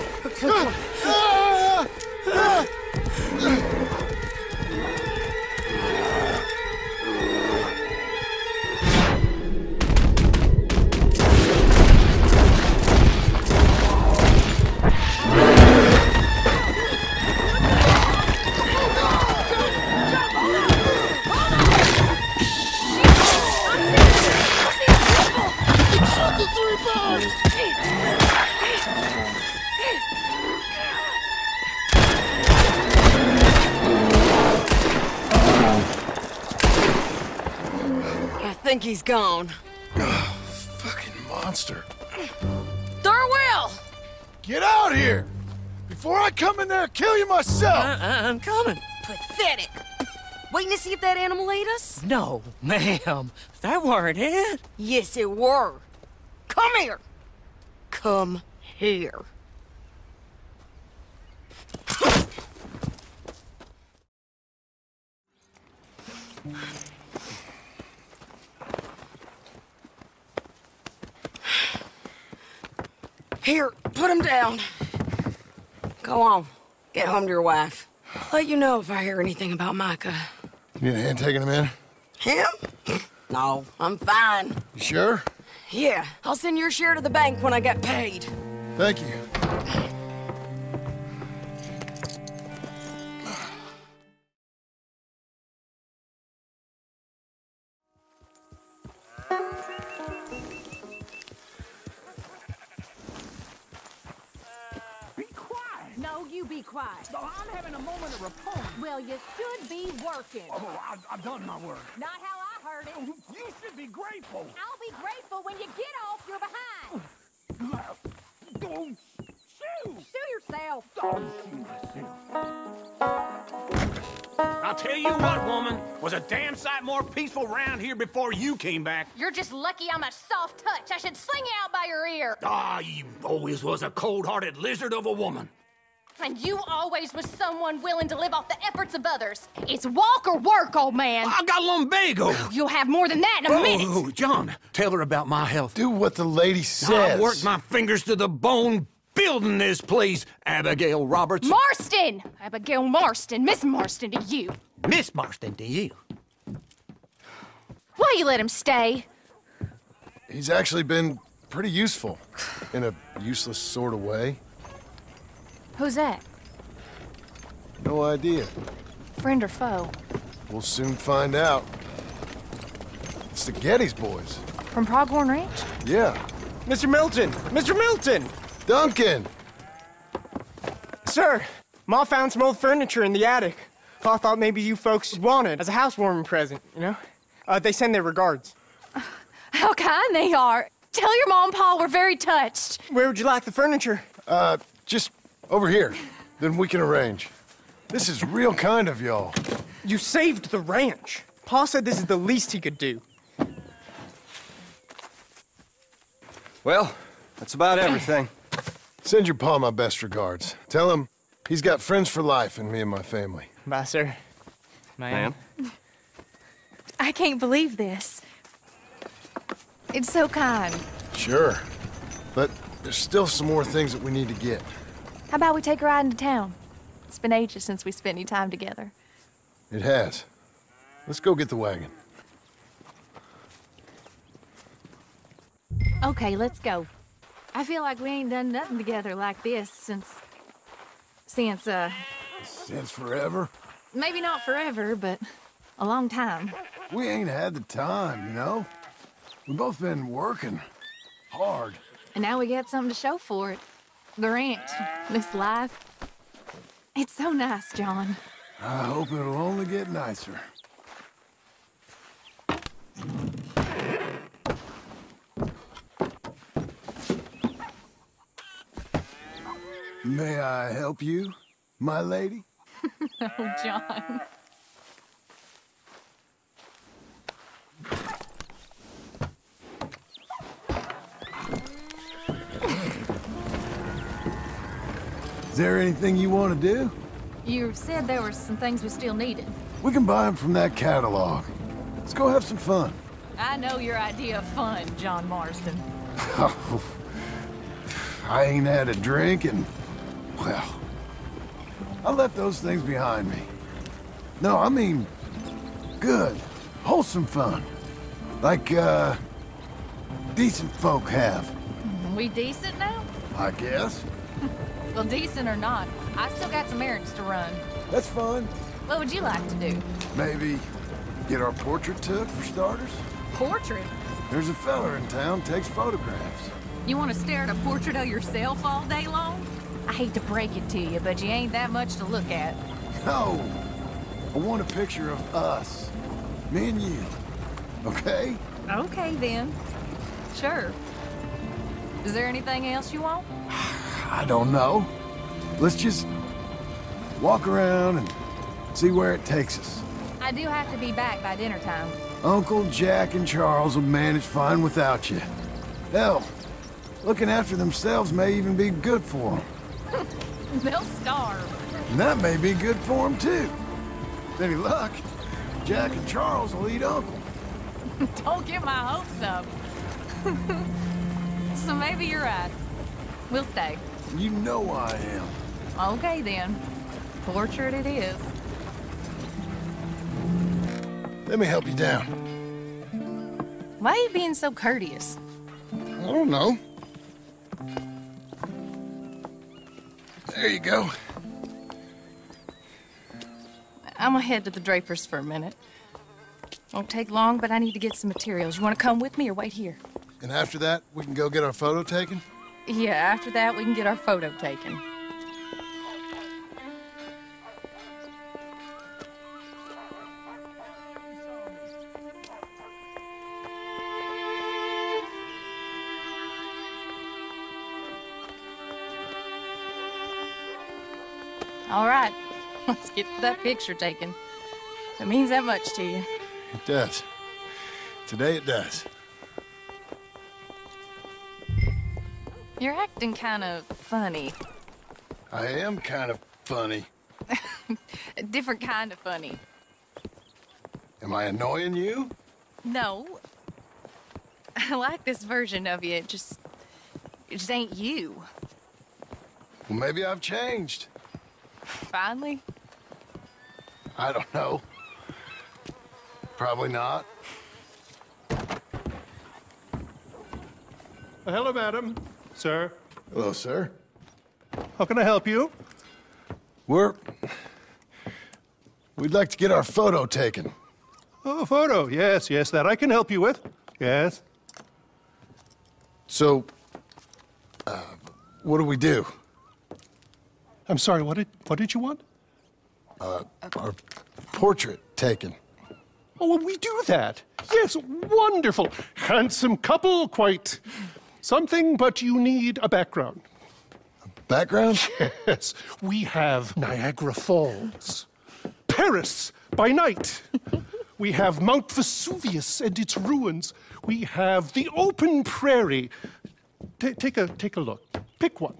think he's gone. Oh, Fucking monster. Thurwell! Get out here! Before I come in there and kill you myself! Uh, uh, I'm coming. Pathetic. Waiting to see if that animal ate us? No, ma'am. That weren't it. Yes, it were. Come here. Come here. Here, put him down. Go on. Get home to your wife. I'll Let you know if I hear anything about Micah. You need a hand taking him in? Him? No, I'm fine. You sure? Yeah, I'll send your share to the bank when I get paid. Thank you. Be quiet. I'm having a moment of repose. Well, you should be working. Oh, I've, I've done my work. Not how I heard it. Oh, you should be grateful. I'll be grateful when you get off your behind. Don't shoot. Sue yourself. Don't shoot I'll tell you what, woman, was a damn sight more peaceful round here before you came back. You're just lucky I'm a soft touch. I should sling you out by your ear. Ah, you always was a cold-hearted lizard of a woman. And you always was someone willing to live off the efforts of others. It's walk or work, old man. I got lumbago. Oh, you'll have more than that in a minute. Oh, John, tell her about my health. Do what the lady says. I worked my fingers to the bone building this place, Abigail Roberts. Marston! Abigail Marston. Miss Marston to you. Miss Marston to you. Why you let him stay? He's actually been pretty useful in a useless sort of way. Who's that? No idea. Friend or foe? We'll soon find out. It's the Geddes boys. From Pronghorn Ranch? Yeah. Mr. Milton! Mr. Milton! Duncan! Sir, Ma found some old furniture in the attic. I thought maybe you folks would want it as a housewarming present, you know? Uh, they send their regards. How kind they are. Tell your mom and pa we're very touched. Where would you like the furniture? Uh, just over here. Then we can arrange. This is real kind of y'all. You saved the ranch. Pa said this is the least he could do. Well, that's about everything. Send your pa my best regards. Tell him he's got friends for life in me and my family. Bye, sir. Ma'am. I can't believe this. It's so kind. Sure. But there's still some more things that we need to get. How about we take a ride into town? It's been ages since we spent any time together. It has. Let's go get the wagon. Okay, let's go. I feel like we ain't done nothing together like this since. since, uh. Since forever. Maybe not forever, but a long time. We ain't had the time, you know? we both been working hard. And now we got something to show for it. The ranch, this life. It's so nice, John. I hope it'll only get nicer. May I help you, my lady? oh, John. There anything you want to do? You said there were some things we still needed. We can buy them from that catalog. Let's go have some fun. I know your idea of fun, John Marston. I ain't had a drink and, well, I left those things behind me. No, I mean, good, wholesome fun. Like, uh, decent folk have, We decent now? I guess. Well, decent or not, I still got some errands to run. That's fun. What would you like to do? Maybe get our portrait took for starters? Portrait? There's a feller in town takes photographs. You want to stare at a portrait of yourself all day long? I hate to break it to you, but you ain't that much to look at. No, I want a picture of us. Me and you. Okay? Okay, then. Sure. Is there anything else you want? I don't know. Let's just walk around and see where it takes us. I do have to be back by dinner time. Uncle Jack and Charles will manage fine without you. Hell, looking after themselves may even be good for them. They'll starve. And that may be good for them, too. With any luck, Jack and Charles will eat Uncle. Don't get my hopes up. so maybe you're right. We'll stay. You know I am. Okay, then. Portrait it is. Let me help you down. Why are you being so courteous? I don't know. There you go. I'm gonna head to the Drapers for a minute. Won't take long, but I need to get some materials. You wanna come with me or wait here? And after that, we can go get our photo taken? Yeah, after that, we can get our photo taken. All right, let's get that picture taken. It means that much to you. It does. Today it does. You're acting kind of funny. I am kind of funny. A different kind of funny. Am I annoying you? No. I like this version of you. It just. It just ain't you. Well, maybe I've changed. Finally? I don't know. Probably not. Hello, madam. Sir. Hello, sir. How can I help you? We're... We'd like to get our photo taken. Oh, a photo. Yes, yes, that I can help you with. Yes. So, uh, what do we do? I'm sorry, what did, what did you want? Uh, our portrait taken. Oh, well, we do that. Yes, wonderful. Handsome couple, quite something, but you need a background. Background? Yes, we have Niagara Falls, Paris by night. we have Mount Vesuvius and its ruins. We have the open prairie. ta- take a take a look. Pick one.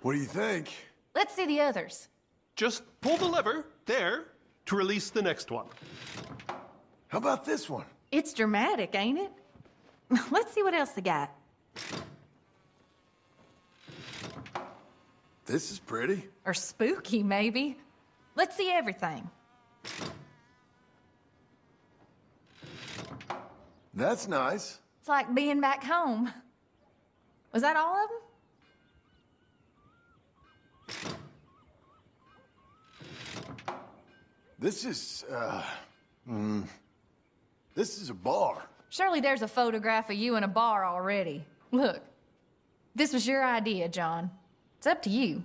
What do you think? Let's see the others. Just pull the lever there to release the next one. How about this one? It's dramatic, ain't it? Let's see what else they got. This is pretty. Or spooky, maybe. Let's see everything. That's nice. It's like being back home. Was that all of them? This is, uh, mm, this is a bar. Surely there's a photograph of you in a bar already. Look, this was your idea, John. It's up to you.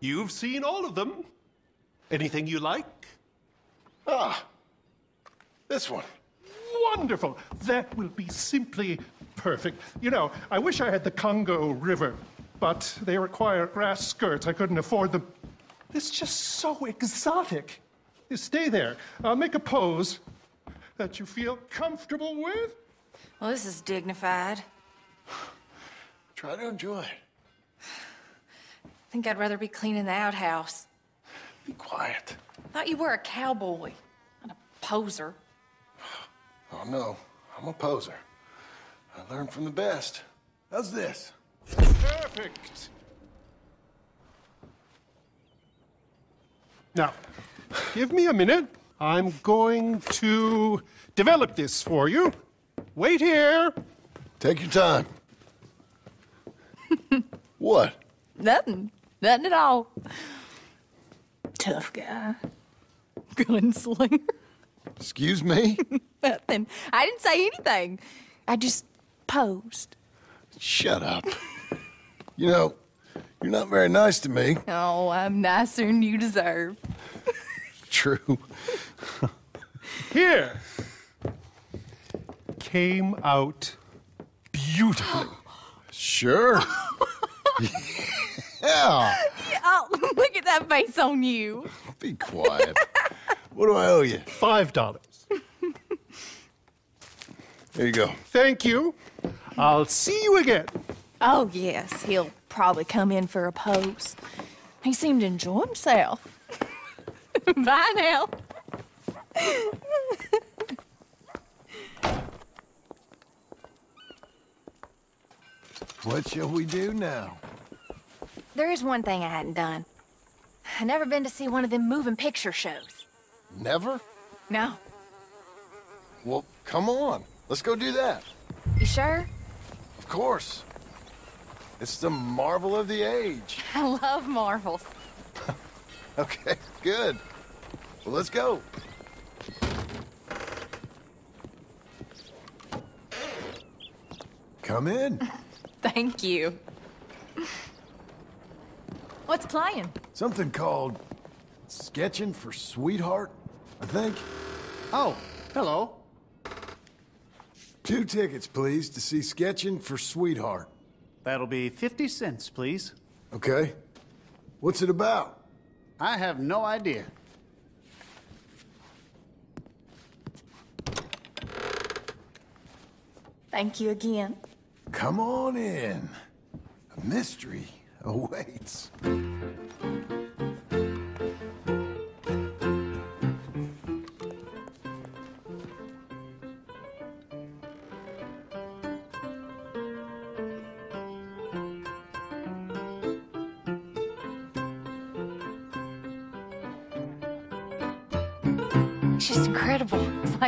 You've seen all of them. Anything you like? Ah, this one. Wonderful. That will be simply perfect. You know, I wish I had the Congo River, but they require grass skirts. I couldn't afford them. This is just so exotic. You stay there. Uh, make a pose that you feel comfortable with. Well, this is dignified. Try to enjoy it. I think I'd rather be cleaning the outhouse. Be quiet. Thought you were a cowboy, not a poser. Oh, no. I'm a poser. I learned from the best. How's this? Perfect. Now, give me a minute. I'm going to develop this for you. Wait here. Take your time. what? Nothing. Nothing at all. Tough guy. Gunslinger. Excuse me? Nothing. I didn't say anything. I just posed. Shut up. You know, you're not very nice to me. Oh, I'm nicer than you deserve. True. Here. Came out beautifully. Sure. yeah. Oh, look at that face on you. Be quiet. what do I owe you? Five dollars. There you go. Thank you. I'll see you again. Oh, yes. He'll probably come in for a pose. He seemed to enjoy himself. Bye now. What shall we do now? There is one thing I hadn't done. I never been to see one of them moving picture shows. Never? No. Well, come on. Let's go do that. You sure? Of course. It's the marvel of the age. I love marvels. Okay, good. Well, let's go. Come in. Thank you. What's playing? Something called Sketching for Sweetheart, I think. Oh, hello. Two tickets, please, to see Sketching for Sweetheart. That'll be 50 cents, please. Okay. What's it about? I have no idea. Thank you again. Come on in. A mystery awaits.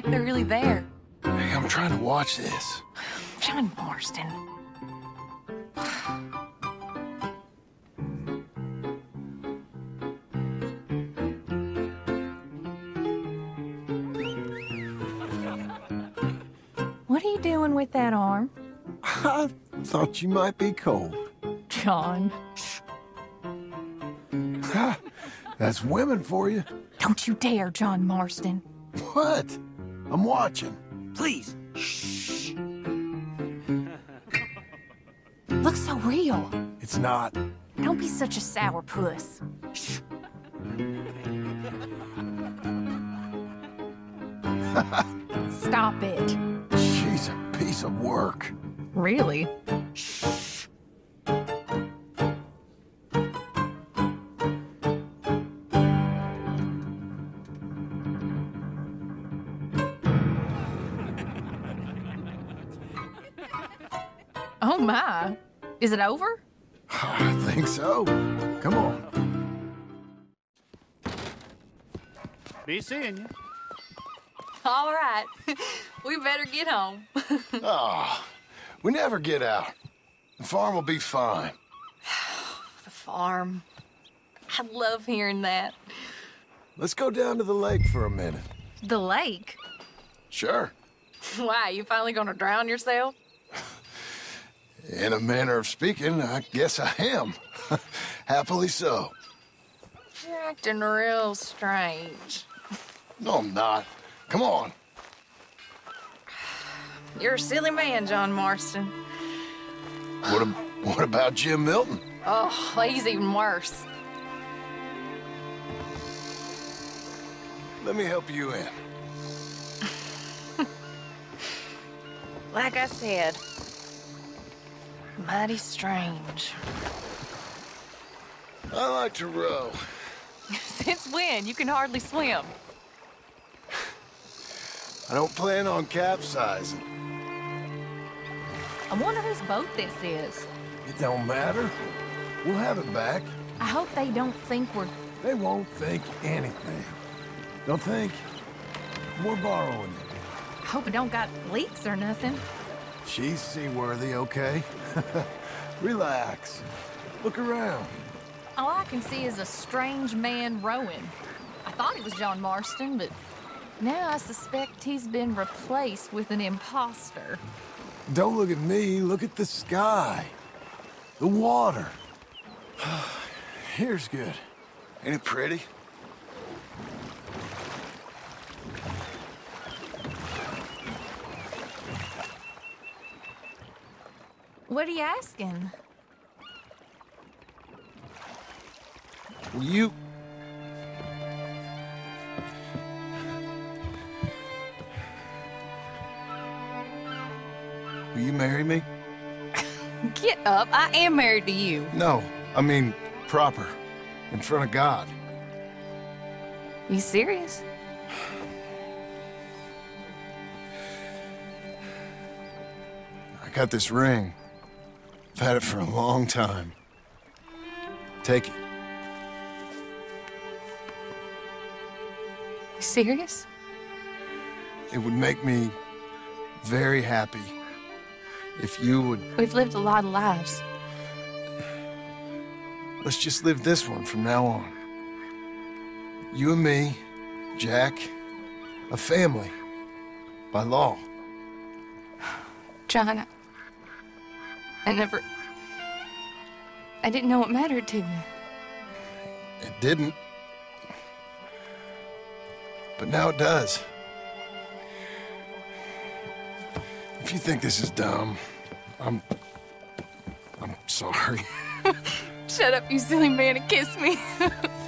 Like they're really there. Hey, I'm trying to watch this. John Marston. What are you doing with that arm? I thought you might be cold. John. That's women for you. Don't you dare, John Marston. What? I'm watching. Please. Shh. Looks so real. It's not. Don't be such a sour puss. Shh. Stop it. She's a piece of work. Really? Is it over? I think so. Come on. Be seeing you. All right. we better get home. Ah, we never get out. The farm will be fine. the farm. I love hearing that. Let's go down to the lake for a minute. The lake? Sure. Why, you finally gonna drown yourself? In a manner of speaking, I guess I am. Happily so. You're acting real strange. No, I'm not. Come on. You're a silly man, John Marston. What, ab- what about Jim Milton? Oh, he's even worse. Let me help you in. Like I said, mighty strange. I like to row. Since when? You can hardly swim. I don't plan on capsizing. I wonder whose boat this is. It don't matter. We'll have it back. I hope they don't think we're... They won't think anything. Don't think. We're borrowing it. I hope it don't got leaks or nothing. She's seaworthy, okay? Relax. Look around. All I can see is a strange man rowing. I thought it was John Marston, but now I suspect he's been replaced with an imposter. Don't look at me, look at the sky. The water. Here's good. Ain't it pretty? What are you asking? Will you... Will you marry me? Get up. I am married to you. No, I mean proper. In front of God. You serious? I got this ring. I've had it for a long time. Take it. You serious? It would make me very happy if you would. We've lived a lot of lives. Let's just live this one from now on. You and me, Jack, a family. By law. John, I, never... I didn't know it mattered to you. It didn't. But now it does. If you think this is dumb, I'm. I'm sorry. Shut up, you silly man, and kiss me.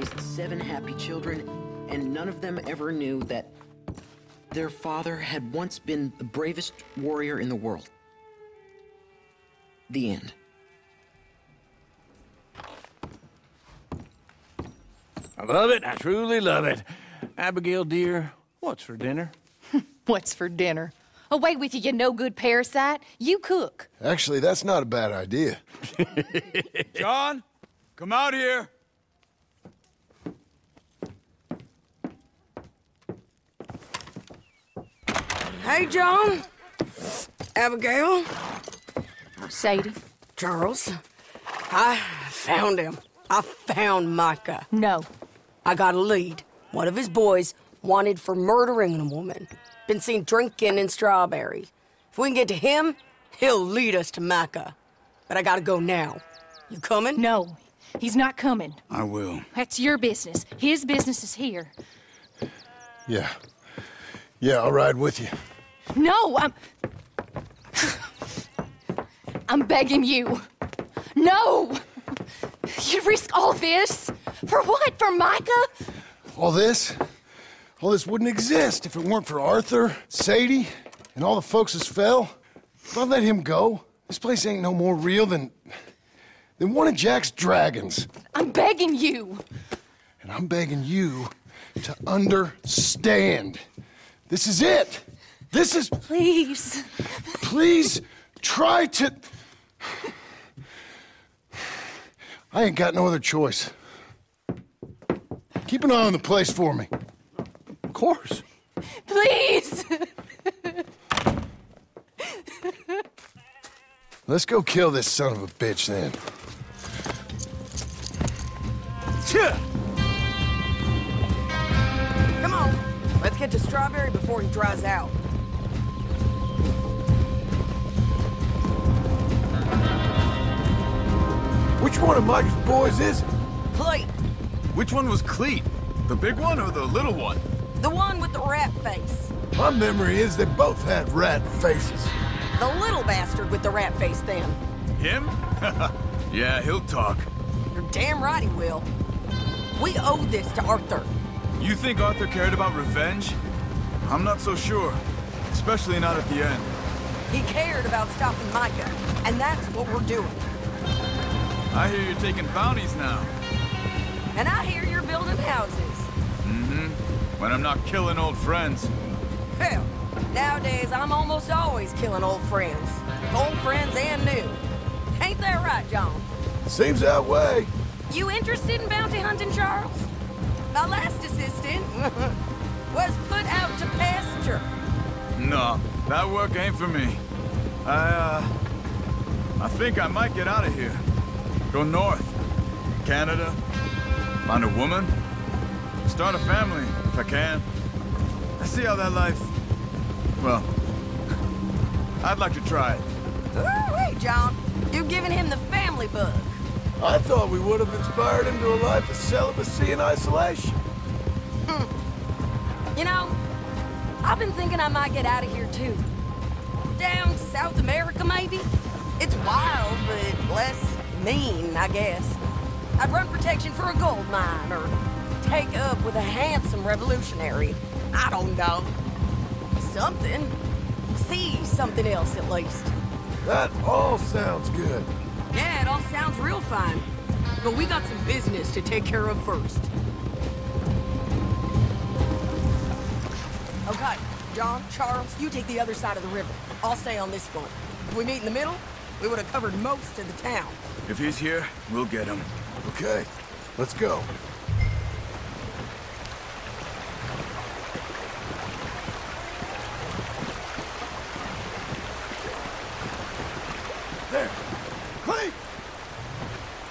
raised seven happy children, and none of them ever knew that their father had once been the bravest warrior in the world. The end. I love it. I truly love it. Abigail, dear, what's for dinner? What's for dinner? Away with you, you no good parasite. You cook. Actually, that's not a bad idea. John, come out here. Hey, John. Abigail. Sadie. Charles. I found him. I found Micah. No. I got a lead. One of his boys wanted for murdering a woman. Been seen drinking in Strawberry. If we can get to him, he'll lead us to Micah. But I gotta go now. You coming? No, he's not coming. I will. That's your business. His business is here. Yeah. Yeah, I'll ride with you. No, I'm. I'm begging you. No! You'd risk all this? For what? For Micah? All this? All this wouldn't exist if it weren't for Arthur, Sadie, and all the folks that fell. If I let him go, this place ain't no more real than. than one of Jack's dragons. I'm begging you. And I'm begging you to understand. This is it. This is. Please. Please try to. I ain't got no other choice. Keep an eye on the place for me. Of course. Please. Let's go kill this son of a bitch then. Come on. Let's get to Strawberry before he dries out. Which one of Mike's boys is it? Cleet, Which one was Cleet? The big one or the little one? the one with the rat face. My memory is they both had rat faces. The little bastard with the rat face then. Him? yeah, he'll talk. You're damn right he will. We owe this to Arthur. You think Arthur cared about revenge? I'm not so sure. Especially not at the end. He cared about stopping Micah, and that's what we're doing. I hear you're taking bounties now. And I hear you're building houses. Mm-hmm. When I'm not killing old friends. Hell, nowadays I'm almost always killing old friends. Old friends and new. Ain't that right, John? Seems that way. You interested in bounty hunting, Charles? My last assistant was put out to pasture. No, that work ain't for me. I, uh... I think I might get out of here. Go north. Canada. Find a woman. Start a family, if I can. I see how that life... Well... I'd like to try it. Ooh, wait, John. You've given him the family bug. I thought we would have inspired him to a life of celibacy and isolation. Hmm. You know, I've been thinking I might get out of here too. Down South America, maybe? It's wild, but less mean, I guess. I'd run protection for a gold mine, or take up with a handsome revolutionary. I don't know. Something. See something else, at least. That all sounds good. Yeah, it all sounds real fine. But we got some business to take care of first. Okay, John, Charles, you take the other side of the river. I'll stay on this one. If we meet in the middle, we would have covered most of the town. If he's here, we'll get him. Okay, let's go. There. Cleet!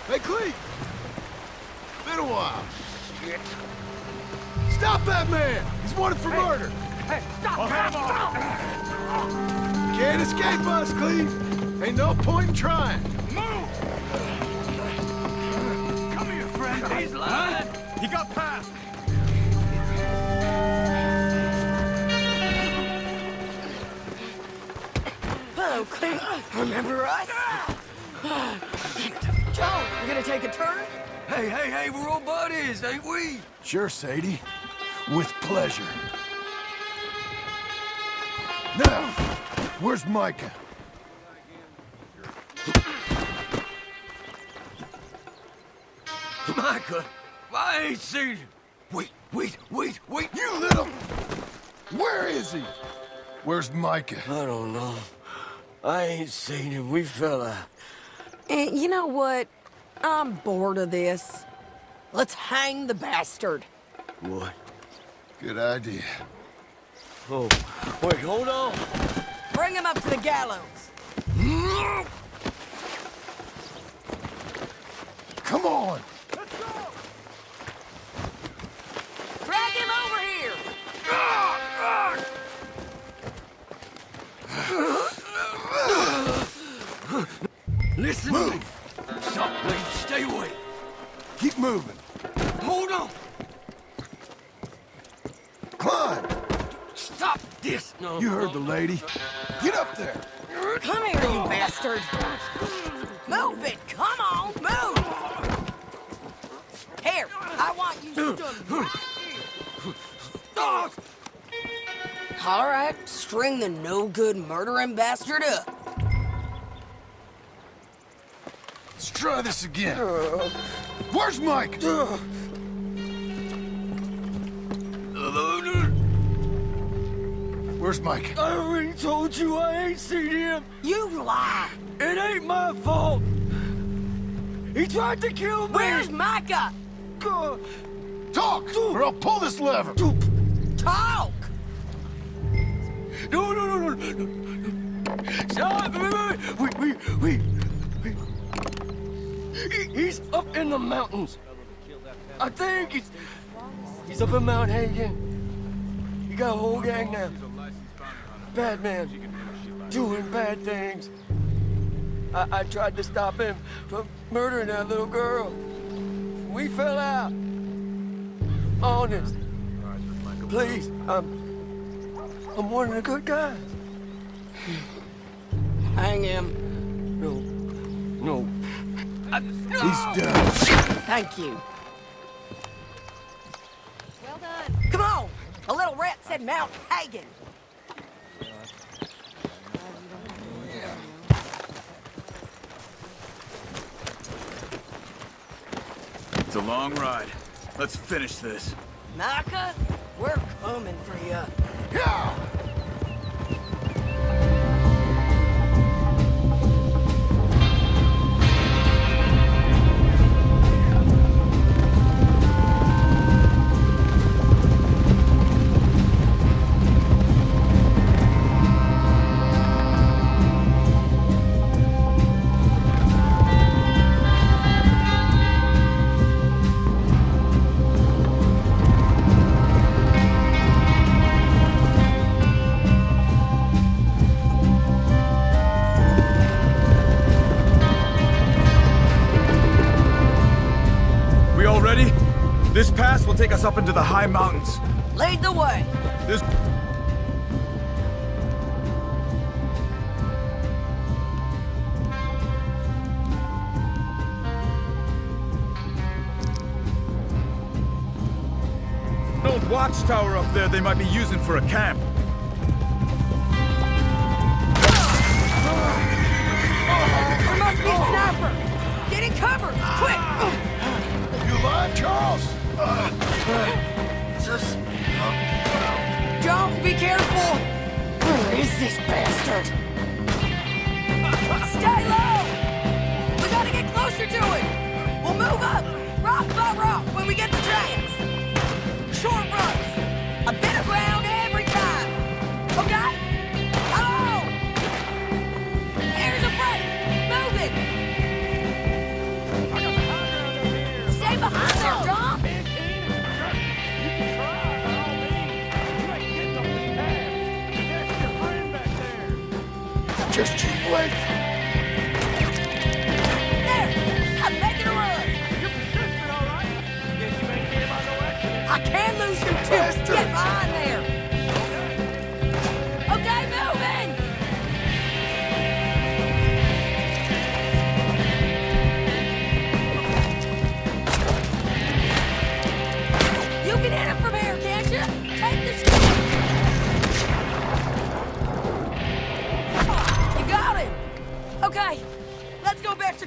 Hey, Cleet! Been a while. Shit. Stop that man! He's wanted for murder! Hey, stop! Oh, stop! Can't escape us, Cleet! Ain't no point in trying. Move! Come here, friend. He's lying. He got past! Hello, Cleet. Remember us? Joe, you gonna take a turn? Hey, hey, hey, we're all buddies, ain't we? Sure, Sadie. With pleasure. Now, where's Micah? Micah, I ain't seen him. Wait, wait, wait, wait. You little... Where is he? Where's Micah? I don't know. I ain't seen him. We fell out. And you know what? I'm bored of this. Let's hang the bastard. What? Good idea. Oh, wait, hold on. Bring him up to the gallows. Come on! Let's go! Drag him over here. Listen to me. Stop, please. Stay away. Keep moving. Hold on. Climb! Stop this. No. You heard the lady. Get up there! Come here, you bastard. Move it. Come on, move. Here, I want you stood right here. All right, string the no-good murdering bastard up. Let's try this again. Where's Mike? Where's Mike? I already told you I ain't seen him. You lie. It ain't my fault. He tried to kill me. Where's Micah? Talk, or I'll pull this lever. Talk. No, no, no, no, no, no. Stop! Wait, wait, wait, wait, wait, wait. He, he's up in the mountains. I think he's he's up in Mount Hagen. He got a whole gang now. Bad man, doing bad things. I, I tried to stop him from murdering that little girl. We fell out. Honest. Please, I'm I'm one of the good guys. Hang him. No. No. He's dead. Thank you. Well done. Come on. A little rat said Mount Hagen. It's a long ride. Let's finish this. Micah, we're coming for you. Yeah! Us up into the high mountains. Lead the way. This... An old watchtower up there they might be using for a camp.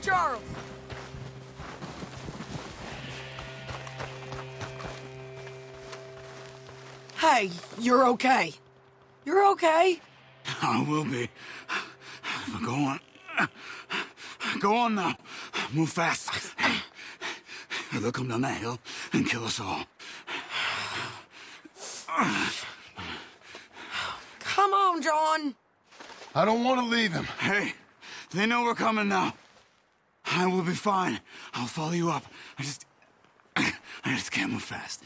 Charles! Hey, you're okay. You're okay. I will be. But go on. Go on now. Move fast. They'll come down that hill and kill us all. Come on, John. I don't want to leave him. Hey, they know we're coming now. I will be fine. I'll follow you up. I just... I just can't move fast.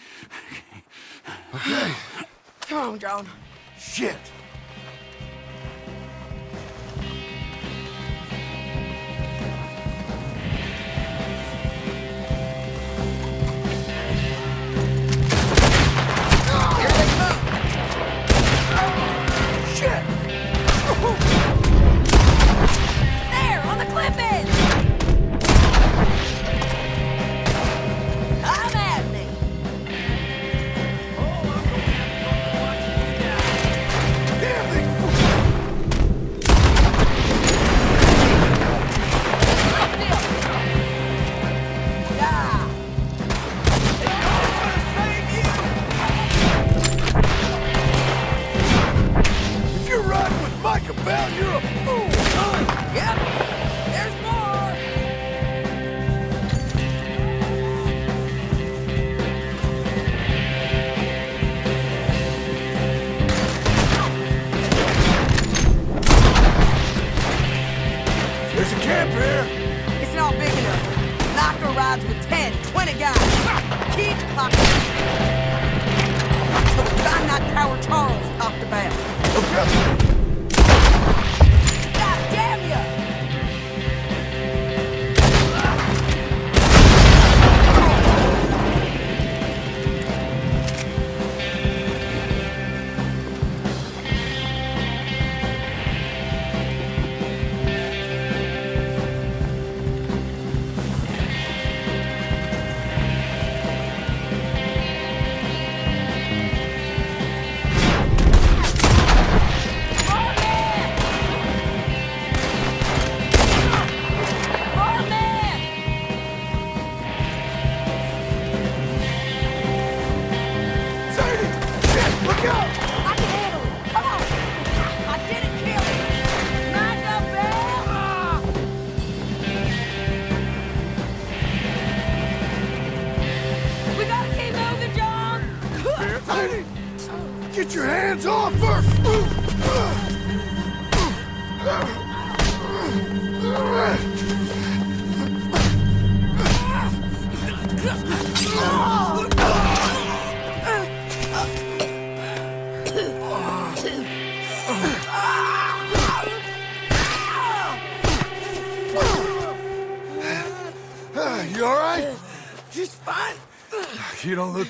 Okay. Come on, John. Shit.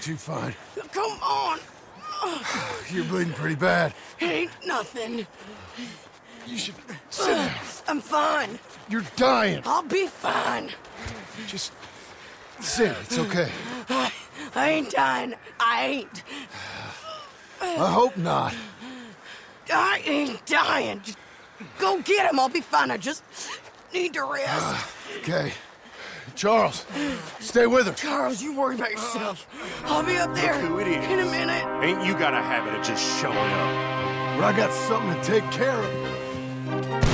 You don't look too fine. Come on. You're bleeding pretty bad. Ain't nothing. You should sit down. Uh, I'm fine. You're dying. I'll be fine. Just sit. It's okay. I, I ain't dying. I ain't. I hope not. I ain't dying. Just go get him. I'll be fine. I just need to rest. Uh, okay. Charles, stay with her. Charles, you worry about yourself. I'll be up there Who it is. in a minute. Ain't you got a habit of just showing up? Well, I got something to take care of.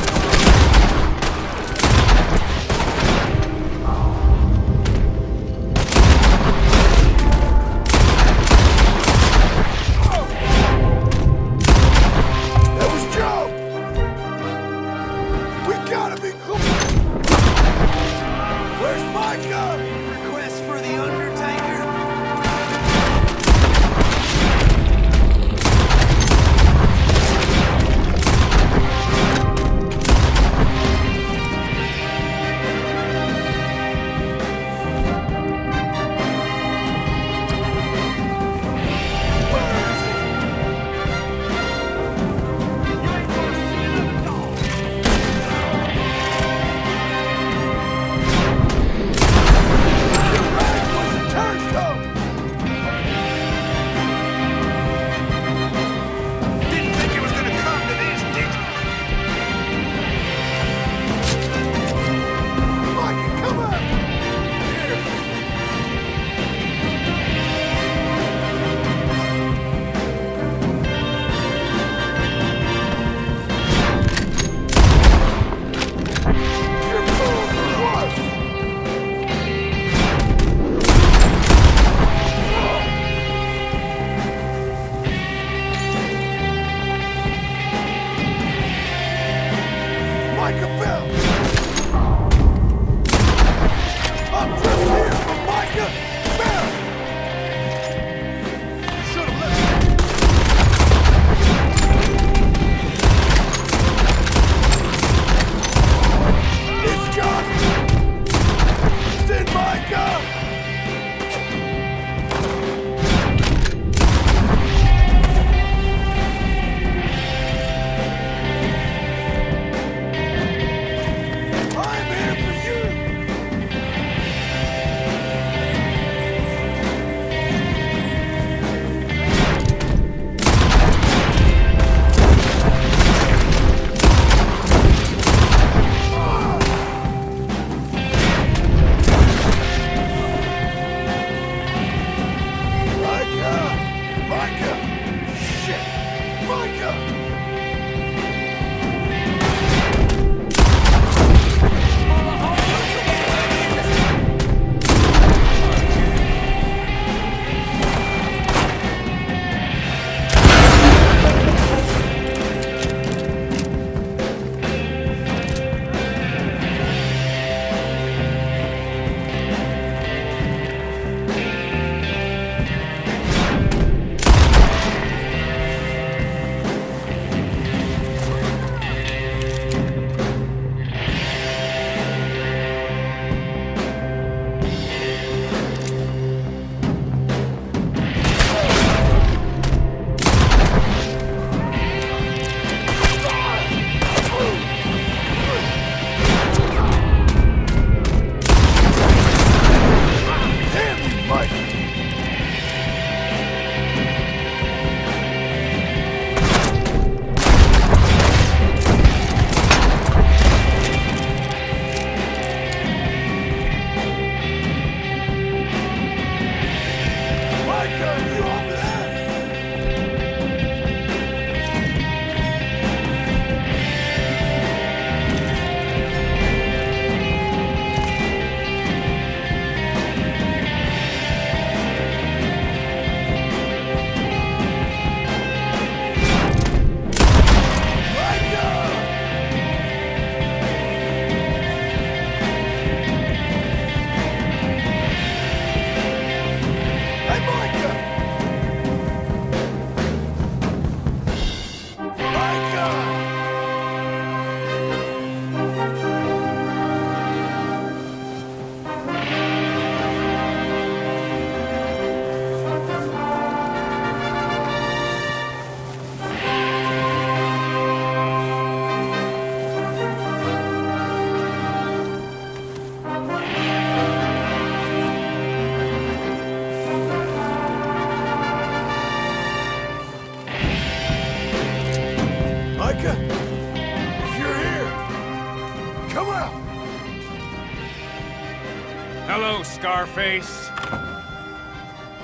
Scarface.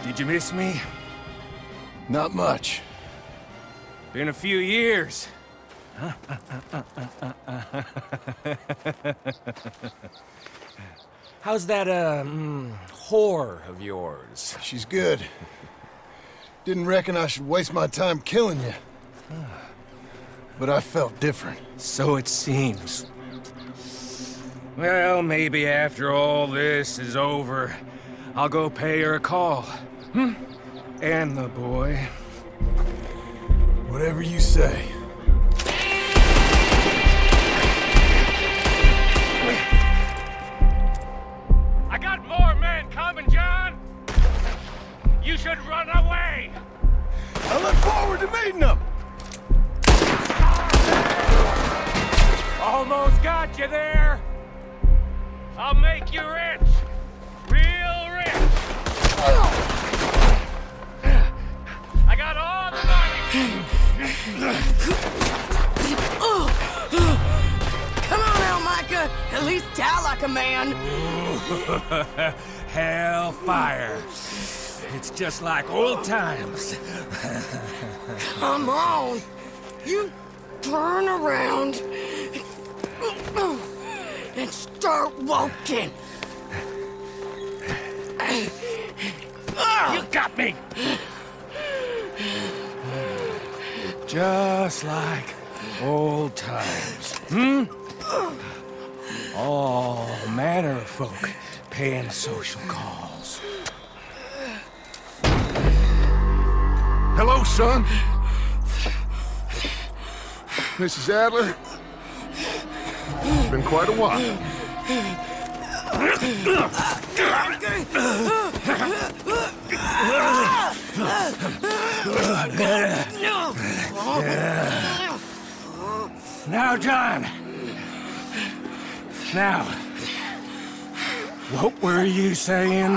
Did you miss me? Not much. Been a few years. How's that, uh, mm, whore of yours? She's good. Didn't reckon I should waste my time killing you. But I felt different. So it seems. Well, maybe after all this is over, I'll go pay her a call. Hmm? And the boy. Whatever you say. I got more men coming, John! You should run away! I look forward to meeting them! Almost got you there! I'll make you rich! Real rich! I got all the money! Come on now, Micah. At least die like a man. Hellfire! It's just like old times. Come on. You turn around and start walking. You got me! Just like old times. Hmm? All manner of folk paying social calls. Hello, son. Mrs. Adler. It's been quite a while. Now, John. Now, what were you saying?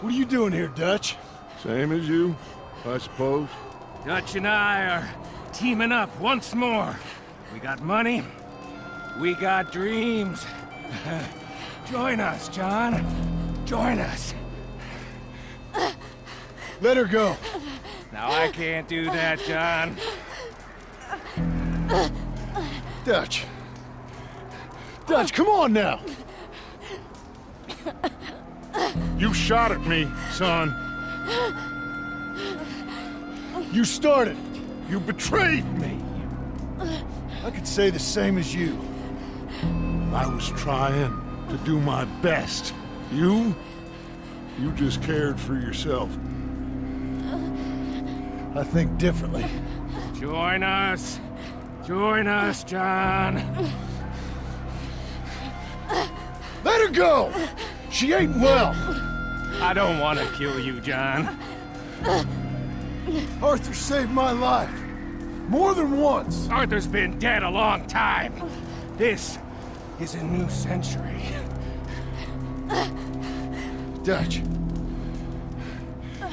What are you doing here, Dutch? Same as you, I suppose. Dutch and I are teaming up once more. We got money. We got dreams. Join us, John. Join us. Let her go. Now, I can't do that, John. Dutch. Dutch, come on now. You shot at me, son. You started. You betrayed me. I could say the same as you. I was trying to do my best. You? You just cared for yourself. I think differently. Join us. Join us, John. Let her go! She ain't well. I don't want to kill you, John. Arthur saved my life. More than once. Arthur's been dead a long time. This is a new century. Dutch.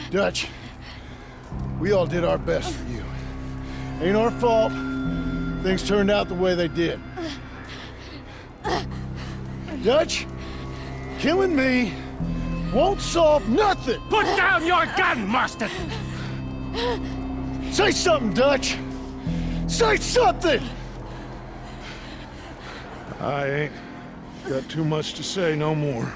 Dutch. We all did our best for you. Ain't our fault. Things turned out the way they did. Dutch, killing me won't solve nothing. Put down your gun, Marston! Say something, Dutch. Say something! I ain't got too much to say no more.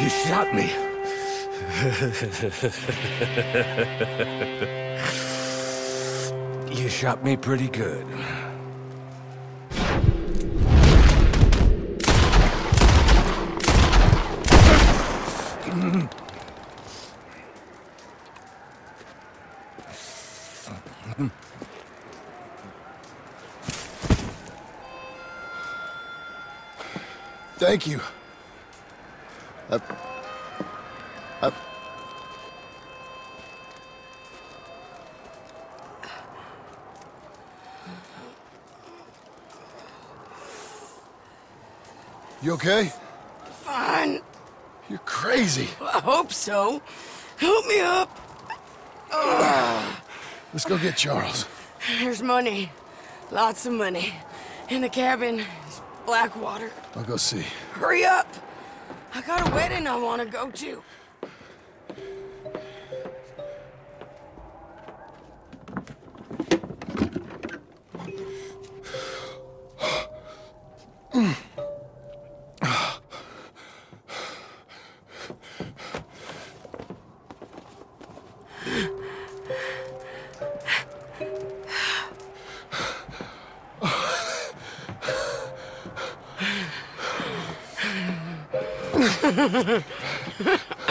You shot me. you shot me pretty good. Thank you. I... I... You okay? Fine. You're crazy. I hope so. Help me up. Let's go get Charles. There's money. Lots of money. In the cabin, is Blackwater. I'll go see. Hurry up! I got a wedding I want to go to. Jack, mm. Here! It's over,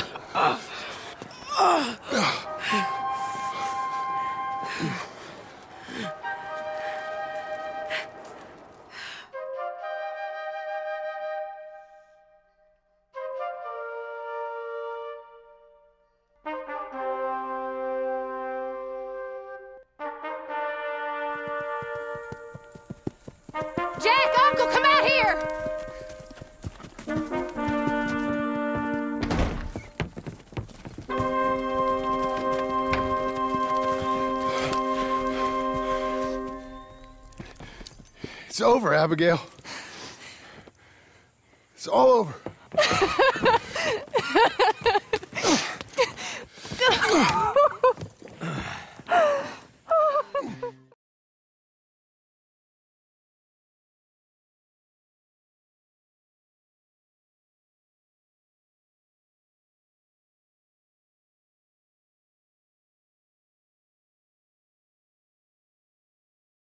Abigail. It's all over.